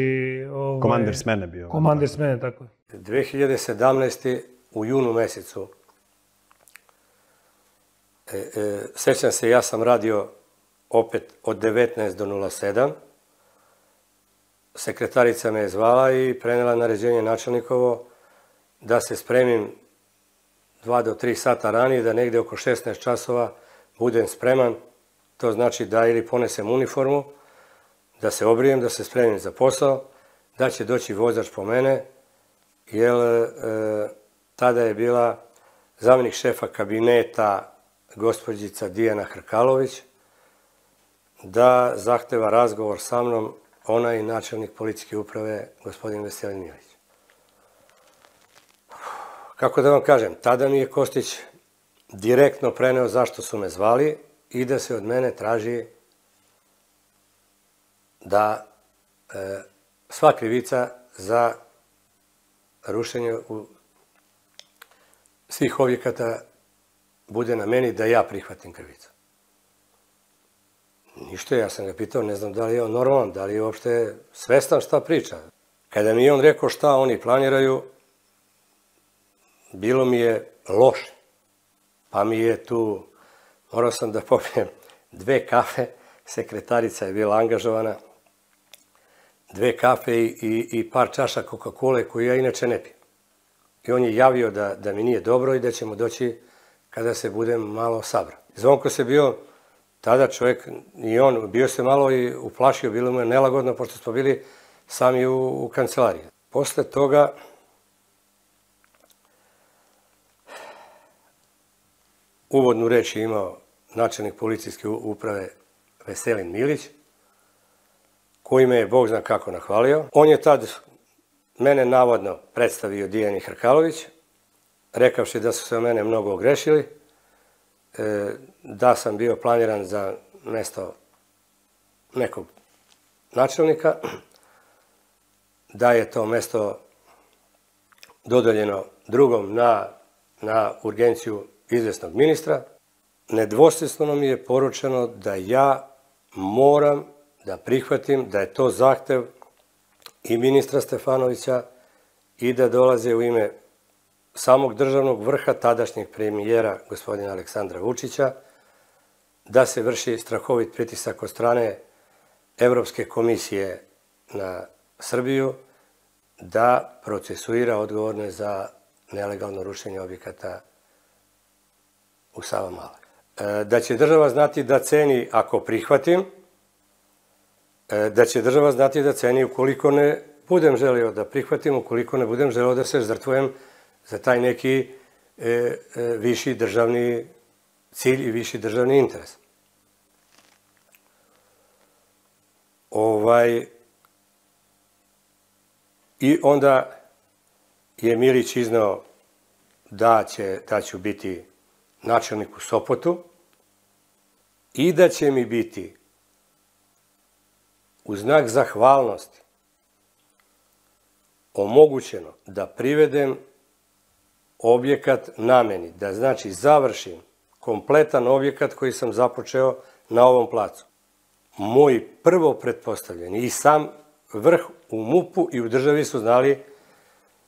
Ovaj, komander smene bio. Komander smene, tako je. 2017. u junu mesecu E, e, sećam se, ja sam radio opet od 19 do 07. Sekretarica me je zvala i prenela naređenje načelnikovo da se spremim 2 do 3 sata ranije, da negde oko 16 časova budem spreman. To znači da ili ponesem uniformu, da se obrijem, da se spremim za posao, da će doći vozač po mene, jer e, tada je bila zamjenik šefa kabineta gospođica Dijana Hrkalović da zahteva razgovor sa mnom ona i načelnik policijske uprave gospodin Veselin Milić. Kako da vam kažem, tada mi je Kostić direktno preneo zašto su me zvali i da se od mene traži da e, sva krivica za rušenje u svih objekata bude na meni da ja prihvatim krivicu. Ništa, ja sam ga pitao, ne znam da li je on normalan, da li je uopšte svestan šta priča. Kada mi je on rekao šta oni planiraju, bilo mi je loše. Pa mi je tu, morao sam da popijem dve kafe, sekretarica je bila angažovana, dve kafe i, i, par čaša Coca-Cola koju ja inače ne pijem. I on je javio da, da mi nije dobro i da ćemo doći kada se budem malo sabra. Zvonko se bio tada čovjek, i on, bio se malo i uplašio, bilo mu je nelagodno, pošto smo bili sami u, u kancelariji. Posle toga, uvodnu reč je imao načelnik policijske uprave Veselin Milić, koji me je, Bog zna kako, nahvalio. On je tad mene navodno predstavio Dijani Hrkalović, rekavši da su se o mene mnogo ogrešili, e, da sam bio planiran za mesto nekog načelnika, da je to mesto dodeljeno drugom na, na urgenciju izvesnog ministra. Nedvostveno mi je poručeno da ja moram da prihvatim da je to zahtev i ministra Stefanovića i da dolaze u ime samog državnog vrha tadašnjeg premijera gospodina Aleksandra Vučića da se vrši strahovit pritisak od strane Evropske komisije na Srbiju da procesuira odgovorne za nelegalno rušenje objekata u Savamala. E, da će država znati da ceni ako prihvatim, da će država znati da ceni ukoliko ne budem želio da prihvatim, ukoliko ne budem želio da se žrtvujem za taj neki e, e, viši državni cilj i viši državni interes. Ovaj, I onda je Milić iznao da, će, da ću biti načelnik u Sopotu i da će mi biti u znak zahvalnosti omogućeno da privedem objekat nameni, da znači završim kompletan objekat koji sam započeo na ovom placu. Moj prvo pretpostavljeni i sam vrh u MUP-u i u državi su znali,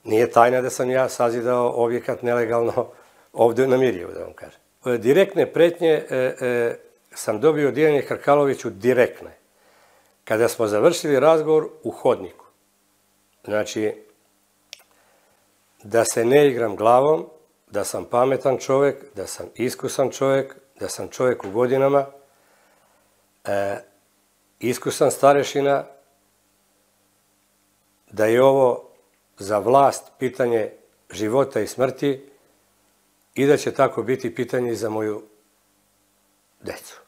nije tajna da sam ja sazidao objekat nelegalno ovde na Mirjevu, da vam kažem. Direktne pretnje e, e, sam dobio od Dijanje Hrkaloviću direktne. Kada smo završili razgovor u hodniku. Znači, da se ne igram glavom, da sam pametan čovek, da sam iskusan čovek, da sam čovek u godinama, e, iskusan starešina, da je ovo za vlast pitanje života i smrti i da će tako biti pitanje i za moju decu.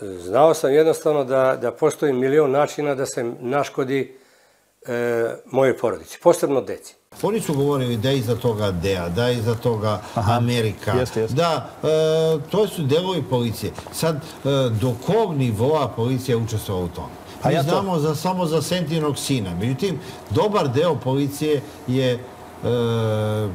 Znao sam jednostavno da, da postoji milion načina da se naškodi e, moje porodici, posebno deci. Oni su govorili da je iza toga DEA, da je iza toga Aha. Amerika, jeste, jeste. da e, to su delovi policije. Sad, e, do kog nivoa policija učestvovala u tome? Pa Mi ja znamo to... za, samo za Sentinog sina. Međutim, dobar deo policije je e,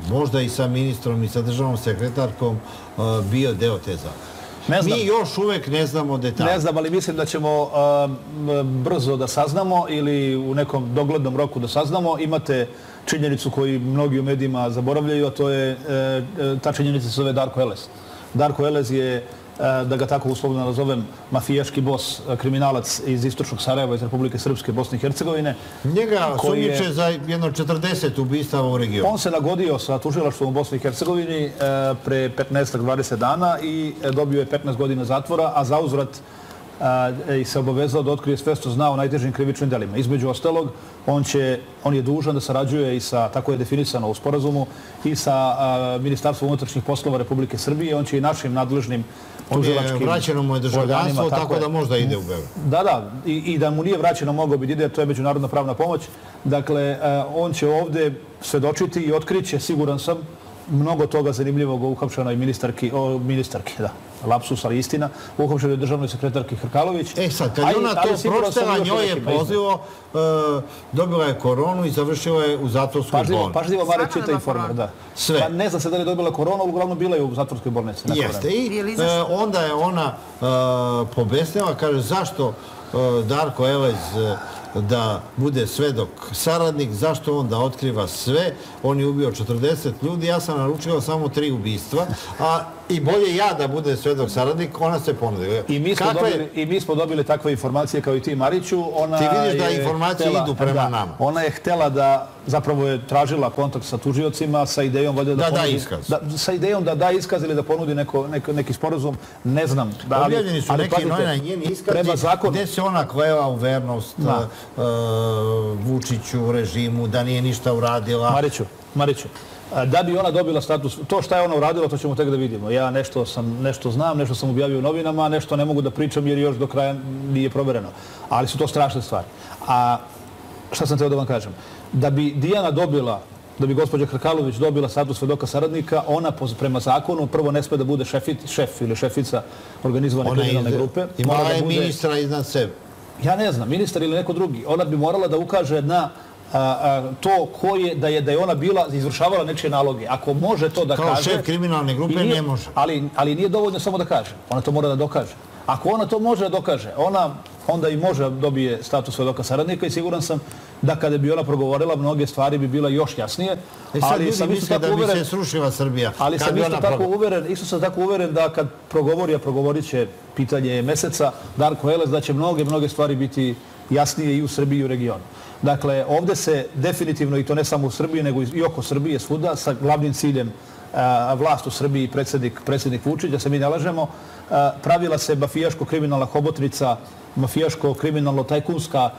možda i sa ministrom i sa državnom sekretarkom e, bio deo te zakone. Ne znam. Mi još uvek ne znamo detalje. Ne znam, ali mislim da ćemo uh, brzo da saznamo ili u nekom doglednom roku da saznamo. Imate činjenicu koju mnogi u medijima zaboravljaju, a to je, uh, ta činjenica se zove Darko Elez. Darko Elez je da ga tako uslovno nazovem, mafijaški bos, kriminalac iz istočnog Sarajeva, iz Republike Srpske, Bosne i Hercegovine. Njega sumnjiče za jedno 40 ubistava u regionu. On se nagodio sa tužilaštvom u Bosni i Hercegovini pre 15-20 dana i dobio je 15 godina zatvora, a za uzvrat i se obavezao da otkrije sve što zna o najtežim krivičnim delima. Između ostalog, on, će, on je dužan da sarađuje i sa, tako je definisano u sporazumu, i sa Ministarstvom unutrašnjih poslova Republike Srbije. On će i našim nadležnim On je vraćeno mu je državljanstvo, tako, tako da možda ide u Beograd. Da, da. I, I da mu nije vraćeno, mogao bi da ide, to je međunarodna pravna pomoć. Dakle, on će ovde svedočiti i otkriće, siguran sam, mnogo toga zanimljivog o uhapšenoj ministarki, o ministarki, da, lapsus, ali istina, uhapšenoj državnoj sekretarki Hrkalović. E sad, kad je ona to proštela, njoj je pozivo, uh, dobila je koronu i završila je u zatvorskoj pažljivo, bolnici. Pažljivo Mare čita informer, da. Sve. Pa ne zna se da li je dobila koronu, ali uglavnom bila je u zatvorskoj bolnici. Jeste. I uh, onda je ona uh, pobesnila, kaže, zašto Darko Elez da bude svedok saradnik, zašto on da otkriva sve, on je ubio 40 ljudi, ja sam naručila samo tri ubistva, a i bolje ja da bude svedok saradnik, ona se ponudila. I mi smo, Kakve... dobili, I mi smo dobili takve informacije kao i ti, Mariću. Ona ti vidiš da informacije htela, idu prema da, nama. Ona je htela da, zapravo je tražila kontakt sa tužiocima sa idejom da, da, ponudi, da iskaz. Da, sa idejom da da iskaz ili da ponudi neko, neko, neki sporazum, ne znam. Da, ali, Objavljeni su ali, neki novina njeni iskazi gde se ona klela u vernost da. uh, Vučiću, režimu, da nije ništa uradila. Mariću, Mariću, da bi ona dobila status, to šta je ona uradila, to ćemo tek da vidimo. Ja nešto, sam, nešto znam, nešto sam objavio u novinama, nešto ne mogu da pričam jer još do kraja nije provereno. Ali su to strašne stvari. A šta sam teo da vam kažem? Da bi Dijana dobila da bi gospođa Hrkalović dobila status svedoka saradnika, ona prema zakonu prvo ne sme da bude šefit, šef ili šefica organizovane ona kriminalne grupe. Imala je da bude, ministra iznad sebe. Ja ne znam, ministar ili neko drugi. Ona bi morala da ukaže na a, a, to ko je, da je, da je ona bila, izvršavala nečije naloge. Ako može to da Kao kaže... Kao šef kriminalne grupe nije, ne može. Ali, ali nije dovoljno samo da kaže. Ona to mora da dokaže. Ako ona to može da dokaže, ona onda i može da dobije status svedoka saradnika i siguran sam da kada bi ona progovorila, mnoge stvari bi bila još jasnije. E sad ali ljudi misle da bi se srušila Srbija. Ali sam isto tako, uveren, isto sam tako uveren da kad progovori, a progovorit će pitanje meseca, Darko Elez, da će mnoge, mnoge stvari biti jasnije i u Srbiji i u regionu. Dakle, ovde se definitivno, i to ne samo u Srbiji, nego i oko Srbije svuda, sa glavnim ciljem vlast u Srbiji i predsjednik, predsjednik Vučić, da se mi nalažemo, pravila se mafijaško-kriminalna hobotnica, mafijaško-kriminalno-tajkunska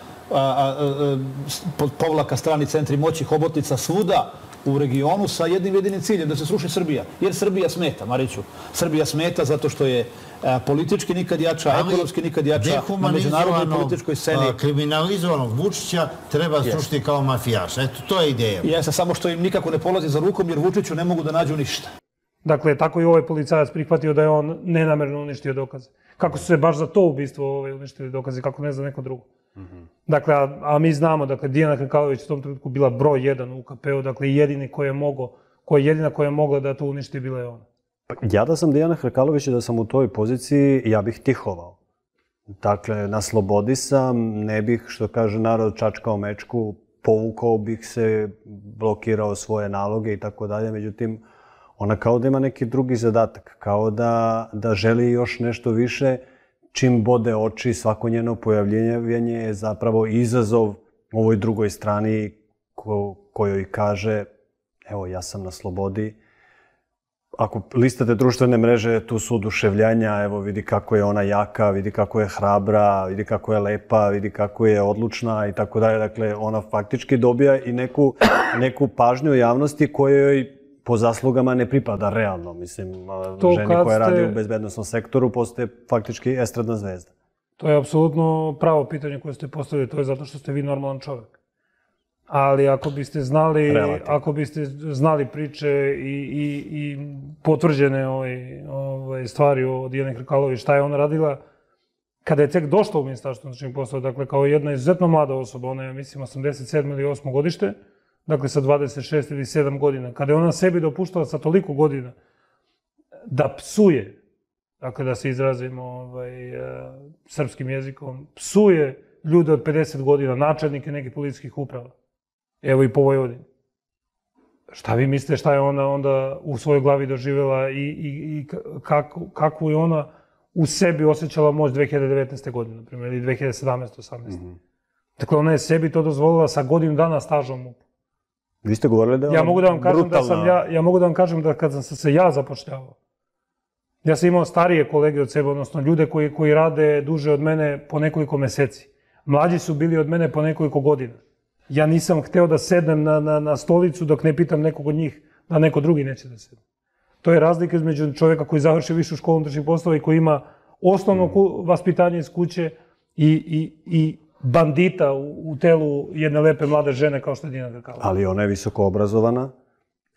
povlaka strani centri moći hobotnica svuda u regionu sa jednim jedinim ciljem, da se sruši Srbija. Jer Srbija smeta, Mariću. Srbija smeta zato što je a, politički nikad jača, Ali ekonomski nikad jača, na međunarodnoj političkoj sceni. a, kriminalizovanog Vučića treba srušiti kao mafijaš. Eto, to je ideja. Jeste, samo što im nikako ne polazi za rukom, jer Vučiću ne mogu da nađu ništa. Dakle, tako i ovaj policajac prihvatio da je on nenamerno uništio dokaze. Kako su se baš za to ubistvo ovaj, uništili dokaze, kako ne za neko drugo. Dakle, a, a mi znamo, dakle, Dijana Krkalović u tom trenutku bila broj jedan u UKP-u, dakle, jedini koji je mogao, koja je jedina koja je mogla da to uništi bila je ona. Pa Ja da sam Dijana Hrkalović i da sam u toj poziciji, ja bih tihovao. Dakle, na slobodi sam, ne bih, što kaže narod, čačkao mečku, povukao bih se, blokirao svoje naloge i tako dalje. Međutim, ona kao da ima neki drugi zadatak, kao da, da želi još nešto više, čim bode oči, svako njeno pojavljenje je zapravo izazov ovoj drugoj strani ko, kojoj kaže evo, ja sam na slobodi, ako listate društvene mreže, tu su oduševljanja, evo vidi kako je ona jaka, vidi kako je hrabra, vidi kako je lepa, vidi kako je odlučna i tako dalje. Dakle, ona faktički dobija i neku, neku pažnju javnosti kojoj po zaslugama ne pripada realno. Mislim, To ženi koja radi ste- u bezbednostnom sektoru postaje faktički estradna zvezda. To je apsolutno pravo pitanje koje ste postavili, to je zato što ste vi normalan čovjek. Ali ako biste znali, Relativno. ako biste znali priče i, i, i potvrđene ovaj, ovaj, stvari o Dijani Krkalović, šta je ona radila, kada je tek došla u Ministarstvo unutrašnjih poslova, dakle kao jedna izuzetno mlada osoba, ona je mislim 87 ili 8 godište, dakle sa 26 ili 7 godina, kada je ona sebi dopuštala sa toliko godina da psuje, dakle da se izrazimo ovaj, e, srpskim jezikom, psuje ljude od 50 godina, načelnike nekih policijskih uprava. Evo i po Vojvodini. Šta vi mislite šta je ona onda u svojoj glavi doživjela i, i, i kako, kakvu je ona u sebi osjećala moć 2019. godine, na primjer, ili 2017. 18. Dakle, ona je sebi to dozvolila sa godinu dana stažom u. Vi ste govorili da je Ja mogu da vam kažem da sam brutalna- ja, ja mogu da vam kažem da kad sam se ja zapošljavao, ja sam imao starije kolege od sebe, odnosno ljude koji, koji rade duže od mene po nekoliko meseci. Mlađi su bili od mene po nekoliko godina. Ja nisam hteo da sednem na, na, na stolicu dok ne pitam nekog od njih da neko drugi neće da sedne. To je razlika između čovjeka koji završi višu školu unutrašnjih poslova i koji ima osnovno vaspitanje iz kuće i, i, i bandita u, u telu jedne lepe mlade žene kao što je Dina Grkala. ali ona je visoko obrazovana.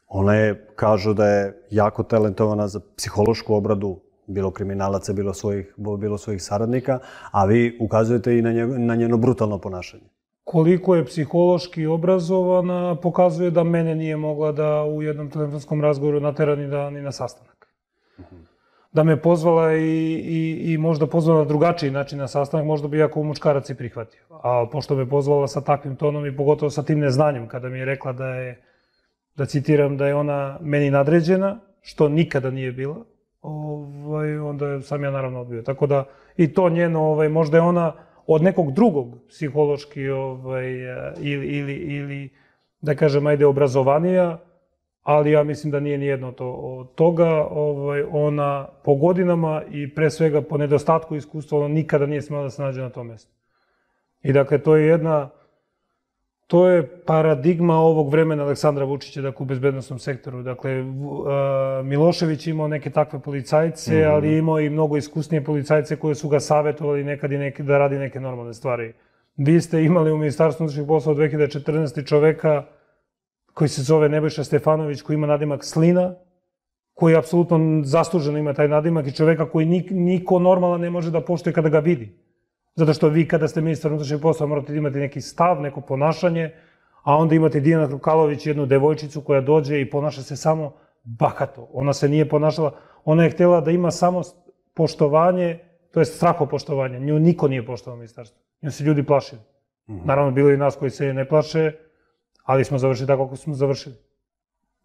Ona je, kažu da je jako talentovana za psihološku obradu bilo kriminalaca, bilo svojih, bilo svojih saradnika, a vi ukazujete i na, njego, na njeno brutalno ponašanje. koliko je psihološki obrazovana, pokazuje da mene nije mogla da u jednom telefonskom razgovoru natera ni, da, ni na sastanak. Da me pozvala i, i, i možda pozvala na drugačiji način na sastanak, možda bi ja kao i prihvatio. A pošto me pozvala sa takvim tonom i pogotovo sa tim neznanjem, kada mi je rekla da je, da citiram, da je ona meni nadređena, što nikada nije bila, ovaj, onda sam ja naravno odbio. Tako da i to njeno, ovaj, možda je ona od nekog drugog psihološki ovaj, ili, ili, ili da kažem, ajde, obrazovanija, ali ja mislim da nije nijedno to od toga. Ovaj, ona po godinama i pre svega po nedostatku iskustva, ona nikada nije smela da se nađe na tom mjestu. I dakle, to je jedna, to je paradigma ovog vremena Aleksandra Vučića, dakle, u bezbednostnom sektoru. Dakle, Milošević imao neke takve policajce, Mhm. ali je imao i mnogo iskusnije policajce koje su ga savjetovali nekad i neke, da radi neke normalne stvari. Vi ste imali u Ministarstvu unutrašnjih poslova 2014. čoveka koji se zove Nebojša Stefanović, koji ima nadimak Slina, koji apsolutno zasluženo ima taj nadimak i čoveka koji nik, niko normalan ne može da poštuje kada ga vidi. Zato što vi kada ste ministar unutrašnjih poslova morate da imate neki stav, neko ponašanje, a onda imate Dijana Krukalović, jednu devojčicu koja dođe i ponaša se samo bahato. Ona se nije ponašala, ona je htjela da ima samo poštovanje, to je strahopoštovanje. Nju niko nije poštovao u ministarstvu. Nju se ljudi plašili. Naravno, bilo je i nas koji se ne plaše, ali smo završili tako kako smo završili.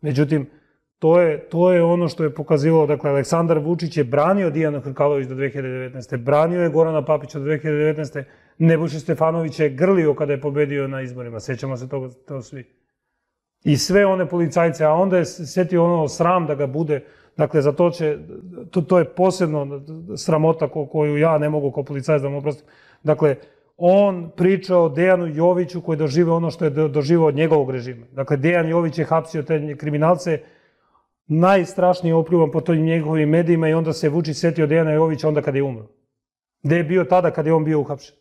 Međutim, to je, to je ono što je pokazivalo, dakle, Aleksandar Vučić je branio Dijana Hrkalović do 2019. Branio je Gorana Papića do 2019. Nebojša Stefanović je grlio kada je pobedio na izborima. Sećamo se toga, to svi. I sve one policajce, a onda je se setio ono sram da ga bude, dakle, za to će, to, to je posebno sramota ko, koju ja ne mogu kao policajac da mu oprostim. Dakle, on priča o Dejanu Joviću koji dožive ono što je doživao od njegovog režima. Dakle, Dejan Jović je hapsio te kriminalce, najstrašnije opljuvan po tojim njegovim medijima i onda se Vučić setio Dejana Jovića onda kada je umro. Gde je bio tada kada je on bio uhapšen?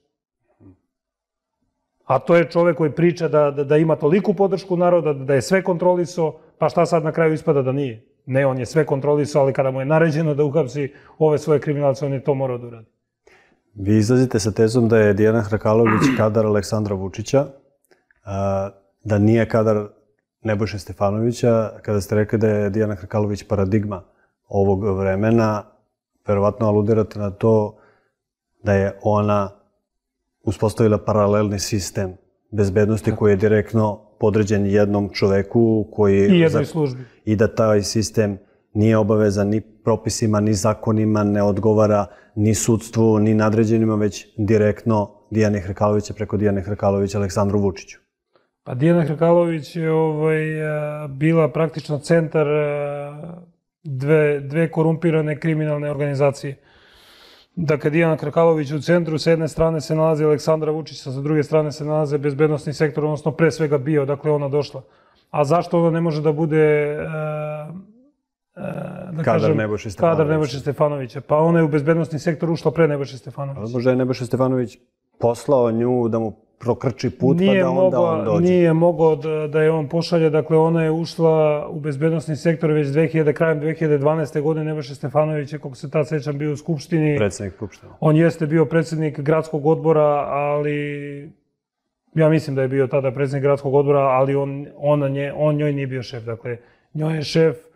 A to je čovek koji priča da, da, da ima toliku podršku naroda, da je sve kontrolisao, pa šta sad na kraju ispada da nije? Ne, on je sve kontrolisao, ali kada mu je naređeno da uhapsi ove svoje kriminalce, on je to morao da uradi. Vi izlazite sa tezom da je Dijana Hrakalović kadar Aleksandra Vučića, da nije kadar Nebojše Stefanovića, kada ste rekli da je Dijana Hrkalović paradigma ovog vremena, verovatno aludirate na to da je ona uspostavila paralelni sistem bezbednosti koji je direktno podređen jednom čoveku koji... I jednoj službi. I da taj sistem nije obavezan ni propisima, ni zakonima, ne odgovara ni sudstvu, ni nadređenima, već direktno Dijane Hrkalovića preko Dijane Hrkalovića Aleksandru Vučiću. Pa Dijana Hrkalović je ovaj, bila praktično centar dve, dve korumpirane kriminalne organizacije. Dakle, Dijana Krkalović u centru, sa jedne strane se nalazi Aleksandra Vučić, sa druge strane se nalaze bezbednostni sektor, odnosno pre svega bio, dakle ona došla. A zašto ona ne može da bude da kadar kažem, Nebojše Stefanovića. Kadar Nebojše Stefanovića. Pa ona je u bezbednostni sektor ušla pre Nebojše Stefanovića. Možda je Nebojše Stefanović poslao nju da mu prokrči put nije pa da onda on dođe. Nije mogao da, da je on pošalje, dakle ona je ušla u bezbednostni sektor već 2000, krajem 2012. godine, Nebojša Stefanović je, kako se tad sećam, bio u Skupštini. Predsednik Skupštine. On jeste bio predsednik gradskog odbora, ali ja mislim da je bio tada predsednik gradskog odbora, ali on, on, nje, on njoj nije bio šef. Dakle, njoj je šef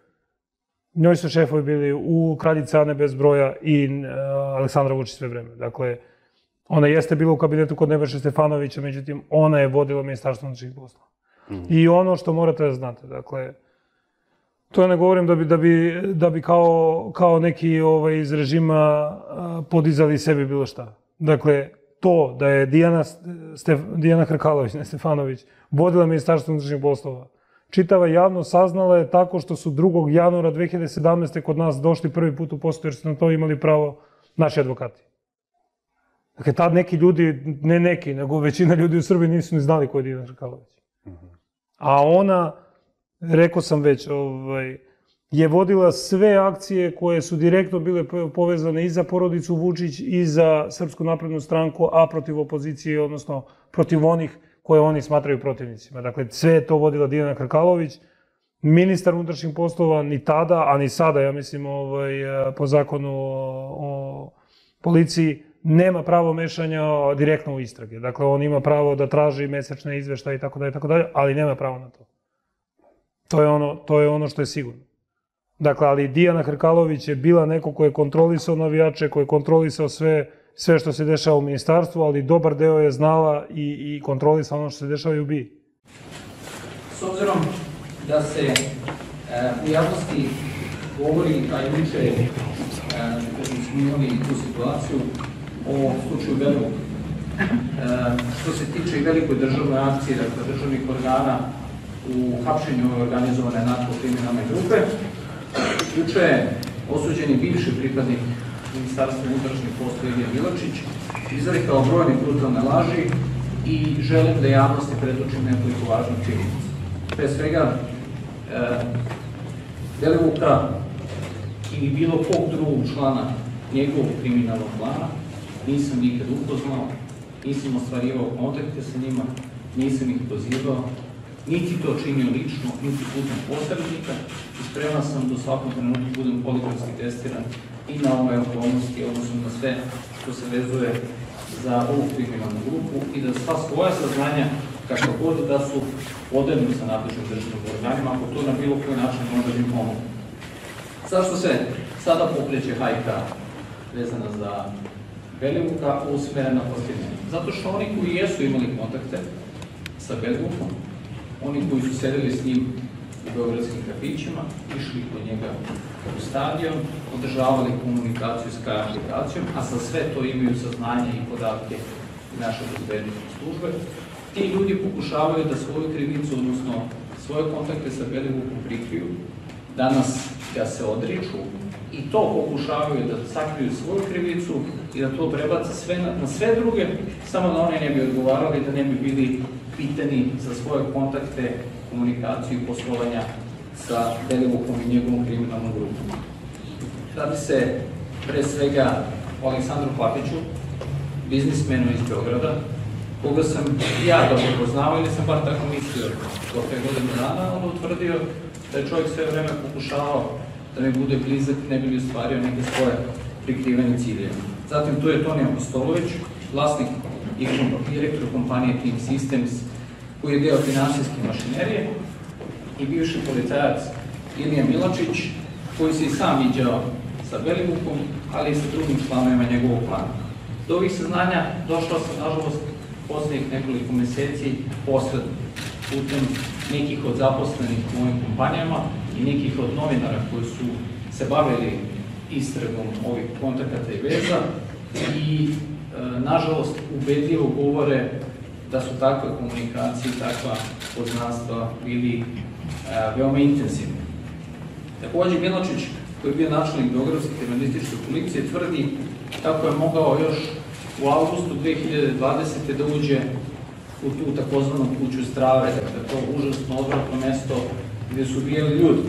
Njoj su šefovi bili u Kraljice Ane bez broja i uh, Aleksandra Vučić sve vreme. Dakle, Ona jeste bila u kabinetu kod Nebojše Stefanovića, međutim, ona je vodila ministarstvo unutrašnjih poslova. Mm. I ono što morate da znate, dakle, to ne govorim da bi, da bi, da bi kao, kao neki ovaj, iz režima podizali sebi bilo šta. Dakle, to da je Dijana, Stef, Dijana Hrkalović, ne Stefanović, vodila ministarstvo unutrašnjih poslova, čitava javnost saznala je tako što su 2. januara 2017. kod nas došli prvi put u postoju, jer su na to imali pravo naši advokati. Dakle, tad neki ljudi, ne neki, nego većina ljudi u Srbiji nisu ni znali ko je Dijana Hrkalović. A ona, rekao sam već, ovaj, je vodila sve akcije koje su direktno bile povezane i za porodicu Vučić i za Srpsku naprednu stranku, a protiv opozicije, odnosno protiv onih koje oni smatraju protivnicima. Dakle, sve je to vodila Dijana Krkalović, ministar unutrašnjih poslova ni tada, a ni sada, ja mislim, ovaj, po zakonu o, o policiji, nema pravo mešanja direktno u istrage. Dakle, on ima pravo da traži mesečne izveštaje i tako dalje, tako dalje, ali nema pravo na to. To je ono, to je ono što je sigurno. Dakle, ali Dijana Hrkalović je bila neko ko je kontrolisao navijače, ko je kontrolisao sve, sve što se dešava u ministarstvu, ali dobar deo je znala i, i kontrolisao ono što se dešava i u BII. S obzirom da se e, u javnosti govori, a i uče, e, imali tu situaciju, o slučaju Belivuk. E, što se tiče velikoj državnoj akcije, dakle državnih organa u hapšenju organizovane narko-kriminalne grupe, juče je osuđeni bivši pripadnik Ministarstva unutrašnjih postoja Ilija Milačić, izrekao brojne brutalne laži i želim da javnosti predočim nekoliko važnih činjenica. Pre svega, e, Belivuka ili bilo kog drugog člana njegovog kriminalnog plana nisam nikad upoznao, nisam ostvarivao kontakte sa njima, nisam ih pozivao, niti to činio lično, niti putem posrednika i spreman sam da u svakom trenutku budem poligrafski testiran i na ove okolnosti, odnosno na sve što se vezuje za ovu kriminalnu grupu i da sva svoja saznanja, kako god da su podeljeni sa nadležnim državnim organima, ako to na bilo koji način može im pomogu. Zašto se sada pokreće hajka vezana za Belivuka usmerena protiv mene. Zato što oni koji jesu imali kontakte sa Belivukom, oni koji su sedeli s njim u beogradskim kafićima, išli kod njega u stadion, održavali komunikaciju s kraj aplikacijom, a sa sve to imaju saznanje i podatke naše bezbednostne službe, ti ljudi pokušavaju da svoju krivicu, odnosno svoje kontakte sa Belivukom prikriju, danas ga se odriču i to pokušavaju da sakriju svoju krivicu i da to prebace sve na, na sve druge, samo da oni ne bi odgovarali, da ne bi bili pitani za svoje kontakte, komunikaciju poslovanja sa Belivukom i njegovom kriminalnom grupom. Radi se pre svega o Aleksandru Papiću, biznismenu iz Beograda, koga sam ja dobro poznao ili sam bar tako mislio do te godine dana, on utvrdio da je čovjek sve vreme pokušavao da mi bude blizak, ne bi li ostvario neke svoje prikrivene ciljeve. Zatim tu je Toni Apostolović, vlasnik i direktor kompanije Team Systems, koji je deo finansijske mašinerije i bivši policajac Ilija Milačić, koji se i sam viđao sa Belivukom, ali i sa drugim članovima njegovog plana. Do ovih saznanja došao sam, nažalost, poslednjih nekoliko meseci posledno, putem nekih od zaposlenih u ovim kompanijama i nekih od novinara koji su se bavili istragom ovih kontakata i veza i, e, nažalost, ubedljivo govore da su takve komunikacije takva poznanstva bili veoma intenzivni. Takođe, Miločić, koji je bio načelnik Beogradske kriminalističke policije, tvrdi kako je mogao još u avgustu 2020. da uđe u tu takozvanu kuću zdrave, dakle to užasno odvratno mesto gde su bijeli ljudi.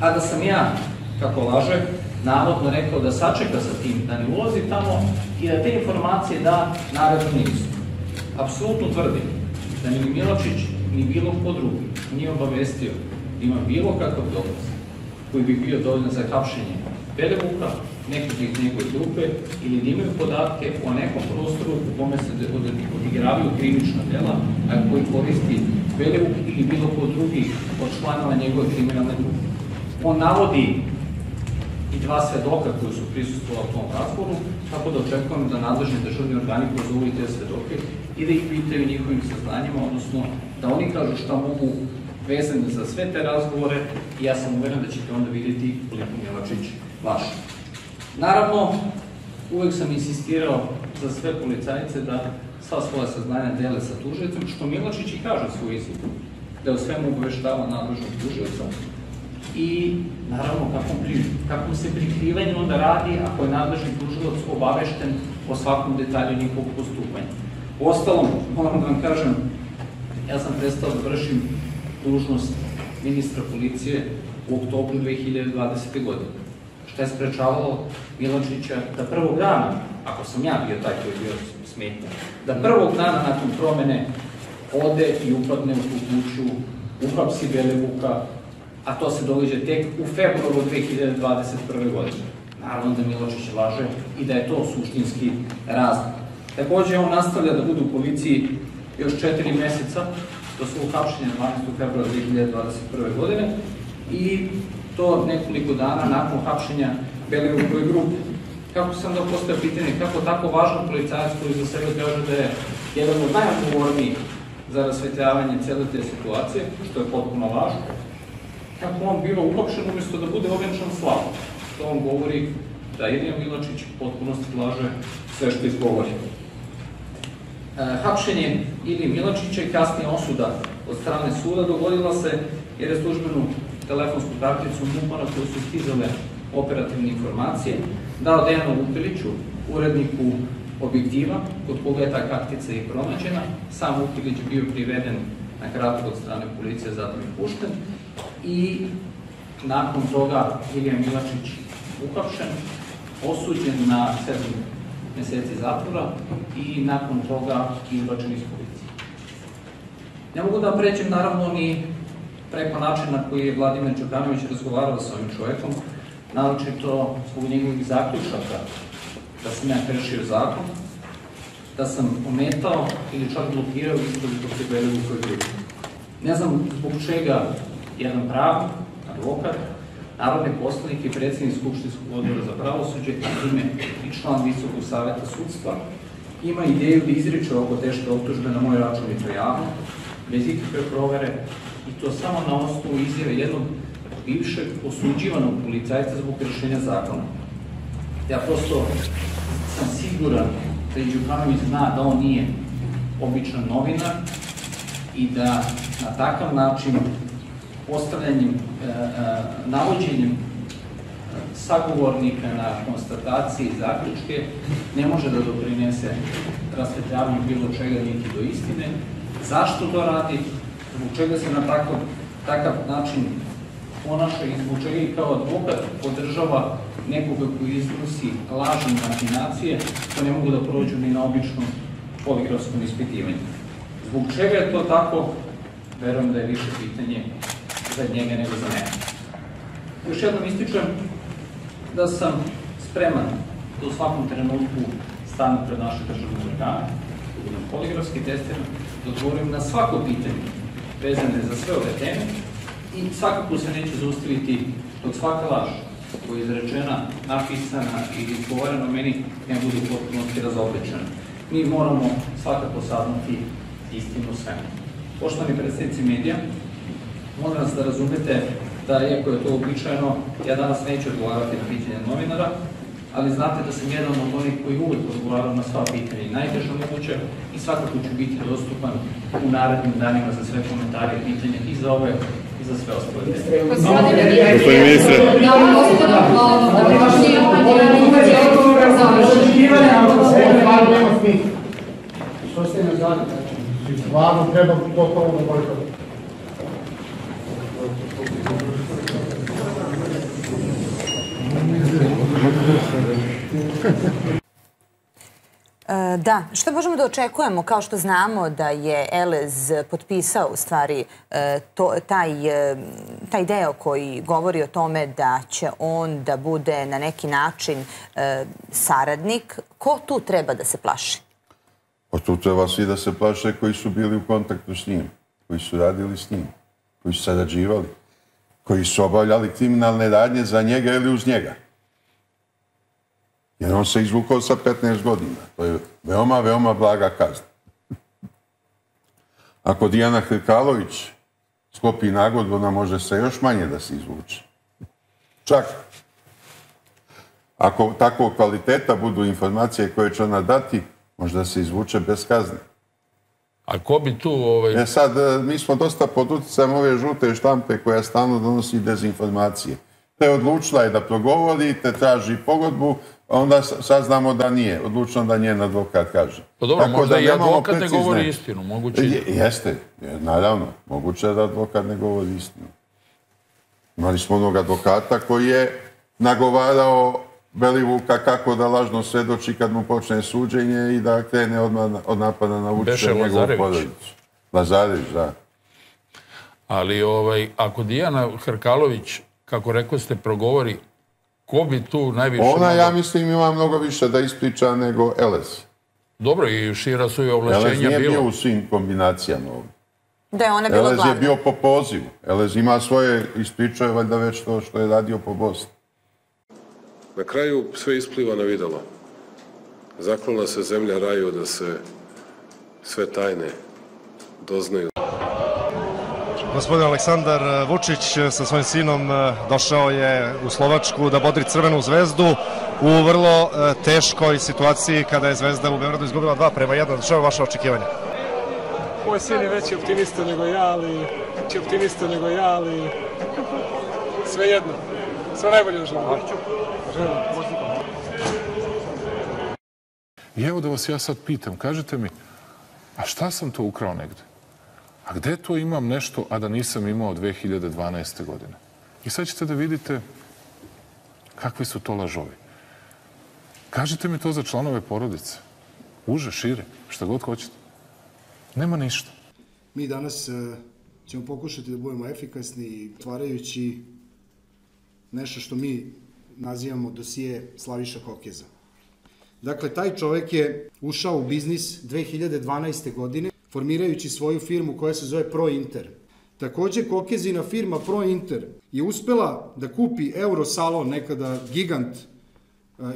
A da sam ja, kako laže, navodno rekao da sačeka sa tim, da ne ulazi tamo i da te informacije da naredno nisu. Apsolutno tvrdim da ni Miločić, ni bilo ko drugi nije obavestio da ima bilo kakav dokaz koji bi bio dovoljno za hapšenje Belevuka, nekog iz njegove grupe ili da imaju podatke o nekom prostoru u kome se odigravaju krivična dela, a koji koristi Belevuk ili bilo ko drugi od članova njegove kriminalne grupe. On navodi i dva svedoka koji su prisustvovali u tom razgovoru, tako da očekujem da nadležni državni organi pozovu i te svedoke i da ih pitaju njihovim saznanjima, odnosno da oni kažu šta mogu vezane za sve te razgovore i ja sam uveren da ćete onda vidjeti koliko Milačić laže. Naravno, uvek sam insistirao za sve policajce da sva svoja saznanja dele sa tužicom, što Milačić i kaže svoj izjavu, da je o svemu obaveštava nadležnog tužioca i naravno kako, pri, kako se prikrivanje onda radi ako je nadležni tužilac obavešten o svakom detalju njihovog postupanja. Ostalom, moram da vam kažem, ja sam prestao da vršim dužnost ministra policije u oktobru 2020. godine. Šta je sprečavalo Miločića da prvog dana, ako sam ja bio taj koji je bio smetnja, da prvog dana nakon promene ode i upadne u tu kuću, uhapsi Belevuka, a to se događa tek u februaru 2021. godine. Naravno da Miločić laže i da je to suštinski razlog. Takođe, on nastavlja da bude u policiji još četiri meseca, do svog hapšenja 12. februara 2021. godine i to nekoliko dana nakon hapšenja Belivukove grupe. Kako sam da postoja pitanje, kako tako važan policajac koji za sebe kaže da je jedan od najodgovornijih za rasvetljavanje cele te situacije, što je potpuno važno, kako on bilo uhapšen umjesto da bude ovenčan slavom. To on govori da Ilija Milačić potpunosti laže sve što izgovori. E, hapšenje ili Milačića i kasnije osuda od strane suda dogodila se jer je službenu telefonsku karticu MUPA na koju su stizale operativne informacije dao Dejanu Upiliću, uredniku objektiva, kod koga je ta kartica i pronađena. Sam Upilić bio priveden na kratko od strane policije, zatim je pušten. I nakon toga Ilija Milačić uhapšen, osuđen na 7 meseci zatvora i nakon toga izbačen iz policije. Ne mogu da prećem naravno ni preko načina na koji je Vladimir Đukanović razgovarao sa ovim čovjekom, naročito zbog njegovih zaključaka da sam ja krešio zakon, da sam ometao ili čak blokirao istragu protiv Belivukove grupe. Ne znam zbog čega jedan pravnik, advokat, narodni poslanik i predsjednik Skupštinskog odbora za pravosuđe, a time i član Visokog saveta sudstva, ima ideju da izriče oko teške optužbe na moj račun i to javno, bez ikakve provere, i to samo na osnovu izjave jednog bivšeg osuđivanog policajca zbog rešenja zakona. Ja prosto sam siguran da i Đukanović zna da on nije običan novinar i da na takav način postavljanjem, e, e, navođenjem sagovornika na konstatacije i zaključke ne može da doprinese rasvetljavanju bilo čega niti do istine. Zašto to radi? Zbog čega se na takav, način ponaša i zbog čega i kao advokat podržava nekoga koji iznosi lažne machinacije, to ne mogu da prođu ni na običnom poligrafskom ispitivanju. Zbog čega je to tako? Verujem da je više pitanje za njega nego za mene. Još jednom ističem da sam spreman da u svakom trenutku stanu pred naše državne organe, da budem poligrafski testiran, da odgovorim na svako pitanje vezane za sve ove teme i svakako se neću zaustaviti dok svaka laž koja je izrečena, napisana i izgovorena meni ne bude potpunosti razobličena. Mi moramo svakako saznati istinu svemu. Poštovani predstavnici medija, molim vas da razumete da, iako je to običajeno, ja danas neću odgovarati na pitanje novinara, ali znate da sam jedan od onih koji uvek odgovarao na sva pitanja i najteže moguće i svakako ću biti dostupan u narednim danima za sve komentare i pitanja i za ove i za sve ostale teme. Gospodin ministre. Što ste me zvali? Stvarno treba to to da bojkotati. Da, što možemo da očekujemo kao što znamo da je Elez potpisao u stvari e, to, taj, e, taj deo koji govori o tome da će on da bude na neki način e, saradnik. Ko tu treba da se plaši? Pa tu treba svi da se plaše koji su bili u kontaktu s njim, koji su radili s njim, koji su sarađivali, koji su obavljali kriminalne radnje za njega ili uz njega. Jer on se izvukao sa 15 godina. To je veoma, veoma blaga kazna. Ako Dijana Hrkalović sklopi nagodbu, ona može se još manje da se izvuče. Čak ako takvog kvaliteta budu informacije koje će ona dati, možda se izvuče bez kazne. A ko bi tu... Ovaj... E sad, e, mi smo dosta pod utjecajem ove žute štampe koja stalno donosi dezinformacije. Te odlučila je da progovori, te traži pogodbu, onda saznamo da nije. Odlučeno da njen advokat kaže. Pa dobro, Tako možda da i advokat ne govori istinu, moguće... Je- Jeste, je, naravno. Moguće da advokat ne govori istinu. Imali smo onog advokata koji je nagovarao Belivuka kako da lažno svedoči kad mu počne suđenje i da krene odmah od napada na Vučića njegovu porodicu. Lazarević, da. Ali ovaj, ako Dijana Hrkalović, kako rekao ste, progovori, ko bi tu najviše... Ona, mogao- ja mislim, ima mnogo više da ispriča nego Elez. Dobro, i šira su i Elez ovlašćenja nije bio bilo. u svim kombinacijama ovdje. Da je ona bila Elez je bio po pozivu. Elez ima svoje, ispričao je valjda već to što je radio po Bosni. Na kraju sve ispliva na videlo. Zaklona se zemlja raju da se sve tajne doznaju. Gospodin Aleksandar Vučić sa svojim sinom e, došao je u Slovačku da bodri Crvenu zvezdu u vrlo e, teškoj situaciji kada je Zvezda u Beogradu izgubila 2 prema 1. Što je vaše očekivanje? Moj sin je veći optimista nego ja, ali veći optimista nego ja, ali sve jedno. Sve najbolje želim. Želim. I evo da vas ja sad pitam, kažete mi, a šta sam to ukrao negde? A gde to imam nešto, a da nisam imao 2012. godine? I sad ćete da vidite kakvi su to lažovi. Kažite mi to za članove porodice. Uže, šire, šta god hoćete. Nema ništa. Mi danas e, ćemo pokušati da budemo efikasni stvarajući nešto što mi nazivamo dosije Slaviša Kokeza. Dakle, taj čovek je ušao u biznis 2012. godine, formirajući svoju firmu koja se zove ProInter. Takođe, Kokezina firma ProInter je uspela da kupi Eurosalon, nekada gigant e,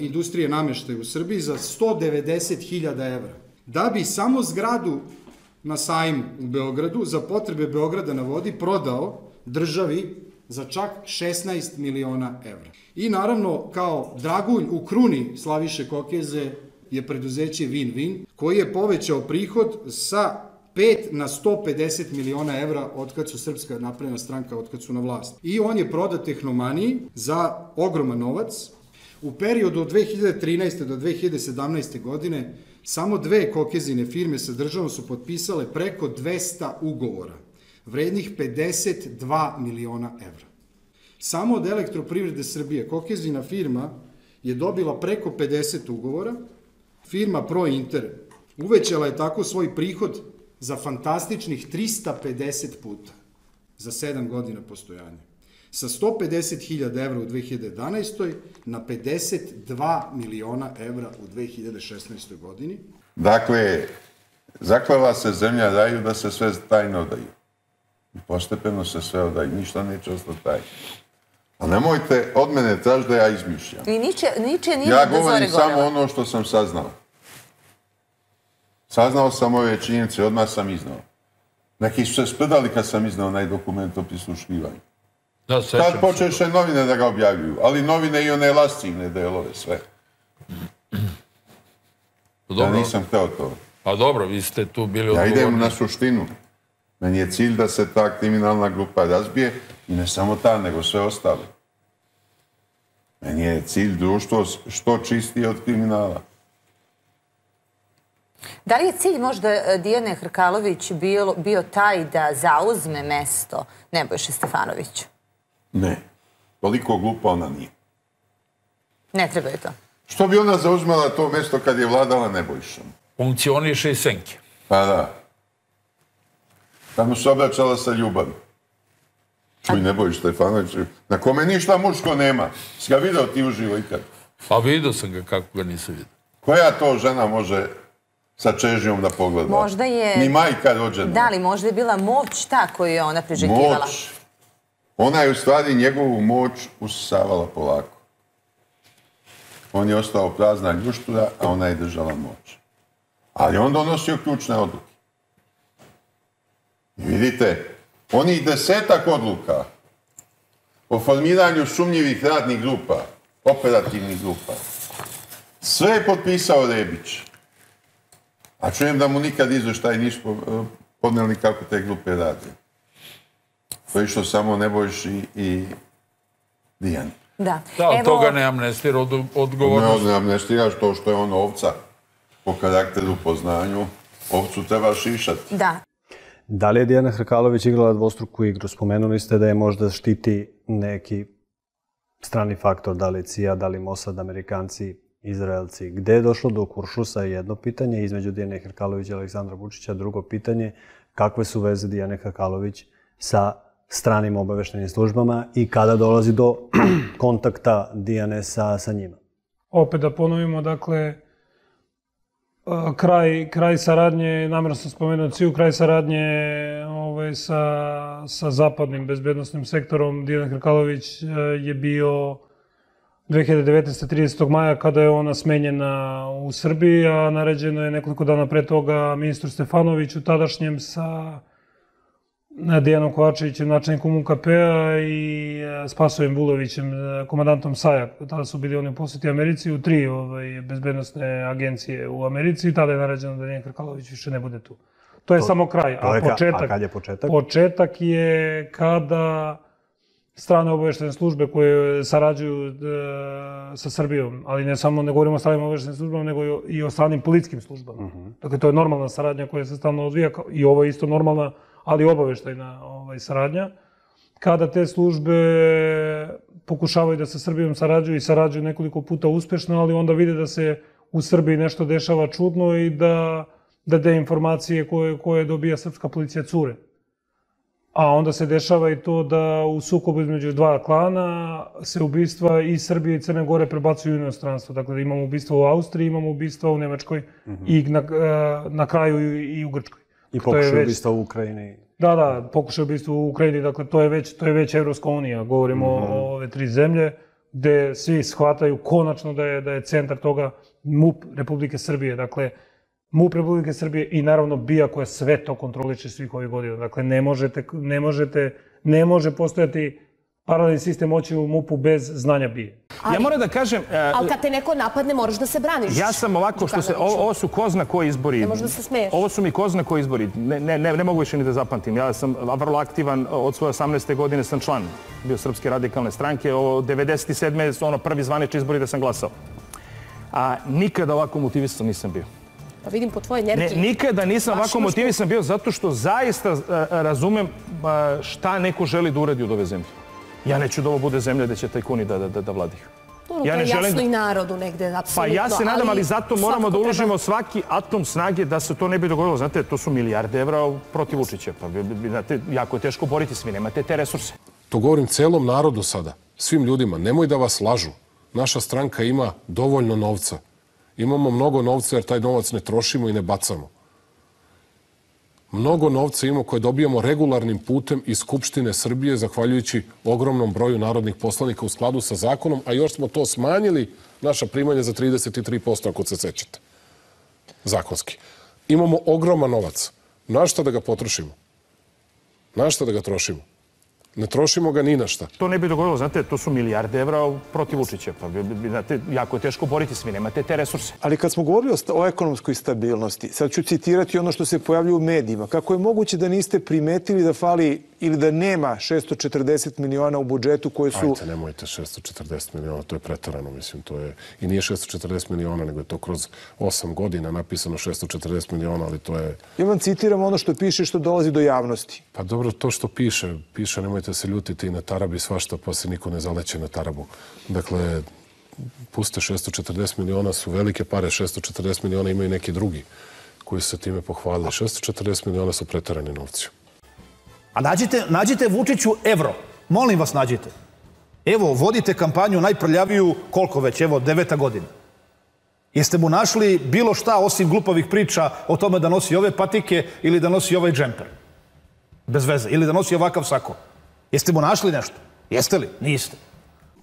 industrije nameštaja u Srbiji, za 190.000 evra. Da bi samo zgradu na sajmu u Beogradu za potrebe Beograda na vodi prodao državi za čak 16 miliona evra. I naravno, kao dragulj u kruni Slaviše Kokeze je preduzeće Win-Win, koji je povećao prihod sa 5 na 150 miliona evra od kad su Srpska napredna stranka, od kad su na vlast. I on je prodat Tehnomaniji za ogroman novac. U periodu od 2013. do 2017. godine samo dve kokezine firme sa državom su potpisale preko 200 ugovora, vrednih 52 miliona evra. Samo od elektroprivrede Srbije kokezina firma je dobila preko 50 ugovora, firma ProInter uvećala je tako svoj prihod za fantastičnih 350 puta za 7 godina postojanja. Sa 150.000 evra u 2011. na 52 miliona evra u 2016. godini. Dakle, zakvala se zemlja raju da se sve tajno odaju. I postepeno se sve odaju, ništa neće ostati tajno. A nemojte od mene traži da ja izmišljam. I niče, niče nije Ja zore govorim samo gorela. ono što sam saznao. Saznao sam ove činjenice, odmah sam iznao. Neki su se sprdali kad sam iznao onaj dokument o prisluškivanju. Da, Tad počeše novine da ga objavljuju, ali novine i one lascivne delove, sve. Ja Dobro. nisam hteo to. Pa dobro, vi ste tu bili Ja idem odgovorni. na suštinu. Meni je cilj da se ta kriminalna grupa razbije i ne samo ta, nego sve ostale. Meni je cilj društvo što čistije od kriminala. Da li je cilj možda e, Dijane Hrkalović bio, bio taj da zauzme mesto Nebojše Stefanovića? Ne. Toliko glupa ona nije. Ne treba je to. Što bi ona zauzmala to mesto kad je vladala Nebojšom? Funkcioniše i senke. Pa da. Tamo se obraćala sa ljubavi. Čuj, Nebojš Stefanović, na kome ništa muško nema. Si ga video ti uživo ikad? Pa vidio sam ga kako ga nisam vidio. Koja to žena može sa čežnjom da pogleda? Možda je- Ni majka rođena. Da li možda je bila moć ta koju je ona priželjkivala? Moć. Ona je u stvari njegovu moć usavala polako. On je ostao prazna ljuštura, a ona je držala moć. Ali on donosio ključne odluke. Vidite, onih desetak odluka o formiranju sumnjivih radnih grupa, operativnih grupa, sve je potpisao Rebić. A čujem da mu nikad izveštaj nisu po- podneli kako te grupe rade. To je išlo samo Nebojši i Dijani. Da. Da, ali toga ne amnestira od, Ne, odgovornost. ne amnestiraš to što je on ovca po karakteru, po znanju. Ovcu treba šišati. Da. Da li je Dijana Hrkalović igrala dvostruku igru? Spomenuli ste da je možda štiti neki strani faktor, da li CIA, da li Mossad, Amerikanci, Izraelci. Gde je došlo do kuršusa je jedno pitanje između Dijane Hrkalović i Aleksandra Vučića. Drugo pitanje, kakve su veze Dijane Hrkalović sa stranim obaveštenim službama i kada dolazi do kontakta Dijane sa, sa njima? Opet da ponovimo, dakle, a, kraj, kraj saradnje, namjerno sam spomenuo ciju, kraj saradnje ovaj, sa, sa zapadnim bezbednostnim sektorom Dijana Hrkalović e, je bio 2019. 30. maja kada je ona smenjena u Srbiji, a naređeno je nekoliko dana pre toga ministru Stefanoviću, tadašnjem sa e, Dijanom Kovačevićem, načelnikom UKP-a i e, Spasovim Vulovićem, e, komandantom SAJA. Tada su bili oni u posjeti Americi u tri ovaj, bezbednostne agencije u Americi i tada je naređeno da Dijan Krkalović više ne bude tu. To je To- samo kraj. to je A a kad je početak? Početak je kada strane obaveštene službe koje sarađuju e, sa Srbijom, ali ne samo, ne govorimo o stranim obaveštenim službama, nego i o, stranim policijskim službama. Mhm. Dakle, to je normalna saradnja koja se stalno odvija i ovo je isto normalna, ali obaveštajna ovaj, saradnja. Kada te službe pokušavaju da sa Srbijom sarađuju i sarađuju nekoliko puta uspešno, ali onda vide da se u Srbiji nešto dešava čudno i da, da te informacije koje, koje dobija srpska policija cure. A onda se dešava i to da u sukobu između dva klana se ubistva i Srbije i Crne Gore prebacuju u inostranstvo. Dakle, da imamo ubistva u Austriji, imamo ubistva u Nemačkoj i na, e, na kraju i, u Grčkoj. I je pokušaj već- ubistva u Ukrajini. Da, da, pokušaj ubistva u Ukrajini, dakle, to je već, to je već Evropska unija. Govorimo o, o ove tri zemlje, gde svi shvataju konačno da je, da je centar toga MUP Republike Srbije. Dakle, MUP Republike Srbije i naravno BIA koja sve to kontroliše svih ovih godina. Dakle, ne možete, ne možete, ne može postojati paralelni sistem moći u MUP-u bez znanja bije. Ja moram da kažem... e, Ali kad te neko napadne, moraš da se braniš. Ja sam ovako što se... Ovo, ovo su ko zna koji izbori. Ne možeš da se smeješ. Ovo su mi ko zna koji izbori. Ne, ne, ne, ne mogu više ni da zapamtim. Ja sam vrlo aktivan, od svoje 18. godine sam član bio Srpske radikalne stranke. Ovo 97. ono prvi zvanični izbori da sam glasao. A nikada ovako motivisan nisam bio. Pa vidim po tvojoj Ne, energiji. nikada nisam Baš ovako motivisan bio zato što zaista e, razumem e, šta neko želi da uradi od ove zemlje. Ja neću da ovo bude zemlja gde će tajkuni da, da, da, da vladaju. Dobro, Ja to ne je želim jasno da- i narodu negde, Pa apsolutno. ja se nadam, ali zato moramo da uložimo treba- svaki atom snage da se to ne bi dogodilo. Znate, to su milijarde evra protiv Vučića. Pa, vi- vi- znate, jako je teško boriti svi, nemate te resurse. To govorim celom narodu sada, svim ljudima. Nemoj da vas lažu. Naša stranka ima dovoljno novca. Imamo mnogo novca jer taj novac ne trošimo i ne bacamo. Mnogo novca imamo koje dobijamo regularnim putem iz Skupštine Srbije, zahvaljujući ogromnom broju narodnih poslanika u skladu sa zakonom, a još smo to smanjili, naša primanja za 33%, ako se sećate. Zakonski. Imamo ogroman novac. Na šta da ga potrošimo? Na šta da ga trošimo? Ne trošimo ga ni na šta. To ne bi dogodilo, znate, to su milijarde evra protiv Vučića. Pa, znate, jako je teško boriti svi, nemate te resurse. Ali kad smo govorili o, o ekonomskoj stabilnosti, sad ću citirati ono što se pojavljuje u medijima. Kako je moguće da niste primetili da fali ili da nema 640 miliona u budžetu koje su... Ajte, nemojte 640 miliona, to je pretarano, mislim, to je... I nije 640 miliona, nego je to kroz 8 godina napisano 640 miliona, ali to je... Ja vam citiram ono što piše što dolazi do javnosti. Pa dobro, to što piše, piše, nemojte se ljutiti i na tarabi svašta, se niko ne zaleće na tarabu. Dakle, puste 640 miliona su velike pare, 640 miliona imaju neki drugi koji su se time pohvalili. 640 miliona su pretarani novci. A nađite, nađite Vučiću evro. Molim vas, nađite. Evo, vodite kampanju najprljaviju, koliko već, evo, deveta godina. Jeste mu našli bilo šta osim glupavih priča o tome da nosi ove patike ili da nosi ovaj džemper? Bez veze. Ili da nosi ovakav sako? Jeste mu našli nešto? Jeste li? Niste.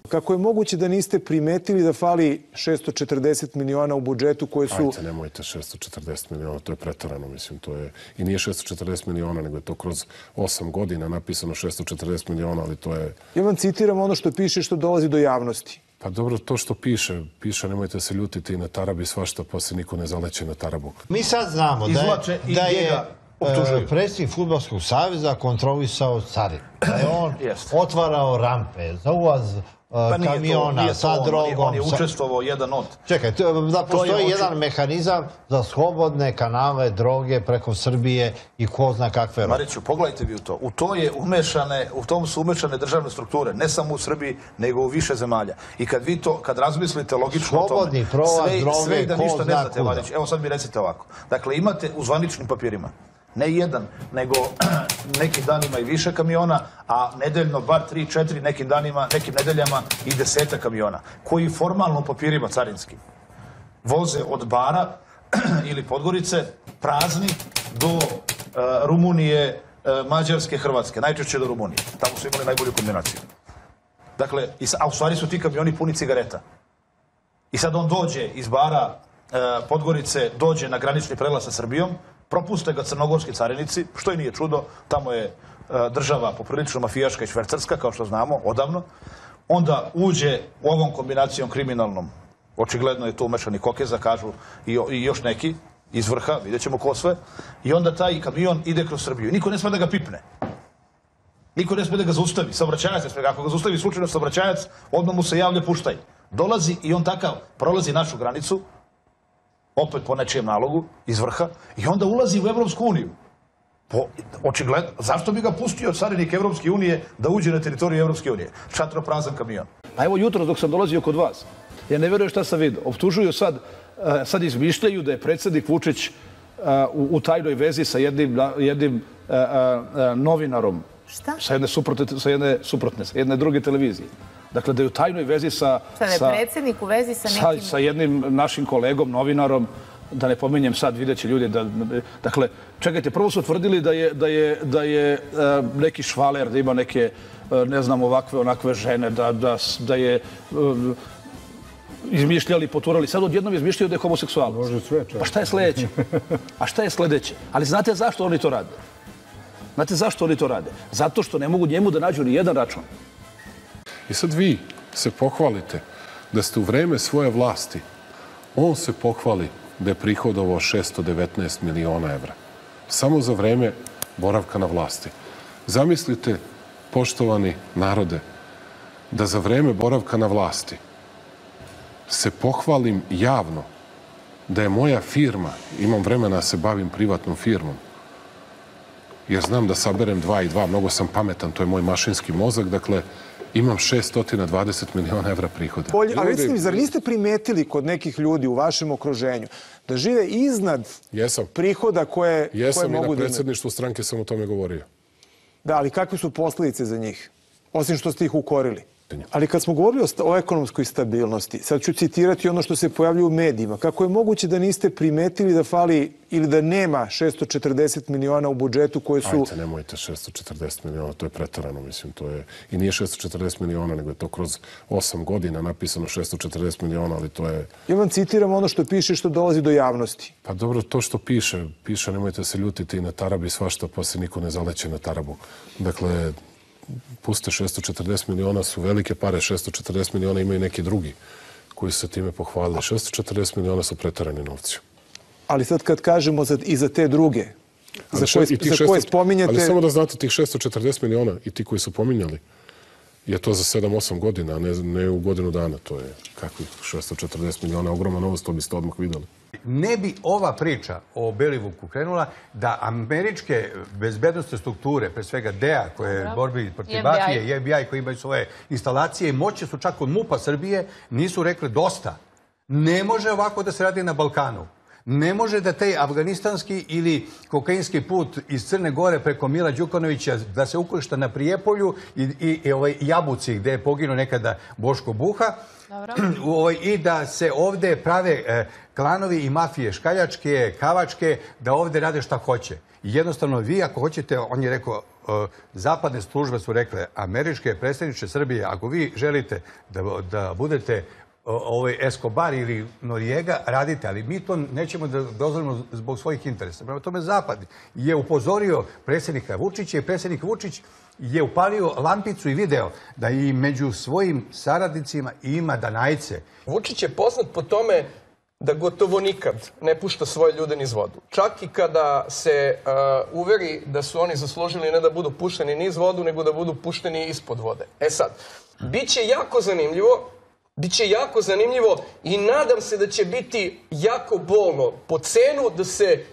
Kako je moguće da niste primetili da fali 640 miliona u budžetu koje su... Ajte, nemojte 640 miliona, to je pretarano, mislim, to je... I nije 640 miliona, nego je to kroz 8 godina napisano 640 miliona, ali to je... Ja vam citiram ono što piše što dolazi do javnosti. Pa dobro, to što piše, piše, nemojte se ljutiti i na tarabi svašta, pa se niko ne zaleće na tarabu. Mi sad znamo da je, i da je optužuju. e, predsjednik Futbolskog saveza kontrolisao carin. Da je on otvarao rampe za ulaz e, Pa kamiona to sa on, on je- drogom. On je sa- učestvovao jedan od. Čekaj, da To je postoji oči- jedan mehanizam za slobodne kanale droge preko Srbije i ko zna kakve robe. Mariću, pogledajte vi u to. U to je umešane, u tom su umešane državne strukture, ne samo u Srbiji, nego u više zemalja. I kad vi to, kad razmislite logično o tome, Slobodni prolaz sve, droge, sve da ko ništa ne zna znate, kuda. Marić, evo sad mi recite ovako. Dakle, imate u zvaničnim papirima, ne jedan, nego nekim danima i više kamiona, a nedeljno bar 3, 4, nekim danima, nekim nedeljama i deseta kamiona, koji formalno u papirima carinskim voze od Bara ili Podgorice prazni do e, Rumunije, e, Mađarske, Hrvatske, najčešće do Rumunije. Tamo su imali najbolju kombinaciju. Dakle, a u stvari su ti kamioni puni cigareta. I sad on dođe iz Bara, e, Podgorice, dođe na granični prelaz sa Srbijom, propuste ga crnogorski carinici, što i nije čudo, tamo je e, država poprilično mafijaška i švercarska, kao što znamo, odavno. Onda uđe u ovom kombinacijom kriminalnom, očigledno je tu umešani Kokeza, kažu i, i još neki iz vrha, vidjet ćemo ko sve, i onda taj kamion ide kroz Srbiju. Niko ne sme da ga pipne. Niko ne sme da ga zaustavi. Saobraćajac ne sme. Ako ga zaustavi slučajno saobraćajac, odmah mu se javlja puštaj. Dolazi i on takav prolazi našu granicu, opet po nečijem nalogu, iz vrha, i onda ulazi u Evropsku uniju. Po, očigledno, zašto bi ga pustio carinik Evropske unije da uđe na teritoriju Evropske unije? Čatro prazan kamion. A evo jutro dok sam dolazio kod vas, ja ne verujem šta sam vidio. Optužuju sad, eh, sad izmišljaju da je predsjednik Vučić eh, u, u tajnoj vezi sa jednim, jednim eh, novinarom Šta? sa jedne suprotne, sa jedne suprotne, sa jedne druge televizije. Dakle, da je u tajnoj vezi sa... Šta da je sa- predsjednik u vezi sa sa, nekim... sa jednim našim kolegom, novinarom, da ne pominjem sad, vidjet će ljudi da... Dakle, čekajte, prvo su tvrdili da je, da je, da je e, neki švaler, da ima neke, e, ne znam, ovakve, onakve žene, da, da, da je... e, izmišljali, poturali. Sad odjednom izmišljaju da je homoseksual. Može sve, Pa šta je sledeće? A šta je sledeće? Ali znate zašto oni to rade? Znate zašto oni to rade? Zato što ne mogu njemu da nađu ni jedan račun. I sad vi se pohvalite da ste u vreme svoje vlasti, on se pohvali da je prihodovao 619 miliona evra. Samo za vreme boravka na vlasti. Zamislite, poštovani narode, da za vreme boravka na vlasti se pohvalim javno da je moja firma, imam vremena da se bavim privatnom firmom, jer znam da saberem dva i dva, mnogo sam pametan, to je moj mašinski mozak, dakle, imam 620 miliona evra prihoda. Bolje, a recite mi, zar niste primetili kod nekih ljudi u vašem okruženju da žive iznad Jesam. prihoda koje, koje Jesam i na mogu da imaju? predsjedništvu stranke sam o tome govorio. Da, ali kakve su posledice za njih? Osim što ste ih ukorili. Ali kad smo govorili o, o ekonomskoj stabilnosti, sad ću citirati ono što se pojavljuje u medijima. Kako je moguće da niste primetili da fali ili da nema 640 miliona u budžetu koje su... Ajte, nemojte 640 miliona, to je pretarano, mislim, to je... I nije 640 miliona, nego je to kroz 8 godina napisano 640 miliona, ali to je... Ja vam citiram ono što piše što dolazi do javnosti. Pa dobro, to što piše, piše, nemojte se ljutiti i na tarabi svašta, pa se niko ne zaleće na tarabu. Dakle, puste 640 miliona su velike pare, 640 miliona imaju neki drugi koji se time pohvalili. 640 miliona su pretarani novci. Ali sad kad kažemo za, i za te druge, za Ali koje, i tih za koje 600 spominjate... Ali samo da znate, tih 640 miliona i ti koji su pominjali, je to za 7-8 godina, a ne, ne u godinu dana. To je kakvih 640 miliona, ogroman novac, to biste odmah videli. Ne bi ova priča o Belivuku krenula da američke bezbednostne strukture, pre svega DEA, koje je borbi protiv mafije i FBI koji imaju svoje instalacije moće su čak od MUPA Srbije, nisu rekli dosta. Ne može ovako da se radi na Balkanu. Ne može da taj afganistanski ili kokainski put iz Crne Gore preko Mila Đukanovića da se ukršta na Prijepolju i, i, i ovaj Jabuci gde je poginuo nekada Boško Buha. Ovaj, i da se ovde prave e, klanovi i mafije škaljačke, kavačke, da ovde rade šta hoće. I jednostavno vi ako hoćete, on je rekao, e, zapadne službe su rekle, američke predstavniče Srbije, ako vi želite da, da budete ovaj Escobar ili Noriega, radite, ali mi to nećemo da dozvolimo zbog svojih interesa. Prema tome Zapad je upozorio predsjednika Vučića i predsjednik Vučić je upalio lampicu i video da i među svojim saradnicima ima danajce. Vučić je poznat po tome da gotovo nikad ne pušta svoje ljude niz vodu. Čak i kada se uh, uveri da su oni zaslužili ne da budu pušteni niz vodu, nego da budu pušteni ispod vode. E sad, bit će jako zanimljivo, bit će jako zanimljivo i nadam se da će biti jako bolno po cenu da se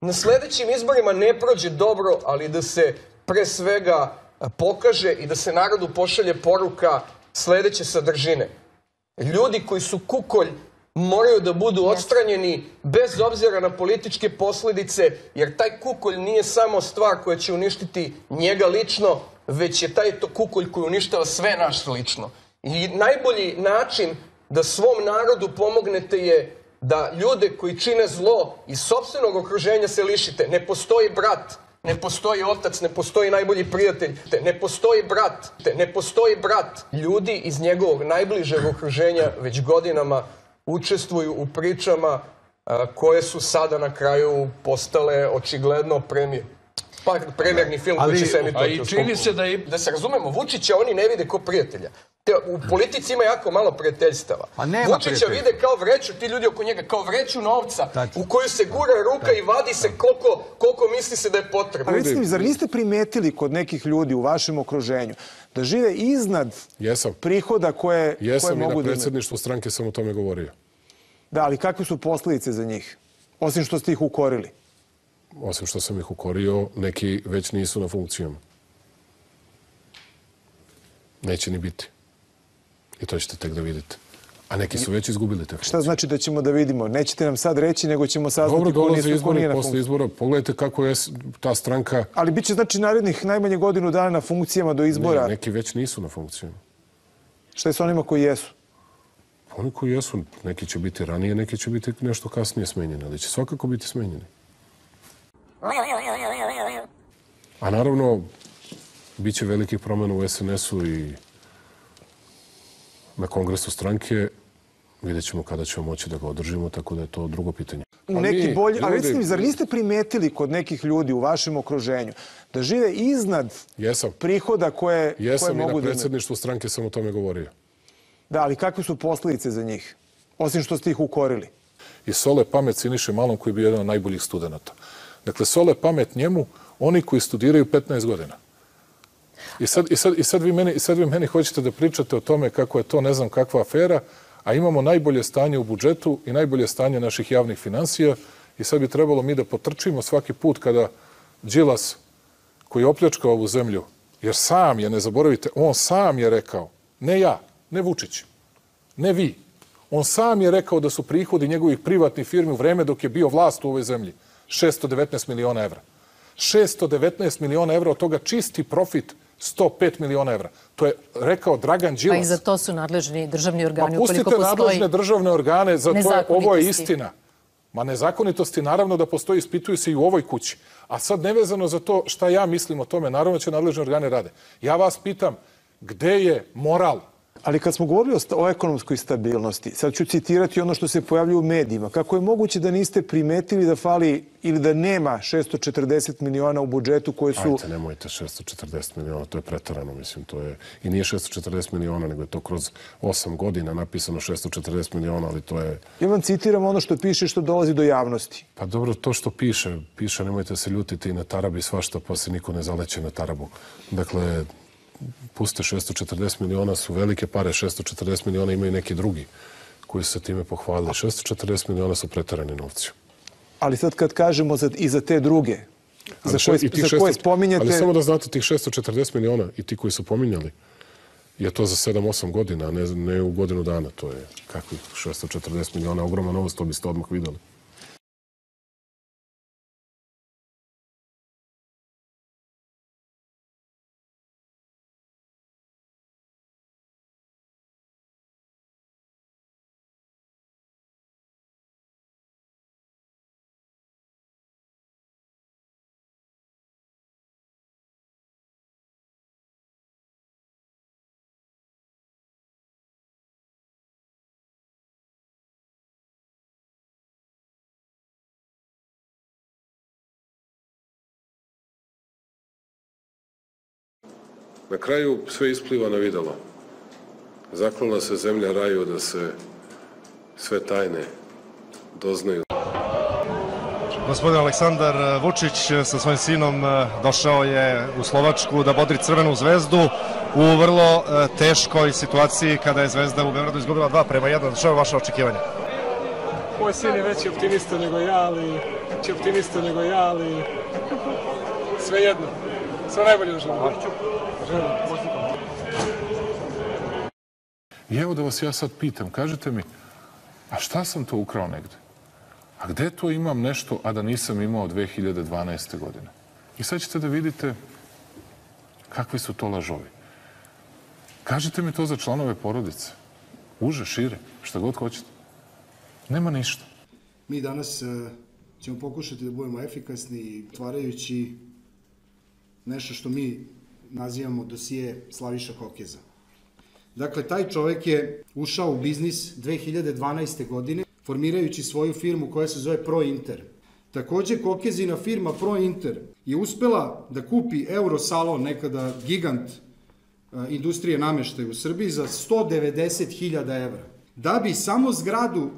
na sledećim izborima ne prođe dobro, ali da se pre svega pokaže i da se narodu pošalje poruka sledeće sadržine. Ljudi koji su kukolj moraju da budu odstranjeni bez obzira na političke posledice, jer taj kukolj nije samo stvar koja će uništiti njega lično, već je taj to kukolj koji uništava sve nas lično. I najbolji način da svom narodu pomognete je da ljude koji čine zlo iz sobstvenog okruženja se lišite. Ne postoji brat, ne postoji otac, ne postoji najbolji prijatelj, te ne postoji brat, te ne postoji brat. Ljudi iz njegovog najbližeg okruženja već godinama učestvuju u pričama koje su sada na kraju postale očigledno premije. Pa, premjerni film koji će se a emitovati i u čini Skoplju. se da i- Da se razumemo, Vučića oni ne vide kao prijatelja. Te, u politici ima jako malo prijateljstava. Pa nema Vučića vide kao vreću, ti ljudi oko njega, kao vreću novca u koju se gura ruka i vadi se koliko, koliko misli se da je potrebno. A recite mi, zar niste primetili kod nekih ljudi u vašem okruženju da žive iznad Jesam. prihoda koje, koje Jesam i na mogu da imaju? predsjedništvu stranke sam o tome govorio. Da, ali kakve su posledice za njih? Osim što ste ih ukorili. Osim što sam ih ukorio, neki već nisu na funkcijama. Neće ni biti. I to ćete tek da vidite. A neki su već izgubili te Šta znači da ćemo da vidimo? Nećete nam sad reći, nego ćemo saznati Dobro, ko ko izbori, nije posle izbora. Pogledajte kako je ta stranka... Ali bit će znači narednih najmanje godinu dana na funkcijama do izbora. Ne, neki već nisu na funkcijama. Šta je sa onima koji jesu? Oni koji jesu, neki će biti ranije, neki će biti nešto kasnije smenjeni, ali će svakako biti smenjeni. A naravno, bit će velikih promjena u SNS-u i na kongresu stranke. Vidjet ćemo kada ćemo moći da ga održimo, tako da je to drugo pitanje. u neki bolji, a recite mi, zar niste primetili kod nekih ljudi u vašem okruženju da žive iznad Jesam. prihoda koje, koje Jesam i na mogu da imaju? predsjedništvu stranke sam o tome govorio. Da, ali kakve su posledice za njih? Osim što ste ih ukorili. I sole pamet Siniše Malom koji je bio jedan od najboljih studenta. Dakle, sole pamet njemu oni koji studiraju 15 godina. I sad, i sad, i sad, vi, meni, i sad vi meni hoćete da pričate o tome kako je to ne znam kakva afera, a imamo najbolje stanje u budžetu i najbolje stanje naših javnih financija i sad bi trebalo mi da potrčimo svaki put kada Đilas, koji je opljačkao ovu zemlju, jer sam je, ne zaboravite, on sam je rekao, ne ja, ne Vučić, ne vi, on sam je rekao da su prihodi njegovih privatnih firmi u vreme dok je bio vlast u ovoj zemlji 619 miliona evra. 619 miliona evra, od toga čisti profit 105 miliona evra. To je rekao Dragan Đilas. Pa i za to su nadležni državni organi, pustite ukoliko postoji... nadležne državne organe, za to je, ovo je istina. Ma nezakonitosti naravno da postoji, ispituju se i u ovoj kući. A sad nevezano za to šta ja mislim o tome, naravno će nadležne organe rade. Ja vas pitam, gde je moral? Ali kad smo govorili o, o ekonomskoj stabilnosti, sad ću citirati ono što se pojavljuje u medijima. Kako je moguće da niste primetili da fali ili da nema 640 miliona u budžetu koje su... Ajte, nemojte 640 miliona, to je pretarano, mislim, to je... I nije 640 miliona, nego je to kroz 8 godina napisano 640 miliona, ali to je... Ja vam citiram ono što piše što dolazi do javnosti. Pa dobro, to što piše, piše, nemojte se ljutiti i na tarabi svašta, pa se niko ne zaleće na tarabu. Dakle, puste 640 miliona su velike pare, 640 miliona imaju neki drugi koji su se time pohvalili. 640 miliona su pretarani novci. Ali sad kad kažemo za, i za te druge, Ali za koje, i za koje 600 spominjate... Ali samo da znate, tih 640 miliona i ti koji su pominjali, je to za 7-8 godina, a ne, ne u godinu dana. To je kakvih 640 miliona, ogromna novost, to biste odmah videli. Na kraju sve ispliva na videlo. Zaklala se zemlja raju da se sve tajne doznaju. Gospodin Aleksandar Vučić sa svojim sinom e, došao je u Slovačku da bodri Crvenu zvezdu u vrlo e, teškoj situaciji kada je Zvezda u Beogradu izgubila 2 prema 1. Što je vaše očekivanje? Moj sin je veći optimista nego ja, ali veći optimista nego ja, ali sve jedno. Sve najbolje. Želim. I evo da vas ja sad pitam, kažete mi, a šta sam to ukrao negde? A gde to imam nešto, a da nisam imao 2012. godine? I sad ćete da vidite kakvi su to lažovi. Kažite mi to za članove porodice. Uže, šire, šta god hoćete. Nema ništa. Mi danas e, ćemo pokušati da budemo efikasni otvarajući nešto što mi nazivamo dosije Slaviša Kokeza. Dakle, taj čovek je ušao u biznis 2012. godine formirajući svoju firmu koja se zove ProInter. Takođe, Kokezina firma ProInter je uspela da kupi Eurosalon, nekada gigant e, industrije nameštaja u Srbiji, za 190.000 evra. Da bi samo zgradu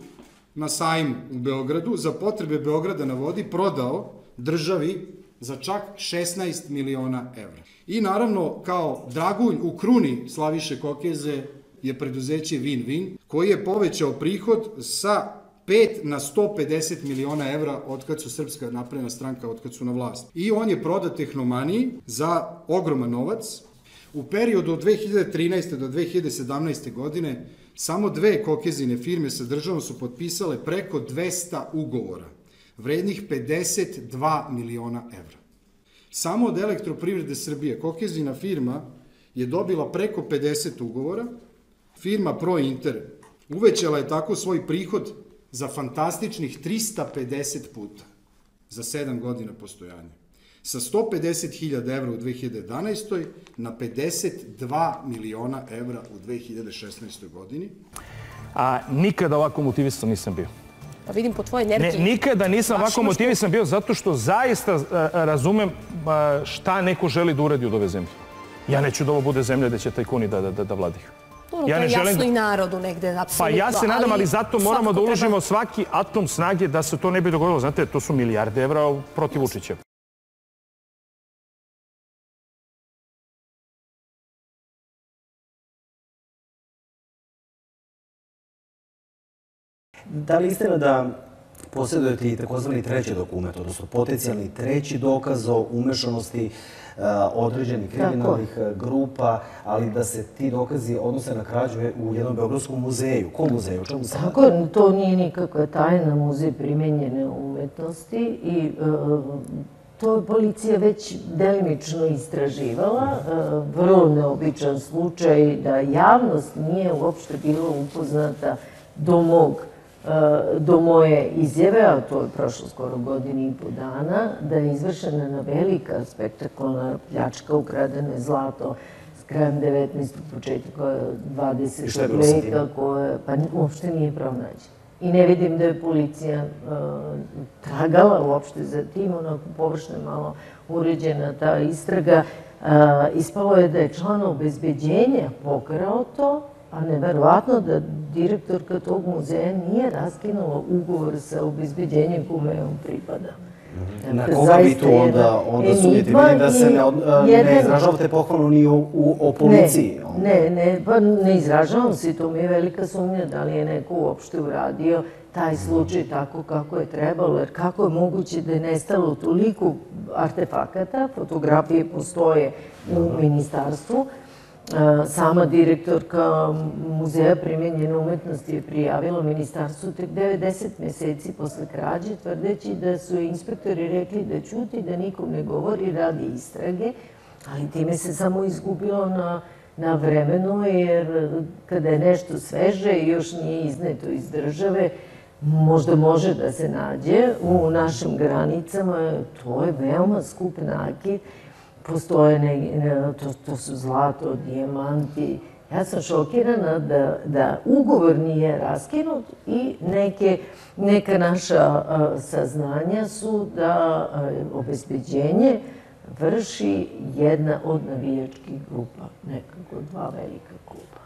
na sajmu u Beogradu za potrebe Beograda na vodi prodao državi za čak 16 miliona evra. I naravno, kao dragulj u kruni Slaviše Kokeze je preduzeće Win-Win, koji je povećao prihod sa 5 na 150 miliona evra od kad su Srpska napredna stranka, od kad su na vlast. I on je prodat Tehnomaniji za ogroman novac. U periodu od 2013. do 2017. godine samo dve kokezine firme sa državom su potpisale preko 200 ugovora, vrednih 52 miliona evra. Samo od elektroprivrede Srbije Kokezina firma je dobila preko 50 ugovora, firma ProInter uvećala je tako svoj prihod za fantastičnih 350 puta za 7 godina postojanja. Sa 150.000 evra u 2011. na 52 miliona evra u 2016. godini. A nikada ovako motivisan nisam bio. Pa vidim po tvojoj Ne, energiji. nikada nisam Baš ovako motivisan bio zato što zaista a, a, razumem a, šta neko želi da uradi od ove zemlje. Ja neću da ovo bude zemlja gde će tajkuni da, da, da, da vladaju. Dobro, Ja to ne je želim jasno da- i narodu negde, Pa apsolutno. ja se nadam, ali zato moramo da uložimo treba- svaki atom snage da se to ne bi dogodilo. Znate, to su milijarde evra protiv Vučića. Da li istina da posjedujete i takozvani treći dokument, odnosno potencijalni treći dokaz o umešanosti uh, određenih kriminalnih uh, grupa, ali da se ti dokazi odnose na krađu u jednom beogradskom muzeju. Kom muzeju? Čemu se? Tako, to nije nikakva tajna muzej primenjene umetnosti i e, to je policija već delimično istraživala. E, vrlo neobičan slučaj da javnost nije uopšte bila upoznata do mog e, do moje izjave, a to je prošlo skoro godinu i po dana, da je izvršena na velika spektakularna pljačka, ukradeno je zlato s krajem 19. početka I šta je 20. bilo sa tim? veka, koje pa uopšte nije pronađen. I ne vidim da je policija uh, tragala uopšte za tim, onako površno je malo uređena ta istraga. Uh, ispalo je da je član obezbeđenja pokrao to, a neverovatno da direktorka tog muzeja nije raskinula ugovor sa obezbeđenjem kome on pripada. Na Dakle, koga vi zaista tu jedna onda, onda Vidim da se ne, od- izražavate pohvalno ni o, u, o policiji. Ne, ne, ne, pa ne izražavam se, to mi je velika sumnja da li je neko uopšte uradio taj slučaj tako kako je trebalo, jer kako je moguće da je nestalo toliko artefakata, fotografije postoje u ministarstvu, E, Sama direktorka Muzeja primenjene umetnosti je prijavila ministarstvu tek 90 meseci posle krađe, tvrdeći da su inspektori rekli da ćuti, da nikom ne govori, radi istrage, ali time se samo izgubilo na, na vremenu, jer kada je nešto sveže i još nije izneto iz države, možda može da se nađe u našim granicama, to je veoma skup nakit, postoje ne, ne, to, to su zlato, dijamanti. Ja sam šokirana da, da ugovor nije raskinut i neke, neka naša a, saznanja su da a, obezbeđenje vrši jedna od navijačkih grupa, nekako dva velika kluba.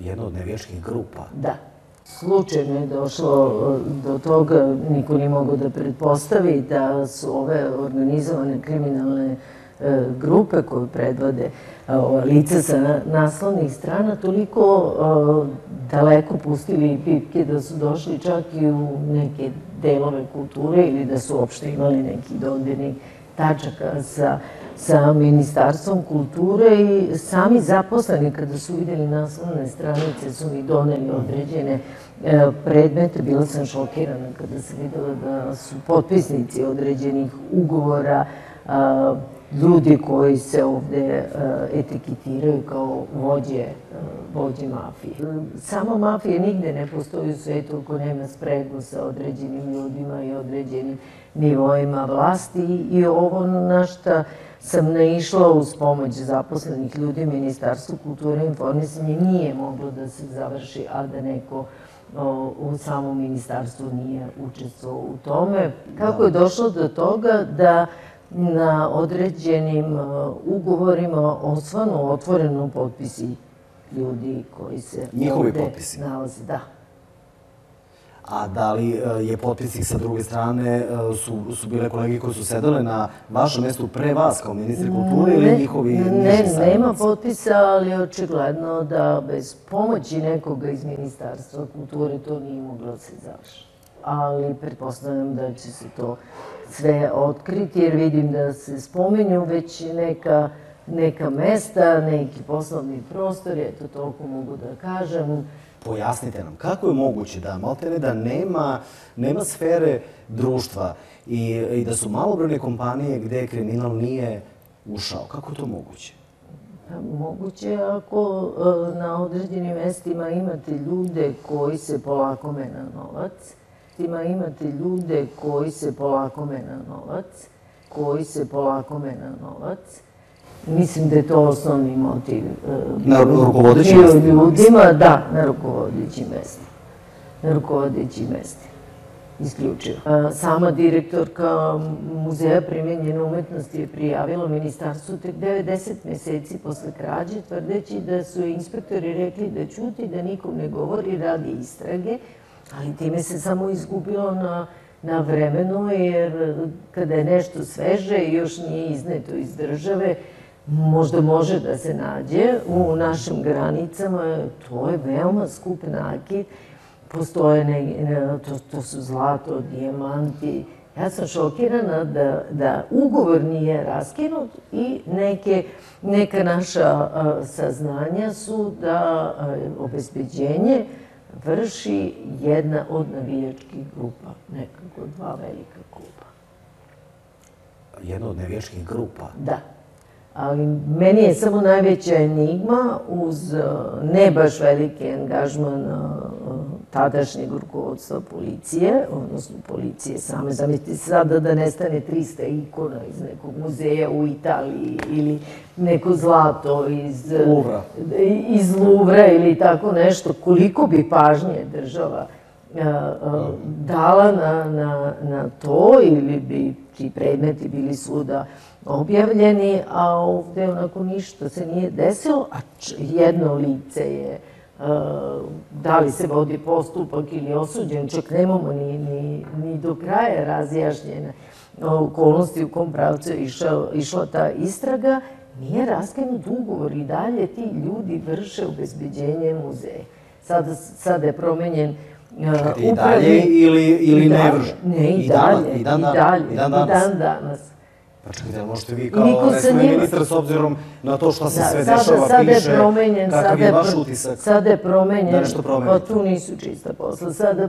Jedna od nevijačkih grupa. Da. Slučajno je došlo e, do toga, niko nije mogao da pretpostavi da su ove organizovane kriminalne e, grupe koje predvode e, ova lica sa na- naslovnih strana toliko daleko pustili pipke da su došli čak i u neke delove kulture ili da su uopšte imali neki dodirnih tačaka sa, sa Ministarstvom kulture i sami zaposleni kada su videli naslovne stranice su mi doneli određene e, predmete. Bila sam šokirana kada sam videla da su potpisnici određenih ugovora a, ljudi koji se ovde a, etiketiraju kao vođe, vođe mafije. Sama mafija nigde ne postoji u svetu ako nema spregu sa određenim ljudima i određenim nivoima vlasti i ovo na šta sam naišla uz pomoć zaposlenih ljudi Ministarstvu kulture i informisanja nije moglo da se završi, a da neko o, u samom ministarstvu nije učestvovao u tome. Kako je došlo do toga da na određenim uh, ugovorima osvanu otvoreno potpisi ljudi koji se Njihovi ovde potpisi? nalaze. Da. A da li e, je potpisnik sa druge strane, e, su, su bile kolege koji su sedale na vašem mestu pre vas kao ministri kulture ili njihovi ne, niži nema potpisa, ali očigledno da bez pomoći nekoga iz Ministarstva kulture to nije moglo da se završi. Ali pretpostavljam da će se to sve otkriti, jer vidim da se spomenju već neka, neka mesta, neki poslovni prostori, eto toliko mogu da kažem. Pojasnite nam, kako je moguće da, maltene, da nema, nema sfere društva i, i da su malobrojne kompanije gde kriminal nije ušao? Kako je to moguće? Pa, Moguće ako e, na određenim mestima imate ljude koji se polakome na novac, ima imate ljude koji se polakome na novac, koji se polakome na novac Mislim da je to osnovni motiv. e, Na rukovodećim mestima, ljudima, da, na rukovodećim mestima. Na rukovodećim mestima. Isključivo. E, Sama direktorka Muzeja primenjene umetnosti je prijavila ministarstvu tek 90 meseci posle krađe, tvrdeći da su inspektori rekli da ćuti, da nikom ne govori, radi istrage, ali time se samo izgubilo na, na vremenu, jer kada je nešto sveže i još nije izneto iz države, možda može da se nađe u našim granicama, to je veoma skup nakit, postoje ne, ne- to, to su zlato, dijamanti. Ja sam šokirana da, da ugovor nije raskinut i neke, neka naša a, saznanja su da a, obezbeđenje vrši jedna od navijačkih grupa, nekako dva velika kluba. Jedna od nevijačkih grupa. Da. Ali meni je samo najveća enigma uz uh, ne baš veliki angažman uh, tadašnjeg rukovodstva policije, odnosno policije same. Zamislite sada da nestane 300 ikona iz nekog muzeja u Italiji ili neko zlato iz uh, Luvra. iz Luvra ili tako nešto. Koliko bi pažnje država uh, dala na, na, na to ili bi ti predmeti bili svuda objavljeni, a ovde onako ništa se nije desilo, a jedno lice je uh, da li se vodi postupak ili osuđen, čak nemamo ni, ni, ni do kraja razjašnjene okolnosti u kom pravcu je išao, išla ta istraga, nije raskinut ugovor i dalje ti ljudi vrše obezbeđenje muzeja. Sada, sada je promenjen uh, Čekajte, i dalje ili, ili I ne vrše? Ne, i, I dalje, i dan i dalje, I dan danas. dan danas. Pa čekajte, ali možete vi kao, njima- ministar, s obzirom na to šta se Da, sve sada- dešava, sada je piše, promenjen, kakav sada je vaš utisak? Sada je promenjen, Da nešto pa tu nisu čista posla. Sada je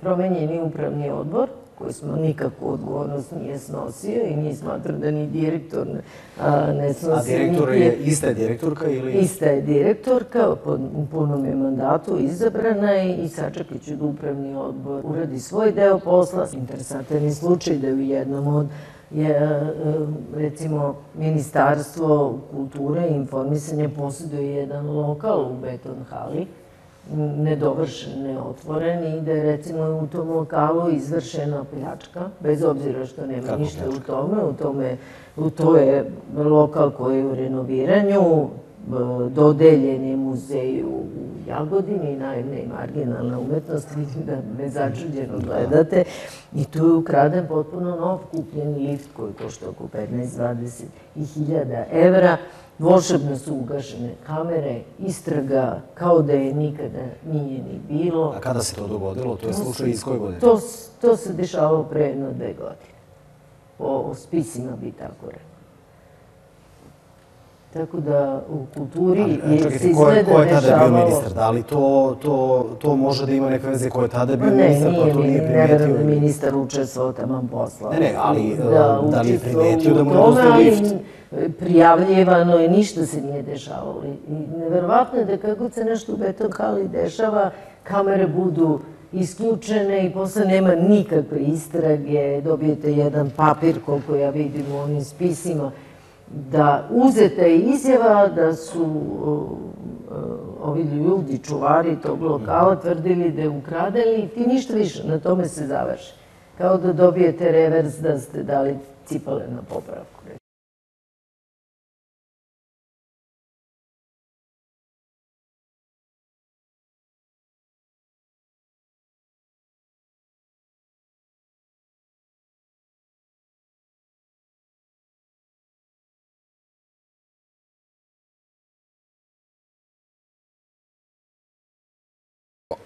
promenjen, i upravni odbor, koji smo nikakvu odgovornost nije snosio i nije smatrao da ni direktor ne, a, ne A snosi. direktor je ista direktorka ili... Ista je direktorka, po u punom je mandatu izabrana i sačekat ću da upravni odbor uradi svoj deo posla. Interesantan je slučaj da je u jednom od je, e, recimo, Ministarstvo kulture i informisanja posjeduje jedan lokal u Beton hali, nedovršen, neotvoren i da je recimo u tom lokalu izvršena pljačka, bez obzira što nema Kako ništa pljačka? u tome, u tome, u to je lokal koji je u renoviranju, dodeljen je muzeju u Jagodini, naivna i marginalna umetnost, vidim da me začuđeno gledate. I tu je ukraden potpuno nov kupljen lift koji košta oko 15-20 i hiljada evra. Volšebno su ugašene kamere, istraga kao da je nikada nije ni bilo. A kada se to dogodilo? To je slučaj iz koje godine? To, to se dešavalo pre jedno dve godine. Po spisima bi tako rekao. Tako da u kulturi A, je se izgleda ko je tada bio dešavalo... ministar? Da li to, to, to može da ima neke veze ko je tada bio ne, ministar, pa nije, to nije mi, ne verujem da primetio? je ministar učestvovao taman posla. Ne, ne, ali, da, da li je primetio da mu nedostaje lift? Prijavljivano je, ništa se nije dešavalo. I neverovatno je da kako se nešto u beton hali dešava, kamere budu isključene i posle nema nikakve istrage, dobijete jedan papir, koliko ja vidim u onim spisima, da uzeta je izjava da su ovi ljudi, čuvari tog lokala, tvrdili da je ukradeli i ti ništa više, na tome se završi. Kao da dobijete revers da ste dali cipale na popravku.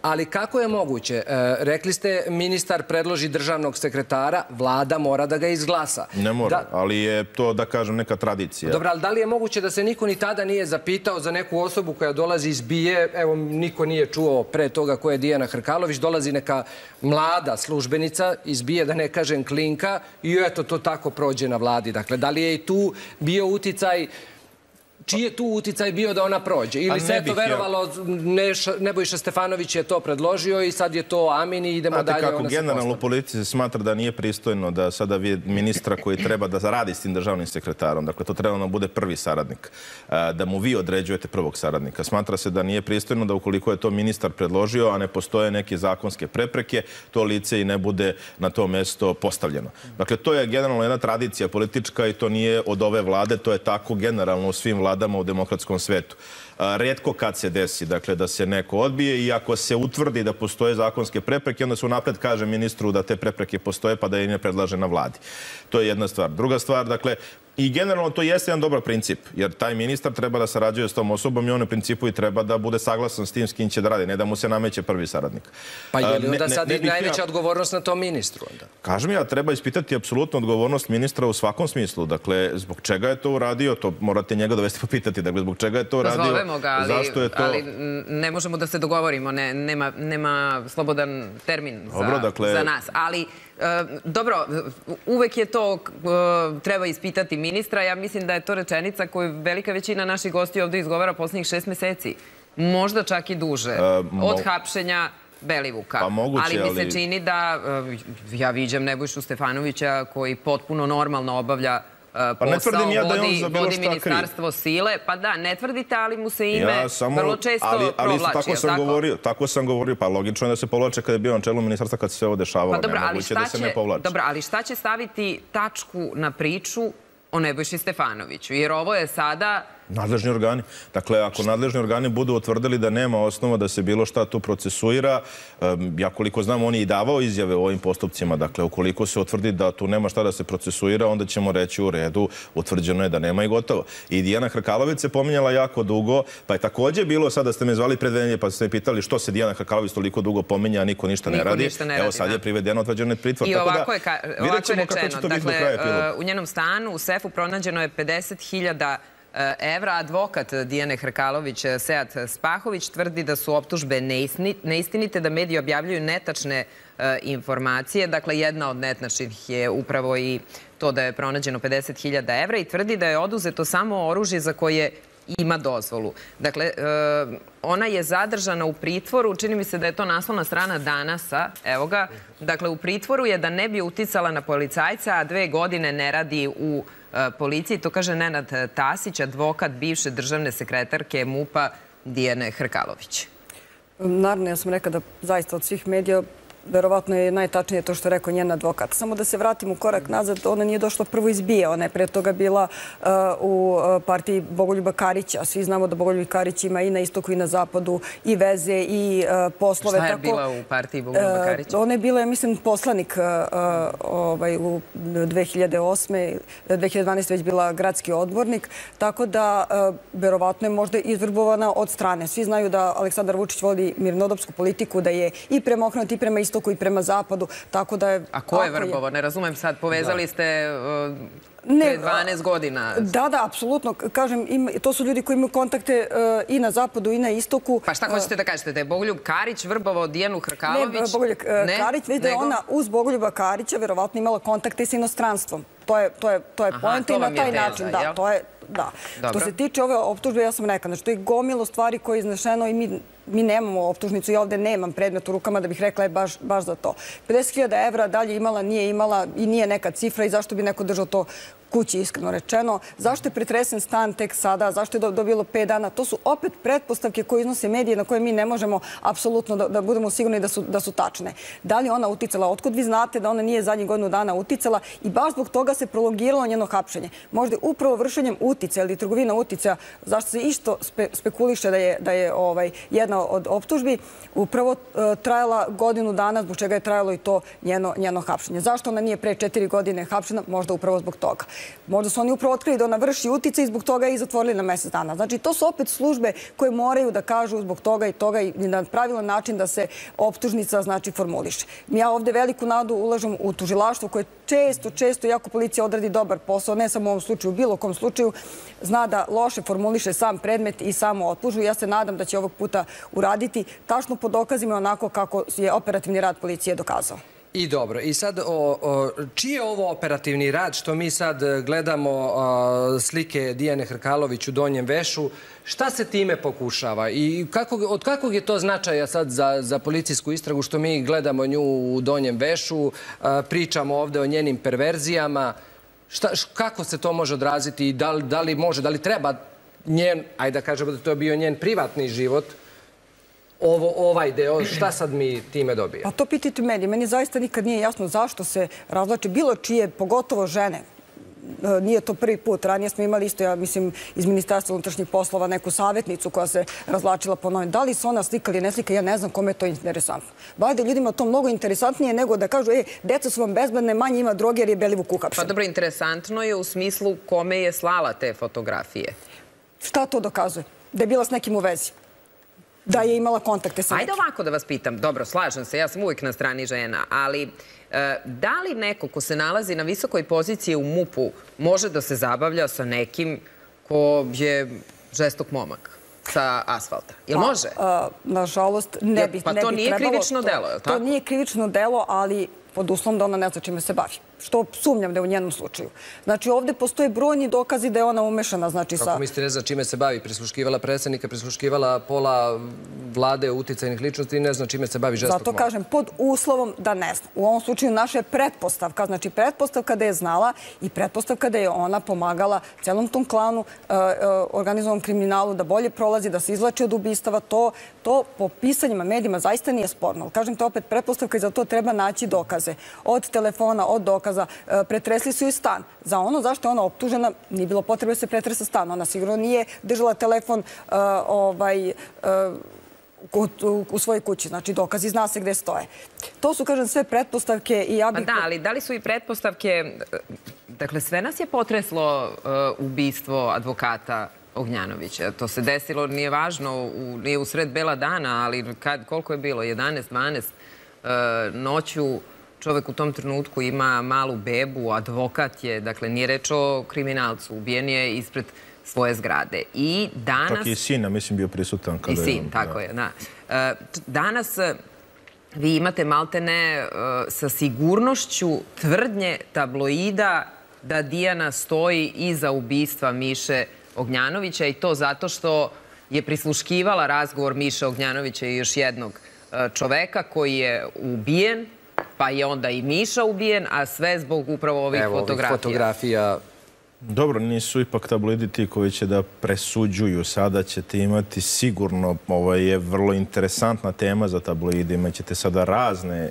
Ali kako je moguće? E, rekli ste, ministar predloži državnog sekretara, vlada mora da ga izglasa. Ne mora, Da, ali je to, da kažem, neka tradicija. Dobro, ali da li je moguće da se niko ni tada nije zapitao za neku osobu koja dolazi iz BIE, evo, niko nije čuo pre toga ko je Dijana Hrkalović, dolazi neka mlada službenica iz BIE, da ne kažem klinka, i eto, to tako prođe na vladi. Dakle, da li je i tu bio uticaj čiji je tu uticaj bio da ona prođe? Ili se to verovalo, Neša, Nebojša Stefanović je to predložio i sad je to Amin i idemo Znate dalje. kako ona se generalno u politici se smatra da nije pristojno da sada vi ministra koji treba da radi s tim državnim sekretarom, dakle to treba da bude prvi saradnik, a, da mu vi određujete prvog saradnika. Smatra se da nije pristojno da ukoliko je to ministar predložio, a ne postoje neke zakonske prepreke, to lice i ne bude na to mesto postavljeno. Dakle, to je generalno jedna tradicija politička i to nije od ove vlade, to je tako generalno u svim vladama u demokratskom svetu. Redko kad se desi, dakle, da se neko odbije i ako se utvrdi da postoje zakonske prepreke, onda se unapred kaže ministru da te prepreke postoje pa da i ne predlaže na vladi. To je jedna stvar. Druga stvar, dakle, I generalno to jeste jedan dobar princip, jer taj ministar treba da sarađuje s tom osobom i on u principu i treba da bude saglasan s tim s kim će da radi, ne da mu se nameće prvi saradnik. Pa je li onda ne- sad ne ja- najveća odgovornost na tom ministru onda? Kažem ja, treba ispitati apsolutno odgovornost ministra u svakom smislu. Dakle, zbog čega je to uradio, to morate njega dovesti popitati. Dakle, zbog čega je to uradio, ga, ali, zašto je to... ali ne možemo da se dogovorimo, ne, nema, nema slobodan termin za, dakle- za nas. Ali, dobro, uvek je to, e, treba ispitati ministra. Ja mislim da je to rečenica koju velika većina naših gostiju ovde izgovara poslednjih šest meseci. Možda čak i duže. mo- Od hapšenja Belivuka. Pa moguće, ali mi se ali- čini da e, ja viđam Nebojšu Stefanovića koji potpuno normalno obavlja e, Pa ne posao, tvrdim ja da je on za bilo vodi šta kriv. ministarstvo sile. Pa da, ne tvrdite, ali mu se ime Ja samo, vrlo često ali, ali provlači. tako sam govorio, tako sam govorio, pa logično je da se povlače kada je bio na čelu ministarstva kad se sve ovo dešavalo. Pa dobro, ali Nemoguće šta da će, dobro, ali šta će staviti tačku na priču o Nebojši Stefanoviću? Jer ovo je sada Nadležni organi. Dakle, ako nadležni organi budu utvrdili da nema osnova da se bilo šta tu procesuira, ja koliko znam, on je i davao izjave u ovim postupcima. Dakle, ukoliko se utvrdi da tu nema šta da se procesuira, onda ćemo reći u redu, utvrđeno je da nema i gotovo. I Dijana Hrkalović se pominjala jako dugo, pa je takođe bilo, sada ste me zvali predvenje, pa ste me pitali što se Dijana Hrkalović toliko dugo pominja, a niko ništa ne Niko radi. ništa ne Evo sad da. je privedeno odvađen pritvor. I Tako ovako da, je, ovako je rečeno. Dakle, e, u njenom stanu u sefu pronađeno je 50.000 e, evra. Advokat Dijane Hrkalović, e, Seat Spahović, tvrdi da su optužbe neistinite, da mediji objavljuju netačne e, informacije. Dakle, jedna od netačnih je upravo i to da je pronađeno 50.000 evra i tvrdi da je oduzeto samo oružje za koje ima dozvolu. Dakle, e, ona je zadržana u pritvoru, čini mi se da je to naslovna strana danasa, evo ga. Dakle, u pritvoru je da ne bi uticala na policajca, a dve godine ne radi u e, policiji. To kaže Nenad Tasić, advokat bivše državne sekretarke MUPA Dijane Hrkalović. Naravno, ja sam rekla da zaista od svih medija verovatno je najtačnije to što je rekao njen advokat. Samo da se vratim u korak nazad, ona nije došla prvo iz BIA, ona je pre toga bila uh, u uh, partiji Bogoljuba Karića. Svi znamo da Bogoljub Karić ima i na istoku i na zapadu i veze i uh, poslove. Šta je tako, bila u partiji Bogoljuba Karića? Ona je bila, ja mislim, poslanik ovaj, u 2008. 2012. već bila gradski odbornik, tako da verovatno je možda izvrbovana od strane. Svi znaju da Aleksandar Vučić vodi mirnodopsku politiku, da je i prema okrenuti i prema istoku i prema zapadu, tako da je... A ko je vrbovo? Ne razumem sad. Povezali ste uh, Ne, pre 12 godina. Da, da, apsolutno. Kažem, ima, to su ljudi koji imaju kontakte e, i na zapadu i na istoku. Pa šta hoćete da kažete? Da je Bogoljub Karić vrbovao Dijanu Hrkalović? Ne, Bogoljub? Karić, već da je ona uz Bogoljuba Karića verovatno imala kontakte s inostranstvom. To je, to je, to je poenta to i na taj teza, način. Da, jel? to je, da. Dobro. Što se tiče ove optužbe, ja sam rekla, znači to je gomilo stvari koje je iznešeno i mi, mi nemamo optužnicu i ovde nemam predmet u rukama da bih rekla je baš, baš za to. 50.000 evra dalje imala, nije imala i nije neka cifra i zašto bi neko držao to kući, iskreno rečeno. Zašto je pretresen stan tek sada? Zašto je do- dobilo 5 dana? To su opet pretpostavke koje iznose medije na koje mi ne možemo apsolutno da, da budemo sigurni da su, da su tačne. Da li ona uticala? Otkud vi znate da ona nije zadnjih godinu dana uticala i baš zbog toga se prolongiralo njeno hapšenje. Možda upravo vršenjem uticaja ili trgovina uticaja, zašto se spe, spekuliše da je, da je ovaj, jedna od optužbi, upravo e, trajala godinu dana, zbog čega je trajalo i to njeno, njeno hapšenje. Zašto ona nije pre četiri godine hapšena? Možda upravo zbog toga. Možda su oni upravo otkrili da ona vrši uticaj i zbog toga je i zatvorili na mesec dana. Znači, to su opet službe koje moraju da kažu zbog toga i toga i na pravilan način da se optužnica znači formuliše. Ja ovde veliku nadu ulažem u tužilaštvo koje često, često, jako policija odradi dobar posao, ne samo u ovom slučaju, u bilo kom slučaju, zna da loše formuliše sam predmet i samo otpužu. Ja se nadam da će ovog puta uraditi tačno po dokazima onako kako je operativni rad policije dokazao. I dobro, i sad, o, čiji je ovo operativni rad što mi sad e, gledamo slike Dijane Hrkalović u Donjem Vešu? Šta se time pokušava i od kakvog je to značaja sad za, za policijsku istragu što mi gledamo nju u Donjem Vešu, pričamo ovde o njenim perverzijama? Šta, kako se to može odraziti i da, da li može, da li treba njen, ajde da kažemo da to je bio njen privatni život, ovo, ovaj deo, šta sad mi time dobijemo? Pa to pitajte meni. Meni zaista nikad nije jasno zašto se razlače bilo čije, pogotovo žene. E, Nije to prvi put. Ranije smo imali isto, ja mislim, iz Ministarstva unutrašnjih poslova neku savjetnicu koja se razlačila po novim. Da li se ona slika ili ne slika, ja ne znam kome je to interesantno. Valjda je ljudima to mnogo interesantnije nego da kažu, e, deca su vam bezbedne, manje ima droge jer je Belivuk uhapšen. Pa dobro, interesantno je u smislu kome je slala te fotografije. Šta to dokazuje? Da je bila s nekim u vezi. Da je imala kontakte sa Ajde nekim. ovako da vas pitam. Dobro, slažem se, ja sam uvijek na strani žena, ali e, da li neko ko se nalazi na visokoj poziciji u MUP-u može da se zabavlja sa nekim ko je žestok momak sa asfalta? Jel Pa, može? a, nažalost, ne bi, pa ne to bi nije trebalo. krivično To- delo, je li To tako? nije krivično delo, ali pod uslovom da ona ne zna čime se bavi. Što sumnjam da je u njenom slučaju. Znači, ovde postoje brojni dokazi da je ona umešana, znači, sa... Kako mislite, ne zna čime se bavi? Prisluškivala predsednika, prisluškivala pola vlade uticajnih ličnosti i ne zna čime se bavi žestog Zato kažem, pod uslovom da ne zna. U ovom slučaju naša je pretpostavka, znači pretpostavka da je znala i pretpostavka da je ona pomagala celom tom klanu, e, e, organizovanom kriminalu, da bolje prolazi, da se izlači od ubistava. To, to po pisanjima, medijima zaista nije sporno. Kažem, to opet pretpostavka i za to treba naći dokaze. Od telefona, od dokaza. E, pretresli su i stan. Za ono zašto je ona optužena, nije bilo potrebe da se pretresa stan. Ona sigurno nije držala telefon e, ovaj, e, u, u, svojoj kući. Znači, dokazi zna se gde stoje. To su, kažem, sve pretpostavke i ja Pa bih... da, ali da li su i pretpostavke... Dakle, sve nas je potreslo ubistvo advokata Ognjanovića. To se desilo, nije važno, u, nije u sred bela dana, ali kad, koliko je bilo? 11, 12 uh, noću čovek u tom trenutku ima malu bebu, advokat je, dakle, nije reč o kriminalcu, ubijen je ispred svoje zgrade. I danas... Čak i sina, mislim, bio prisutan. I je- sin, tako je, da. E, Danas e, vi imate maltene e, sa sigurnošću tvrdnje tabloida da Dijana stoji iza ubistva Miše Ognjanovića i to zato što je prisluškivala razgovor Miše Ognjanovića i još jednog čoveka koji je ubijen, pa je onda i Miša ubijen, a sve zbog upravo ovih Evo, ovih fotografija. fotografija Dobro, nisu ipak tabloidi ti koji će da presuđuju. Sada ćete imati sigurno, ovo je vrlo interesantna tema za tabloide, imaćete sada razne e,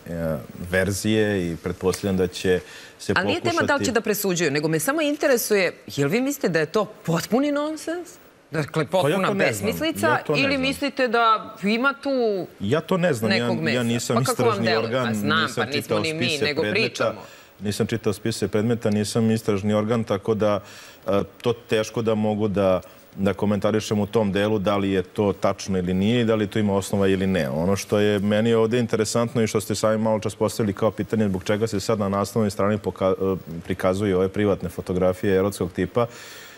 verzije i pretpostavljam da će se Ali nije pokušati... tema da li će da presuđuju, nego me samo interesuje, jel vi mislite da je to potpuni nonsens? Dakle, potpuna ne znam. besmislica Ja ili mislite da ima tu Ja to ne znam, ja, nekog mesa? ja nisam Pa istražni organ, Pa znam, nisam pa čitao ni mi, spise nego predmeta. pričamo. Nisam čitao spise predmeta, nisam istražni organ, tako da e, to teško da mogu da da komentarišem u tom delu da li je to tačno ili nije i da li to ima osnova ili ne. Ono što je meni ovde interesantno i što ste sami malo čas postavili kao pitanje zbog čega se sad na naslovnoj strani e, prikazuju ove privatne fotografije erotskog tipa,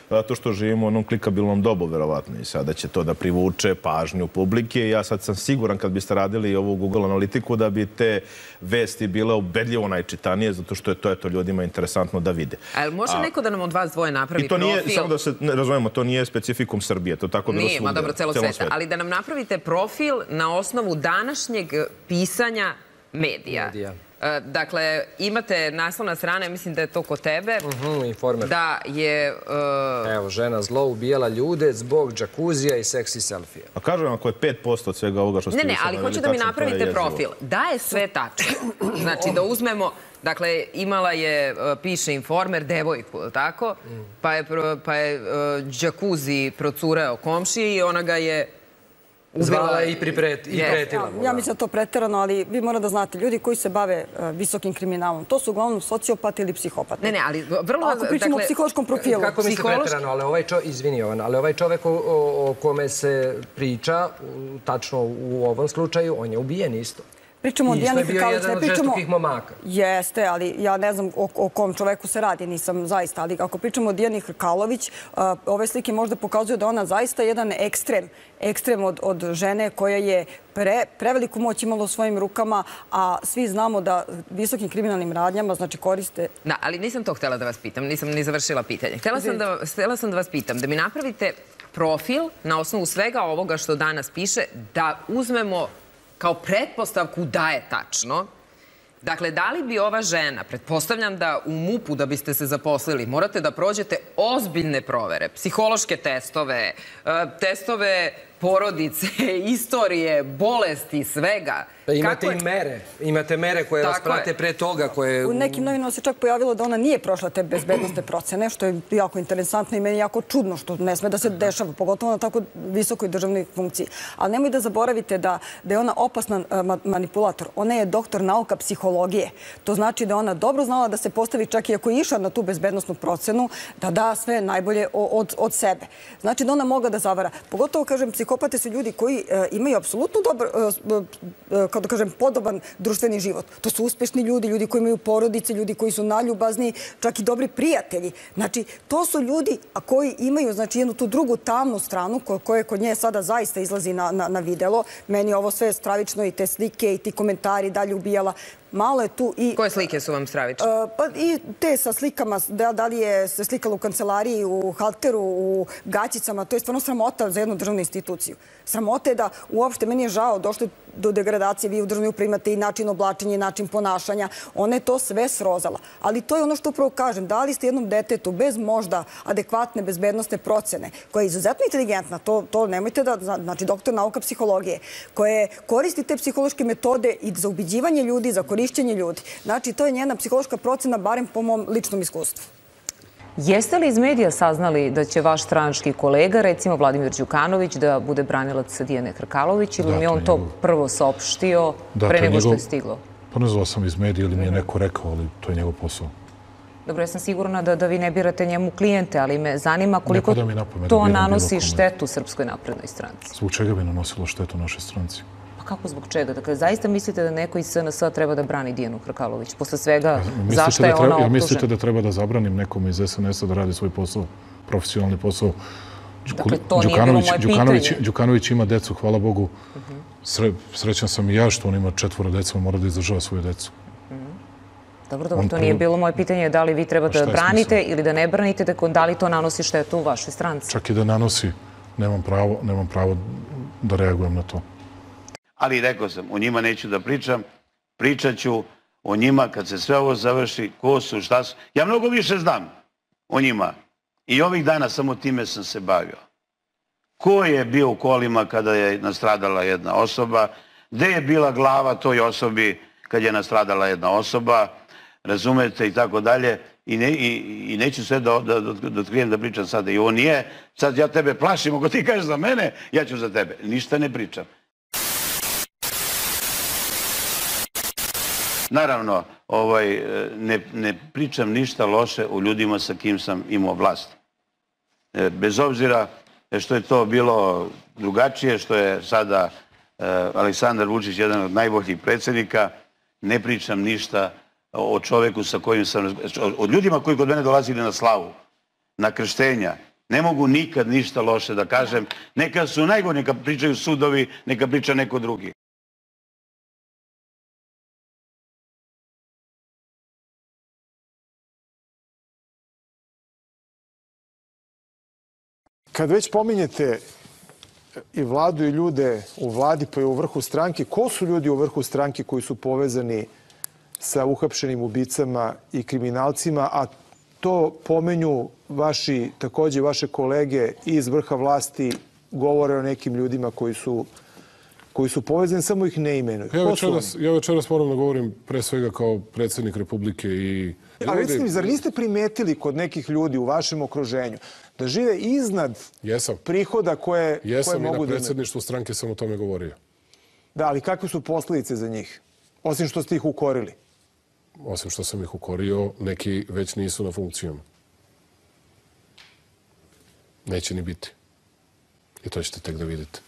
zato što živimo u onom klikabilnom dobu, verovatno. I sada će to da privuče pažnju publike. Ja sad sam siguran kad biste radili ovu Google analitiku da bi te vesti bile ubedljivo najčitanije, zato što je to eto, ljudima interesantno da vide. A može A- neko da nam od vas dvoje napravi I to nije, profil? samo da se ne, razumemo, to nije specifikum Srbije, to tako bilo Nije, ma dobro, celo sveta. svetu. Ali da nam napravite profil na osnovu današnjeg pisanja medija. Medija. E, Dakle, imate naslovna strana, mislim da je to kod tebe, Mhm, informer. da je... e, Evo, žena zlo ubijala ljude zbog džakuzija i seksi selfija. A kažem, ako je 5% od svega ovoga što ste Ne, ne, ali hoću da mi napravite profil. Da je sve tačno. Znači, da uzmemo, dakle, imala je, e, piše informer, devojku, tako? Pa je, pa je džakuzi procureo komšiji i ona ga je. Zvala i, pripret, i pretila. Ja mislim da je to preterano, ali vi morate da znate, ljudi koji se bave e, visokim kriminalom, to su uglavnom sociopati ili psihopati. Ne, ne, ali vrlo... Ako pričamo o psihološkom profilu. Kako mi se Psihološki- preterano, ali ovaj čovjek, izvini Jovan, ali ovaj čovjek o, o, o kome se priča, tačno u ovom slučaju, on je ubijen isto. Pričamo o I što Dijani je jedan ne od pričamo... žestokih momaka. Jeste, ali ja ne znam o, o kom čoveku se radi, nisam zaista. Ali ako pričamo o Dijani Hrkalović, a, ove slike možda pokazuju da ona zaista jedan ekstrem, ekstrem od, od žene koja je pre, preveliku moć imala u svojim rukama, a svi znamo da visokim kriminalnim radnjama, znači koriste... Da, ali nisam to htela da vas pitam, nisam ni završila pitanje. Htela sam da, htela sam da vas pitam, da mi napravite profil na osnovu svega ovoga što danas piše, da uzmemo kao pretpostavku da je tačno. Dakle, da li bi ova žena, pretpostavljam da u MUP-u da biste se zaposlili, morate da prođete ozbiljne provere, psihološke testove, e, testove porodice, istorije, bolesti, svega. Da imate je- i mere. Imate mere koje vas je. prate pre toga. Koje... U nekim novinama se čak pojavilo da ona nije prošla te bezbednostne procene, što je jako interesantno i meni jako čudno, što ne sme da se dešava, pogotovo na tako visokoj državnoj funkciji. Ali nemoj da zaboravite da, da je ona opasan e, ma- manipulator. Ona je doktor nauka psihologije. To znači da je ona dobro znala da se postavi čak i ako je išla na tu bezbednostnu procenu, da da sve najbolje od, od sebe. Znači da ona mogla da zavara. Pogotovo, kažem, psihopate su ljudi koji e, imaju apsolutno dobar, e, e, kao da kažem, podoban društveni život. To su uspešni ljudi, ljudi koji imaju porodice, ljudi koji su naljubazni, čak i dobri prijatelji. Znači, to su ljudi a koji imaju znači, jednu tu drugu tamnu stranu ko- koja kod nje sada zaista izlazi na, na, na videlo. Meni ovo sve stravično i te slike i ti komentari dalje ubijala. Malo je tu i... Koje slike su vam stravične? Uh, pa i te sa slikama, da, da li je se slikala u kancelariji, u halteru, u gaćicama, to je stvarno sramota za jednu državnu instituciju. Sramota je da uopšte, meni je žao, došlo je do degradacije, vi u državnoj upravi imate i način oblačenja i način ponašanja. Ona je to sve srozala. Ali to je ono što upravo kažem, dali ste jednom detetu bez možda adekvatne bezbednostne procene, koja je izuzetno inteligentna, to, to nemojte da, zna- znači doktor nauka psihologije, koje koristi te psihološke metode i za ubiđivanje ljudi, za korišćenje ljudi. Znači, to je njena psihološka procena, barem po mom ličnom iskustvu. Jeste li iz medija saznali da će vaš stranački kolega, recimo Vladimir Đukanović, da bude branilac Dijane Hrkalović ili Da, mi je to on je to prvo saopštio Da, pre je nego što je stiglo? Pa ne znao sam iz medija ili mi je neko rekao, ali to je njegov posao. Dobro, ja sam sigurna da, da vi ne birate njemu klijente, ali me zanima koliko da to bilo nanosi štetu Srpskoj naprednoj stranci. Zbog čega bi nanosilo štetu našoj stranci? Kako zbog čega? Dakle, zaista mislite da neko iz SNS treba da brani Dijanu Hrkalović? Posle svega, zašto Mislite je da ona treba, optužena? mislite da treba da zabranim nekome iz SNS-a da radi svoj posao, profesionalni posao? Dakle, to nije bilo moje Đukanović, pitanje. Đukanović ima decu, hvala Bogu. Sre, srećan sam i ja što on ima četvoro deca, on mora da izdržava svoju decu. Dobro, dobro, On to prvo- nije bilo moje pitanje da li vi treba da branite ili da ne branite, da, da li to nanosi štetu u vašoj stranci. Čak i da nanosi, nemam pravo, nemam pravo da reagujem na to. Ali rekao sam, o njima neću da pričam, pričat ću o njima kad se sve ovo završi, ko su, šta su. Ja mnogo više znam o njima. I ovih dana samo time sam se bavio. Ko je bio u kolima kada je nastradala jedna osoba, gde je bila glava toj osobi kad je nastradala jedna osoba, razumete i tako dalje. I, ne, i, neću sve da, da, da, da otkrijem da pričam sada. I ovo nije, sad ja tebe plašim, ako ti kažeš za mene, ja ću za tebe. Ništa ne pričam. Naravno, ovaj, e, ne, ne pričam ništa loše o ljudima sa kim sam imao vlast. E, Bez obzira što je to bilo drugačije, što je sada e, Aleksandar Vučić jedan od najboljih predsjednika, ne pričam ništa o čoveku sa kojim sam, od ljudima koji kod mene dolazili na slavu, na krštenja, ne mogu nikad ništa loše da kažem. Neka su najgore, neka pričaju sudovi, neka priča neko drugi. Kad već pominjete i vladu i ljude u vladi pa i u vrhu stranke, ko su ljudi u vrhu stranke koji su povezani sa uhapšenim ubicama i kriminalcima, a to pomenju vaši, takođe vaše kolege iz vrha vlasti, govore o nekim ljudima koji su koji su povezani, samo ih ne imenuju. Ja večeras, ja večeras moram da govorim pre svega kao predsjednik Republike i... A recite mi, zar niste primetili kod nekih ljudi u vašem okruženju da žive iznad Jesam. prihoda koje, koje Jesam i na mogu da imaju? predsjedništvu stranke sam o tome govorio. Da, ali kakve su posljedice za njih? Osim što ste ih ukorili. Osim što sam ih ukorio, neki već nisu na funkcijama. Neće ni biti. I to ćete tek da vidite.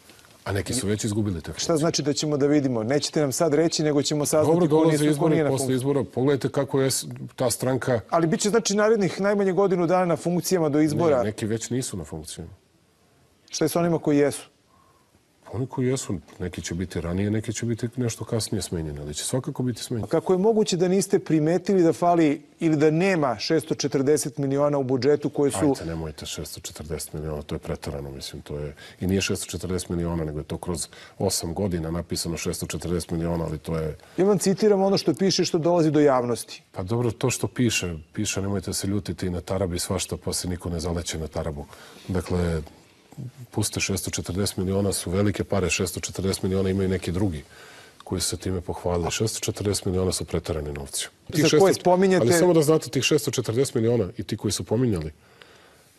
A neki su već izgubili te Šta znači da ćemo da vidimo? Nećete nam sad reći, nego ćemo saznati Dobro, ko nije, ko nije na posle funkciji. izbora. Pogledajte kako je ta stranka... Ali bit će znači narednih najmanje godinu dana na funkcijama do izbora. Ne, neki već nisu na funkcijama. Šta je s onima koji jesu? Oni koji jesu, neki će biti ranije, neki će biti nešto kasnije smenjeni, ali će svakako biti smenjeni. Kako je moguće da niste primetili da fali ili da nema 640 miliona u budžetu koji su... Ajte, nemojte 640 miliona, to je pretarano, mislim, to je... I nije 640 miliona, nego je to kroz 8 godina napisano 640 miliona, ali to je... Ja vam citiram ono što piše što dolazi do javnosti. Pa dobro, to što piše, piše, nemojte se ljutiti i na tarabi svašta, pa se niko ne zaleće na tarabu. Dakle, puste 640 miliona, su velike pare, 640 miliona imaju neki drugi koji su se time pohvalili. 640 miliona su pretarani novci. Za koje spominjete- Ali samo da znate, tih 640 miliona i ti koji su pominjali,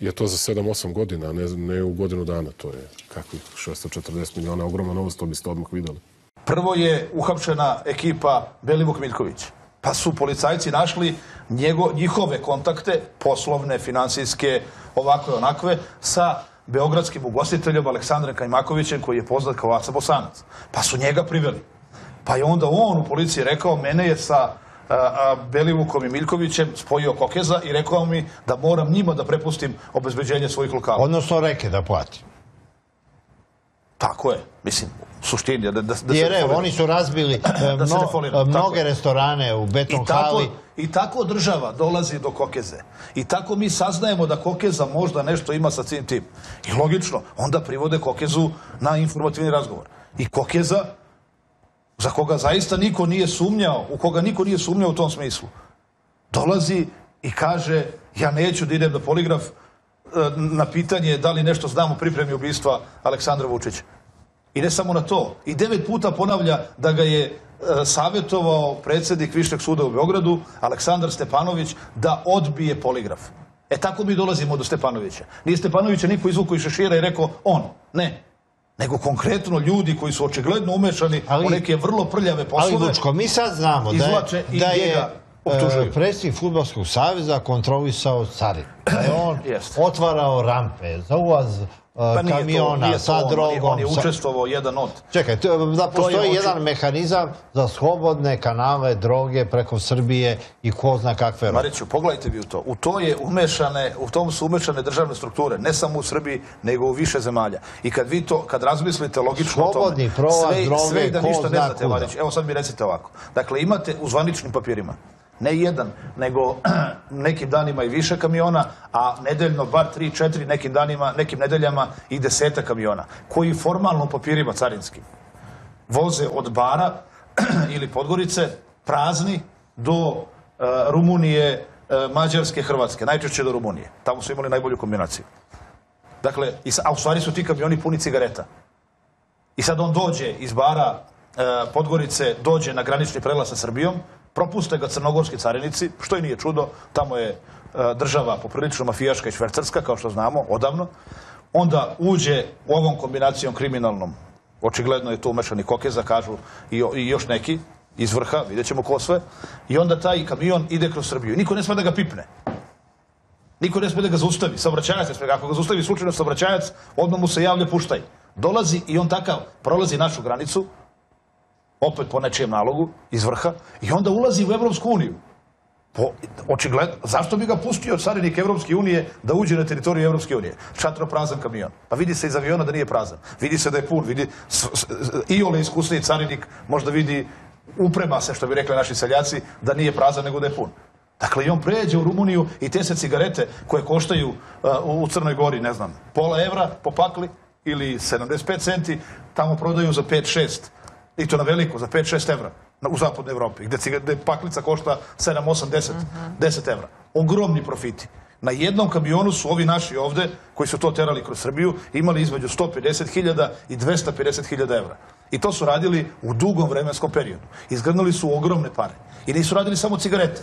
je to za 7-8 godina, a ne, ne u godinu dana. To je kakvih 640 miliona, ogroman novost, to biste odmah videli. Prvo je uhapšena ekipa Belivuk Miljković. Pa su policajci našli njego, njihove kontakte, poslovne, finansijske, ovakve, onakve, sa beogradskim ugostiteljom Aleksandrem Kajmakovićem, koji je poznat kao Aca Bosanac. Pa su njega priveli. Pa je onda on u policiji rekao, mene je sa a, a, Belivukom i Miljkovićem spojio Kokeza i rekao mi da moram njima da prepustim obezbeđenje svojih lokala. Odnosno reke da plati. Tako je, mislim, suštini. Da, da, da Jer evo, oni su razbili e, Da se mno- mnoge restorane u beton hali. I tako država dolazi do Kokeze. I tako mi saznajemo da Kokeza možda nešto ima sa svim tim. I logično, onda privode Kokezu na informativni razgovor. I Kokeza, za koga zaista niko nije sumnjao, u koga niko nije sumnjao u tom smislu, dolazi i kaže ja neću da idem na poligraf e, na pitanje da li nešto znam o pripremi ubistva Aleksandra Vučića. I ne samo na to. I devet puta ponavlja da ga je e, savjetovao predsjednik Višeg suda u Beogradu, Aleksandar Stepanović, da odbije poligraf. E tako mi dolazimo do Stepanovića. Nije Stepanovića niko izvukao iz šešira i rekao on. Ne. Nego konkretno ljudi koji su očigledno umešani u neke vrlo prljave poslove. Ali Vučko, mi sad znamo da je, da je optužuju. e, predsjednik Futbolskog saveza kontrolisao carin. Da je on otvarao rampe za ulaz e, Pa nije to- kamiona nije to sa on, on je- drogom. On je učestvovao jedan od. Čekaj, da To je postoji oči- jedan mehanizam za slobodne kanale droge preko Srbije i ko zna kakve. Mariću, pogledajte vi u to. U to je umešane, u tom su umešane državne strukture, ne samo u Srbiji, nego u više zemalja. I kad vi to, kad razmislite logično o tome, Slobodni prolaz sve, droge, sve da ko ništa ne zna znate, kuda. Marić, evo sad mi recite ovako. Dakle, imate u zvaničnim papirima, ne jedan, nego nekim danima i više kamiona, a nedeljno bar 3-4, nekim danima, nekim nedeljama i deseta kamiona, koji formalno u papirima carinskim voze od Bara ili Podgorice prazni do e, Rumunije, e, Mađarske, Hrvatske, najčešće do Rumunije. Tamo su imali najbolju kombinaciju. Dakle, a u stvari su ti kamioni puni cigareta. I sad on dođe iz Bara, e, Podgorice, dođe na granični prelaz sa Srbijom, propuste ga crnogorski carinici, što i nije čudo, tamo je e, država poprilično mafijaška i švercarska, kao što znamo, odavno. Onda uđe u ovom kombinacijom kriminalnom, očigledno je tu umešani Kokeza, kažu i, i još neki iz vrha, vidjet ćemo ko sve, i onda taj kamion ide kroz Srbiju. Niko ne sme da ga pipne. Niko ne sme da ga zaustavi, saobraćajac sme. Ako ga zaustavi slučajno saobraćajac, odmah mu se javlja puštaj. Dolazi i on takav prolazi našu granicu, opet po nečijem nalogu, iz vrha, i onda ulazi u Evropsku uniju. Po, očigledno, zašto bi ga pustio carinik Evropske unije da uđe na teritoriju Evropske unije? Šatro prazan kamion. Pa vidi se iz aviona da nije prazan. Vidi se da je pun, vidi, s, s, i ole iskusniji carinik možda vidi, uprema se, što bi rekli naši seljaci, da nije prazan nego da je pun. Dakle, i on pređe u Rumuniju i te se cigarete koje koštaju uh, u Crnoj Gori, ne znam, pola evra po pakli ili 75 centi, tamo prodaju za 5-6 i to na veliko, za 5-6 evra u zapadnoj Evropi, gde, ciga- gde paklica košta 7, 8, 10, 10 evra. Ogromni profiti. Na jednom kamionu su ovi naši ovde, koji su to terali kroz Srbiju, imali između 150.000 i 250.000 evra. I to su radili u dugom vremenskom periodu. Izgrnuli su ogromne pare. I nisu radili samo cigarete,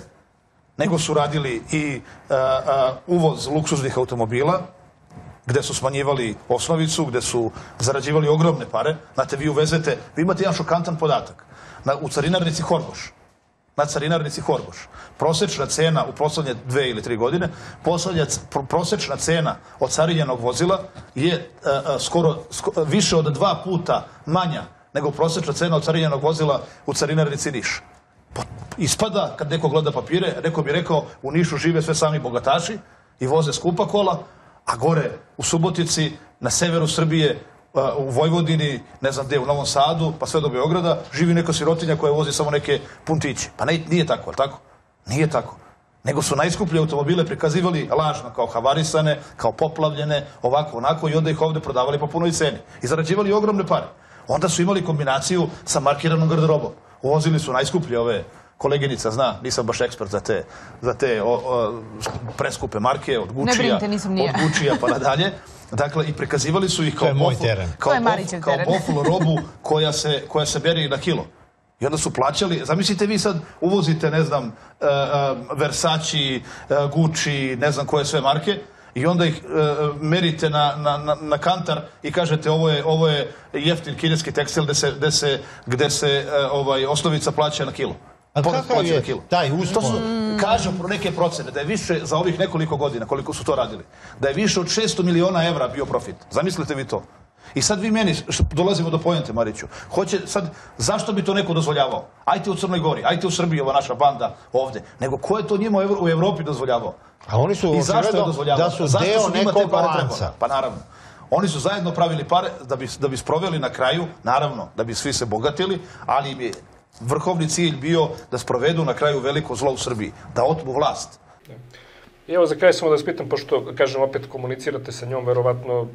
nego su radili i a, a, uvoz luksuznih automobila, gde su smanjivali osnovicu, gde su zarađivali ogromne pare. Znate, vi uvezete, vi imate jedan šokantan podatak. Na, u carinarnici Horgoš, na carinarnici Horgoš. Prosečna cena u poslednje dve ili tri godine, poslednja, prosečna cena od carinjenog vozila je e, e, skoro, sko- više od dva puta manja nego prosečna cena od carinjenog vozila u carinarnici Niš. Pa, ispada, kad neko gleda papire, neko bi rekao u Nišu žive sve sami bogataši i voze skupa kola, a gore u Subotici, na severu Srbije, u Vojvodini, ne znam gde, u Novom Sadu, pa sve do Beograda, živi neka sirotinja koja vozi samo neke puntiće. Pa ne, nije tako, ali tako? Nije tako. Nego su najskuplje automobile prikazivali lažno, kao havarisane, kao poplavljene, ovako, onako, i onda ih ovde prodavali po punoj ceni. I zarađivali ogromne pare. Onda su imali kombinaciju sa markiranom garderobom. Uvozili su najskuplje ove koleginica zna, nisam baš ekspert za te, za te o, o, preskupe marke od Guccija, brinite, nisam ni ja. od Guccija pa nadalje. Dakle, i prikazivali su ih kao, bofl- teren. kao, bof- kao bofl robu koja se, koja se beri na kilo. I onda su plaćali, zamislite vi sad uvozite, ne znam, uh, uh, Versace, uh, Gucci, ne znam koje sve marke, i onda ih uh, merite na, na, na, na kantar i kažete ovo je, ovo je jeftin kineski tekstil gde se, gde se, gde se uh, ovaj, osnovica plaća na kilo. A kakav je kilo. taj To uspon? su, kažu pro neke procene da je više za ovih nekoliko godina, koliko su to radili, da je više od 600 miliona evra bio profit. Zamislite vi to. I sad vi meni, dolazimo do pojente, Mariću, hoće sad, zašto bi to neko dozvoljavao? Ajte u Crnoj Gori, ajte u Srbiji, ova naša banda ovde. Nego ko je to njima u Evro- u Evropi dozvoljavao? A oni su I zašto je očigledno dozvoljavao? da su Zašto deo su njima te nekog pare trebale? Pa naravno. Oni su zajedno pravili pare da bi, da bi sproveli na kraju, naravno, da bi svi se bogatili, ali im je vrhovni cilj bio da sprovedu na kraju veliko zlo u Srbiji, da otmu vlast. I evo za kraj samo da vas pitam, pošto, kažem, opet komunicirate sa njom, verovatno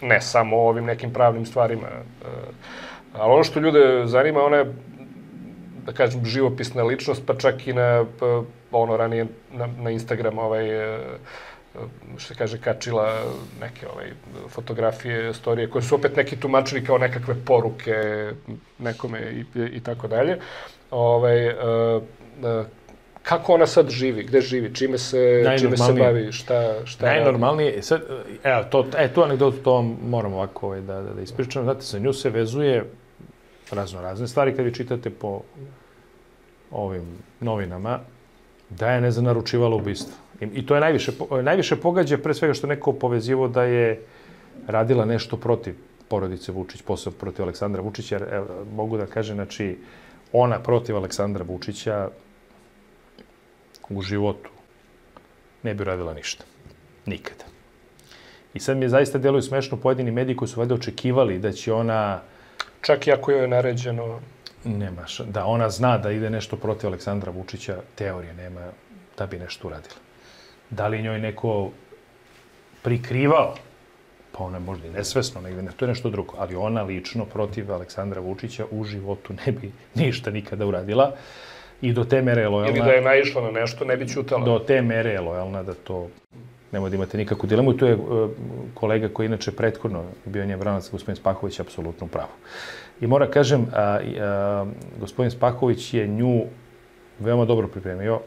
ne samo o ovim nekim pravnim stvarima, e, ali ono što ljude zanima, ona je, da kažem, živopisna ličnost, pa čak i na, pa, ono, ranije na, na Instagram, ovaj, e, što se kaže, kačila neke ovaj, fotografije, storije, koje su opet neki tumačili kao nekakve poruke nekome i, i tako dalje. Ovaj, e, e, kako ona sad živi, gde živi, čime se, čime se bavi, šta, šta radi? Najnormalnije, sad, evo, to, e, tu anegdotu, to vam moram ovako ovaj, da, da, da ispričam. Znate, sa nju se vezuje razno razne stvari kad vi čitate po ovim novinama, da je, ne znam, naručivala ubistvo. I, to je najviše, najviše pogađa pre svega što neko povezivo da je radila nešto protiv porodice Vučić, posebno protiv Aleksandra Vučića, jer evo, mogu da kažem, znači, ona protiv Aleksandra Vučića u životu ne bi radila ništa. Nikada. I sad mi je zaista deluju smešno pojedini mediji koji su valjda očekivali da će ona... Čak i ako joj je naređeno... Nema, da ona zna da ide nešto protiv Aleksandra Vučića, teorije nema da bi nešto uradila. Da li njoj neko prikrivao, pa ona možda i nesvesno, negde, ne, to je nešto drugo, ali ona lično protiv Aleksandra Vučića u životu ne bi ništa nikada uradila i do te mere je lojalna. Ili da je naišla na nešto, ne bi ćutala. Do te mere je lojalna da to nemoj da imate nikakvu dilemu. I tu je e, kolega koji inače prethodno bio njen vranac, gospodin Spahović, apsolutno u pravu. I mora kažem, a, a, gospodin Spahović je nju veoma dobro pripremio.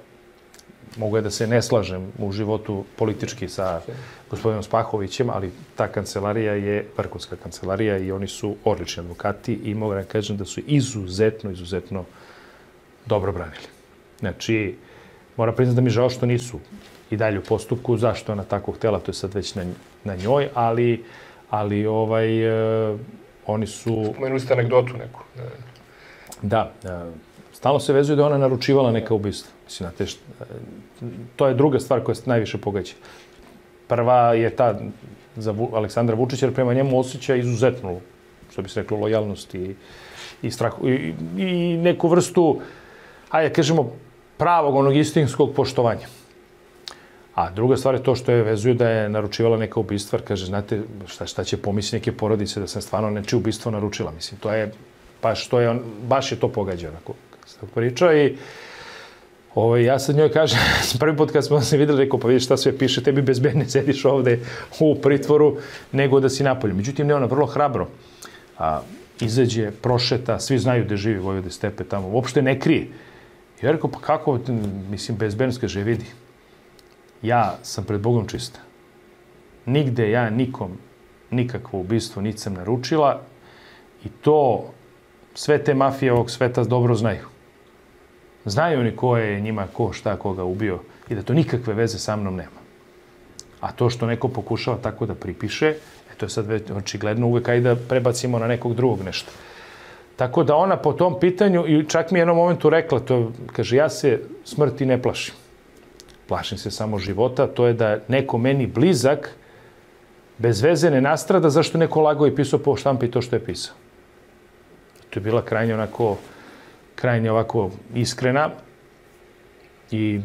Mogu je da se ne slažem u životu politički sa gospodinom Spahovićem, ali ta kancelarija je vrhunska kancelarija i oni su odlični advokati i mogu da kažem da su izuzetno, izuzetno dobro branili. Znači, mora priznati da mi žao što nisu i dalje u postupku, zašto ona tako htela, to je sad već na, na njoj, ali, ali ovaj, e, oni su... Spomenuli ste anegdotu neku. Da, e, stalno se vezuje da ona naručivala neka ubistva. Mislim, znate, št, e, to je druga stvar koja se najviše pogađa. Prva je ta za Aleksandra Vučića, jer prema njemu osjeća izuzetnu, što bi se reklo, lojalnost i, i strah, i, i neku vrstu, ajde, kažemo, pravog, onog istinskog poštovanja. A druga stvar je to što je vezuju da je naručivala neka ubistva, kaže, znate, šta, šta će pomisliti neke porodice da sam stvarno nečije ubistvo naručila. Mislim, to je, baš, to je, baš je to pogađa, onako, kad se priča i Ovaj, ja sad njoj kažem, prvi put kad smo se videli, rekao, pa vidiš šta sve piše, tebi bezbedne sediš ovde u pritvoru, nego da si napolju. Međutim, ne, ona vrlo hrabro a, izađe, prošeta, svi znaju gde živi Vojvode Stepe tamo, uopšte ne krije. I ja rekao, pa kako, mislim, bezbednost kaže, vidi, ja sam pred Bogom čista. Nigde ja nikom nikakvo ubistvo niti naručila i to sve te mafije ovog sveta dobro znaju. Znaju oni ko je njima, ko šta, koga ubio i da to nikakve veze sa mnom nema. A to što neko pokušava tako da pripiše, e, to je sad već očigledno uvek ajde da prebacimo na nekog drugog nešto. Tako da ona po tom pitanju, i čak mi je jednom momentu rekla, to kaže, ja se smrti ne plašim. Plašim se samo života, to je da neko meni blizak, bez veze ne nastrada zašto neko lago i pisao po štampi to što je pisao. To je bila krajnje onako, krajnje ovako iskrena i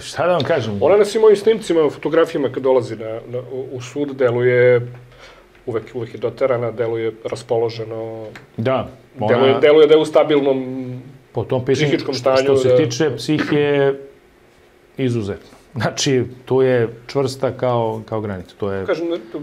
šta da vam kažem? Ona na svim mojim snimcima, fotografijama kad dolazi na, na, u sud, deluje uvek, uvek je doterana, deluje raspoloženo. Da. Ona... Deluje, deluje da je u stabilnom po tom pisanju, psihičkom stanju. Što se da... tiče psihe, izuzetno. Znači, tu je čvrsta kao, kao granica. To je... Kažem, to,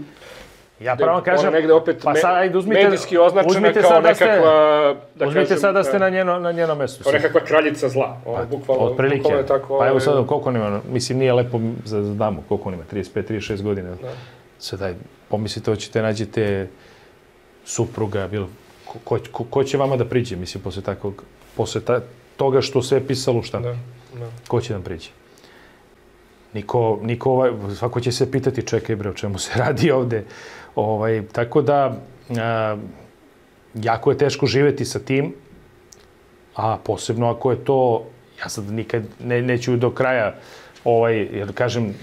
Ja pravo kažem, negde opet pa sad, ajde, uzmite, medijski označena uzmite kao da ste, nekakva... Da uzmite kažem, sad da ste na njeno, na njeno mesto. Kao nekakva kraljica zla. Ovo, pa, bukvalno, otprilike. bukvalno je tako... Pa evo ovaj- sad, koliko on ima, mislim, nije lepo za, za damu, koliko on ima, 35, 36 godina. Da. Sad, daj, pomislite, hoćete nađete supruga, bilo, ko, ko, ko, ko će vama da priđe, mislim, posle takvog, posle ta, toga što sve je pisalo u štampi. Da, da. Ko će nam priđe? Niko, niko ovaj, svako će se pitati, čekaj bre, o čemu se radi ovde. Ovaj, tako da, a, jako je teško živeti sa tim, a posebno ako je to, ja sad nikad ne, neću do kraja, ovaj, jer kažem,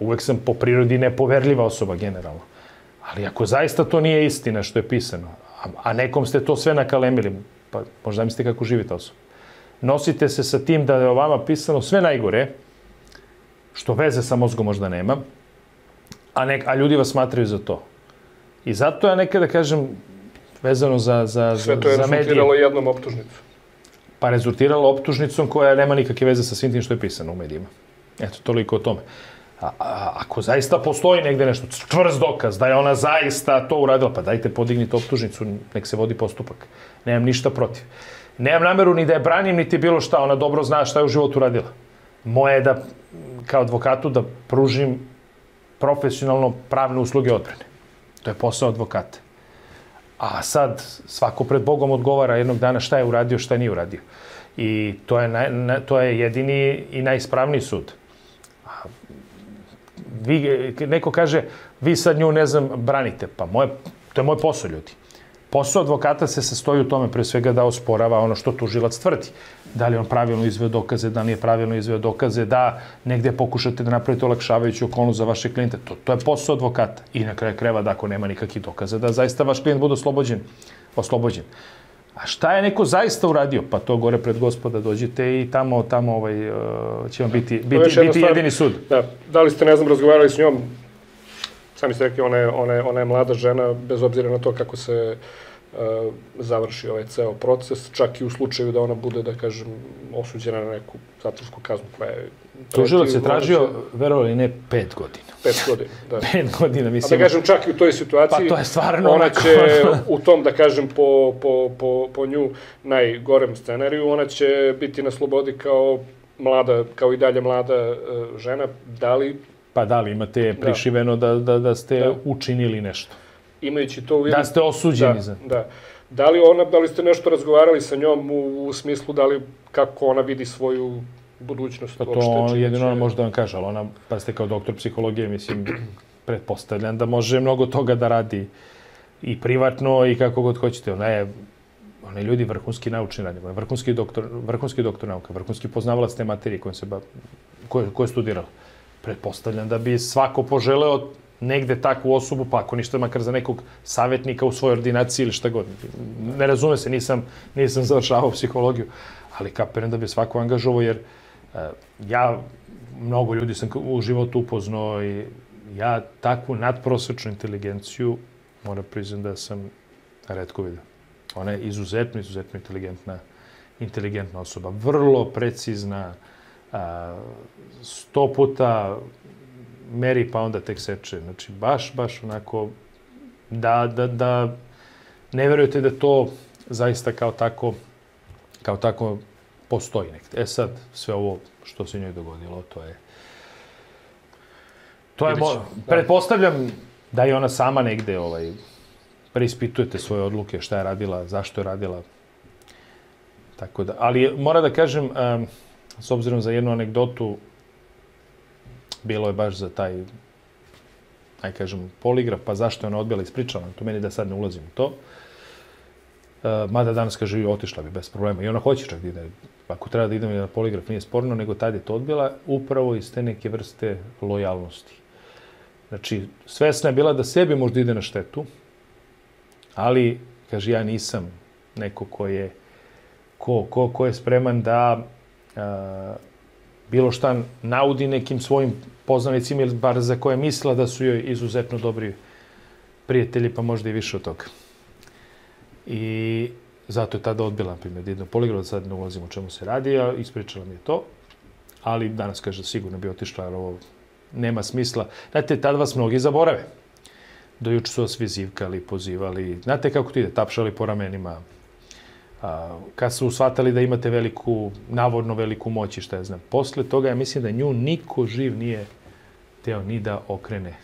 uvek sam po prirodi nepoverljiva osoba generalno. Ali ako zaista to nije istina što je pisano, a, a nekom ste to sve nakalemili, pa možda mislite kako živite osoba. Nosite se sa tim da je o vama pisano sve najgore, što veze sa mozgom možda nema, a, nek, a ljudi vas smatraju za to. I zato ja nekada kažem, vezano za, za, Sve to je za medije, rezultiralo jednom optužnicom. pa rezultiralo optužnicom koja nema nikakve veze sa svim tim što je pisano u medijima. Eto, toliko o tome. A, a, ako zaista postoji negde nešto, čvrst dokaz da je ona zaista to uradila, pa dajte podignite optužnicu, nek se vodi postupak. Nemam ništa protiv. Nemam nameru ni da je branim, niti bilo šta, ona dobro zna šta je u životu radila. Moje je da, kao advokatu, da pružim profesionalno pravne usluge odbrane. To je posao advokata. A sad svako pred Bogom odgovara jednog dana šta je uradio, šta nije uradio. I to je, na, na, to je jedini i najispravniji sud. A vi, neko kaže, vi sad nju, ne znam, branite. Pa moje, to je moj posao, ljudi. Posao advokata se sastoji u tome pre svega da osporava ono što tužilac tvrdi. Da li on pravilno izveo dokaze, da nije pravilno izveo dokaze, da negde pokušate da napravite olakšavajuću okolnost za vaše klijente. To, to je posao advokata. I na kraju kreva da ako nema nikakvih dokaza, da zaista vaš klijent bude oslobođen. oslobođen. A šta je neko zaista uradio? Pa to gore pred gospoda dođite i tamo, tamo ovaj, uh, će vam biti, biti, biti jedini sud. Da, da li ste, ne znam, razgovarali s njom, sami ste rekli, ona je, ona, je, ona je mlada žena, bez obzira na to kako se uh, završi ovaj ceo proces, čak i u slučaju da ona bude, da kažem, osuđena na neku zatvorsku kaznu koja je... Tužilac je tražio, verovali ne, pet godina. Pet godina, da. pet godina, mislim. A da kažem, čak i u toj situaciji, pa to je stvarno ona će u tom, da kažem, po, po, po, po nju najgorem scenariju, ona će biti na slobodi kao mlada, kao i dalje mlada uh, žena. Da li Pa da li imate prišiveno da, da, da ste da. učinili nešto? Imajući to u vidu... Da ste osuđeni da, za... Da. Da li, ona, da li ste nešto razgovarali sa njom u, u smislu da li kako ona vidi svoju budućnost? Pa to jedino ona može da vam kaže, ali ona, pa ste kao doktor psihologije, mislim, pretpostavljam da može mnogo toga da radi i privatno i kako god hoćete. Ona je ona je ljudi vrhunski naučni radnik, vrhunski doktor, vrhunski doktor nauka, vrhunski poznavalac te materije kojom se ba, koje, koje je studirala pretpostavljam da bi svako poželeo negde takvu osobu, pa ako ništa makar za nekog savjetnika u svojoj ordinaciji ili šta god. Ne razume se, nisam, nisam završavao psihologiju, ali kapiram da bi svako angažovao, jer uh, ja mnogo ljudi sam u životu upoznao i ja takvu nadprosečnu inteligenciju moram priznam da sam redko vidio. Ona je izuzetno, izuzetno inteligentna, inteligentna osoba. Vrlo precizna, a, sto puta meri pa onda tek seče. Znači, baš, baš onako, da, da, da ne verujete da to zaista kao tako, kao tako postoji nekde. E sad, sve ovo što se njoj dogodilo, to je... To je, mo, pretpostavljam da je ona sama negde ovaj, preispitujete svoje odluke, šta je radila, zašto je radila. Tako da, ali mora da kažem, um, s obzirom za jednu anegdotu, bilo je baš za taj, aj kažem, poligraf, pa zašto je ona odbila ispričala, to meni da sad ne ulazim u to. Uh, mada danas kaže, otišla bi bez problema. I ona hoće čak da ide, ako treba da idem na poligraf, nije sporno, nego tad je to odbila, upravo iz te neke vrste lojalnosti. Znači, svesna je bila da sebi možda ide na štetu, ali, kaže, ja nisam neko ko je, ko, ko, ko je spreman da a, bilo šta naudi nekim svojim poznanicima ili bar za koje mislila da su joj izuzetno dobri prijatelji, pa možda i više od toga. I zato je tada odbila, na primjer, da ide poligraf, sad ne ulazim o čemu se radi, a ispričala mi je to. Ali danas kaže sigurno bi otišla, jer ovo nema smisla. Znate, tada vas mnogi zaborave. Do juče su vas vizivkali, pozivali. Znate kako ti ide? Tapšali po ramenima. A, kad su shvatali da imate veliku, navodno veliku moć i šta ja znam. Posle toga ja mislim da nju niko živ nije teo ni da okrene,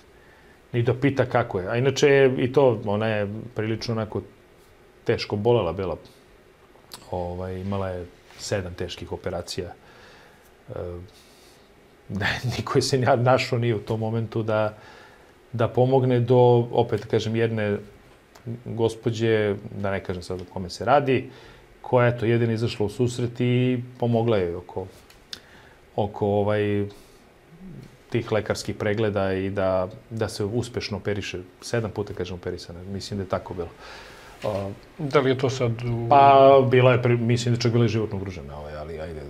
ni da pita kako je. A inače i to, ona je prilično onako teško bolela bila. Ovaj, imala je sedam teških operacija. E, da niko je se našao nije u tom momentu da, da pomogne do, opet kažem, jedne gospođe, da ne kažem sad o kome se radi, koja je to jedina izašla u susret i pomogla je oko, oko ovaj, tih lekarskih pregleda i da, da se uspešno operiše. Sedam puta, kažem, operisana. Mislim da je tako bilo. Uh, da li je to sad... U... Pa, bila je, mislim da čak bila je životno ugrožena, ovaj, ali ajde,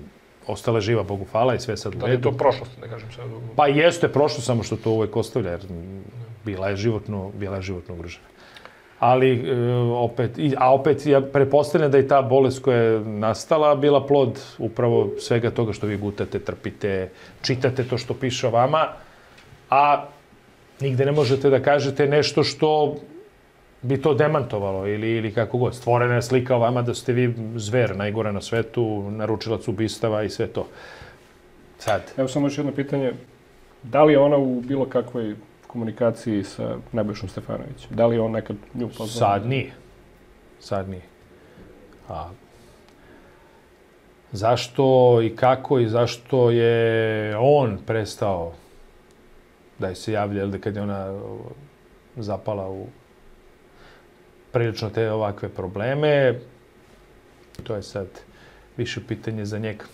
ostala živa, Bogu hvala i sve sad u redu. Da li je to prošlost, da kažem sad? Pa jeste prošlost, samo što to uvek ostavlja, jer bila je životno, bila je životno ugrožena. Ali, e, opet, a opet, ja prepostavljam da je ta bolest koja je nastala bila plod upravo svega toga što vi gutate, trpite, čitate to što piše o vama, a nigde ne možete da kažete nešto što bi to demantovalo ili, ili kako god. Stvorena je slika o vama da ste vi zver, najgore na svetu, naručilac ubistava i sve to. Sad. Evo samo još jedno pitanje. Da li ona u bilo kakvoj komunikaciji sa Nebojšom Stefanovićem? Da li je on nekad nju poznao? Sad nije. Sad nije. A zašto i kako i zašto je on prestao da je se javlja, da kad je ona zapala u prilično te ovakve probleme. To je sad više pitanje za njega.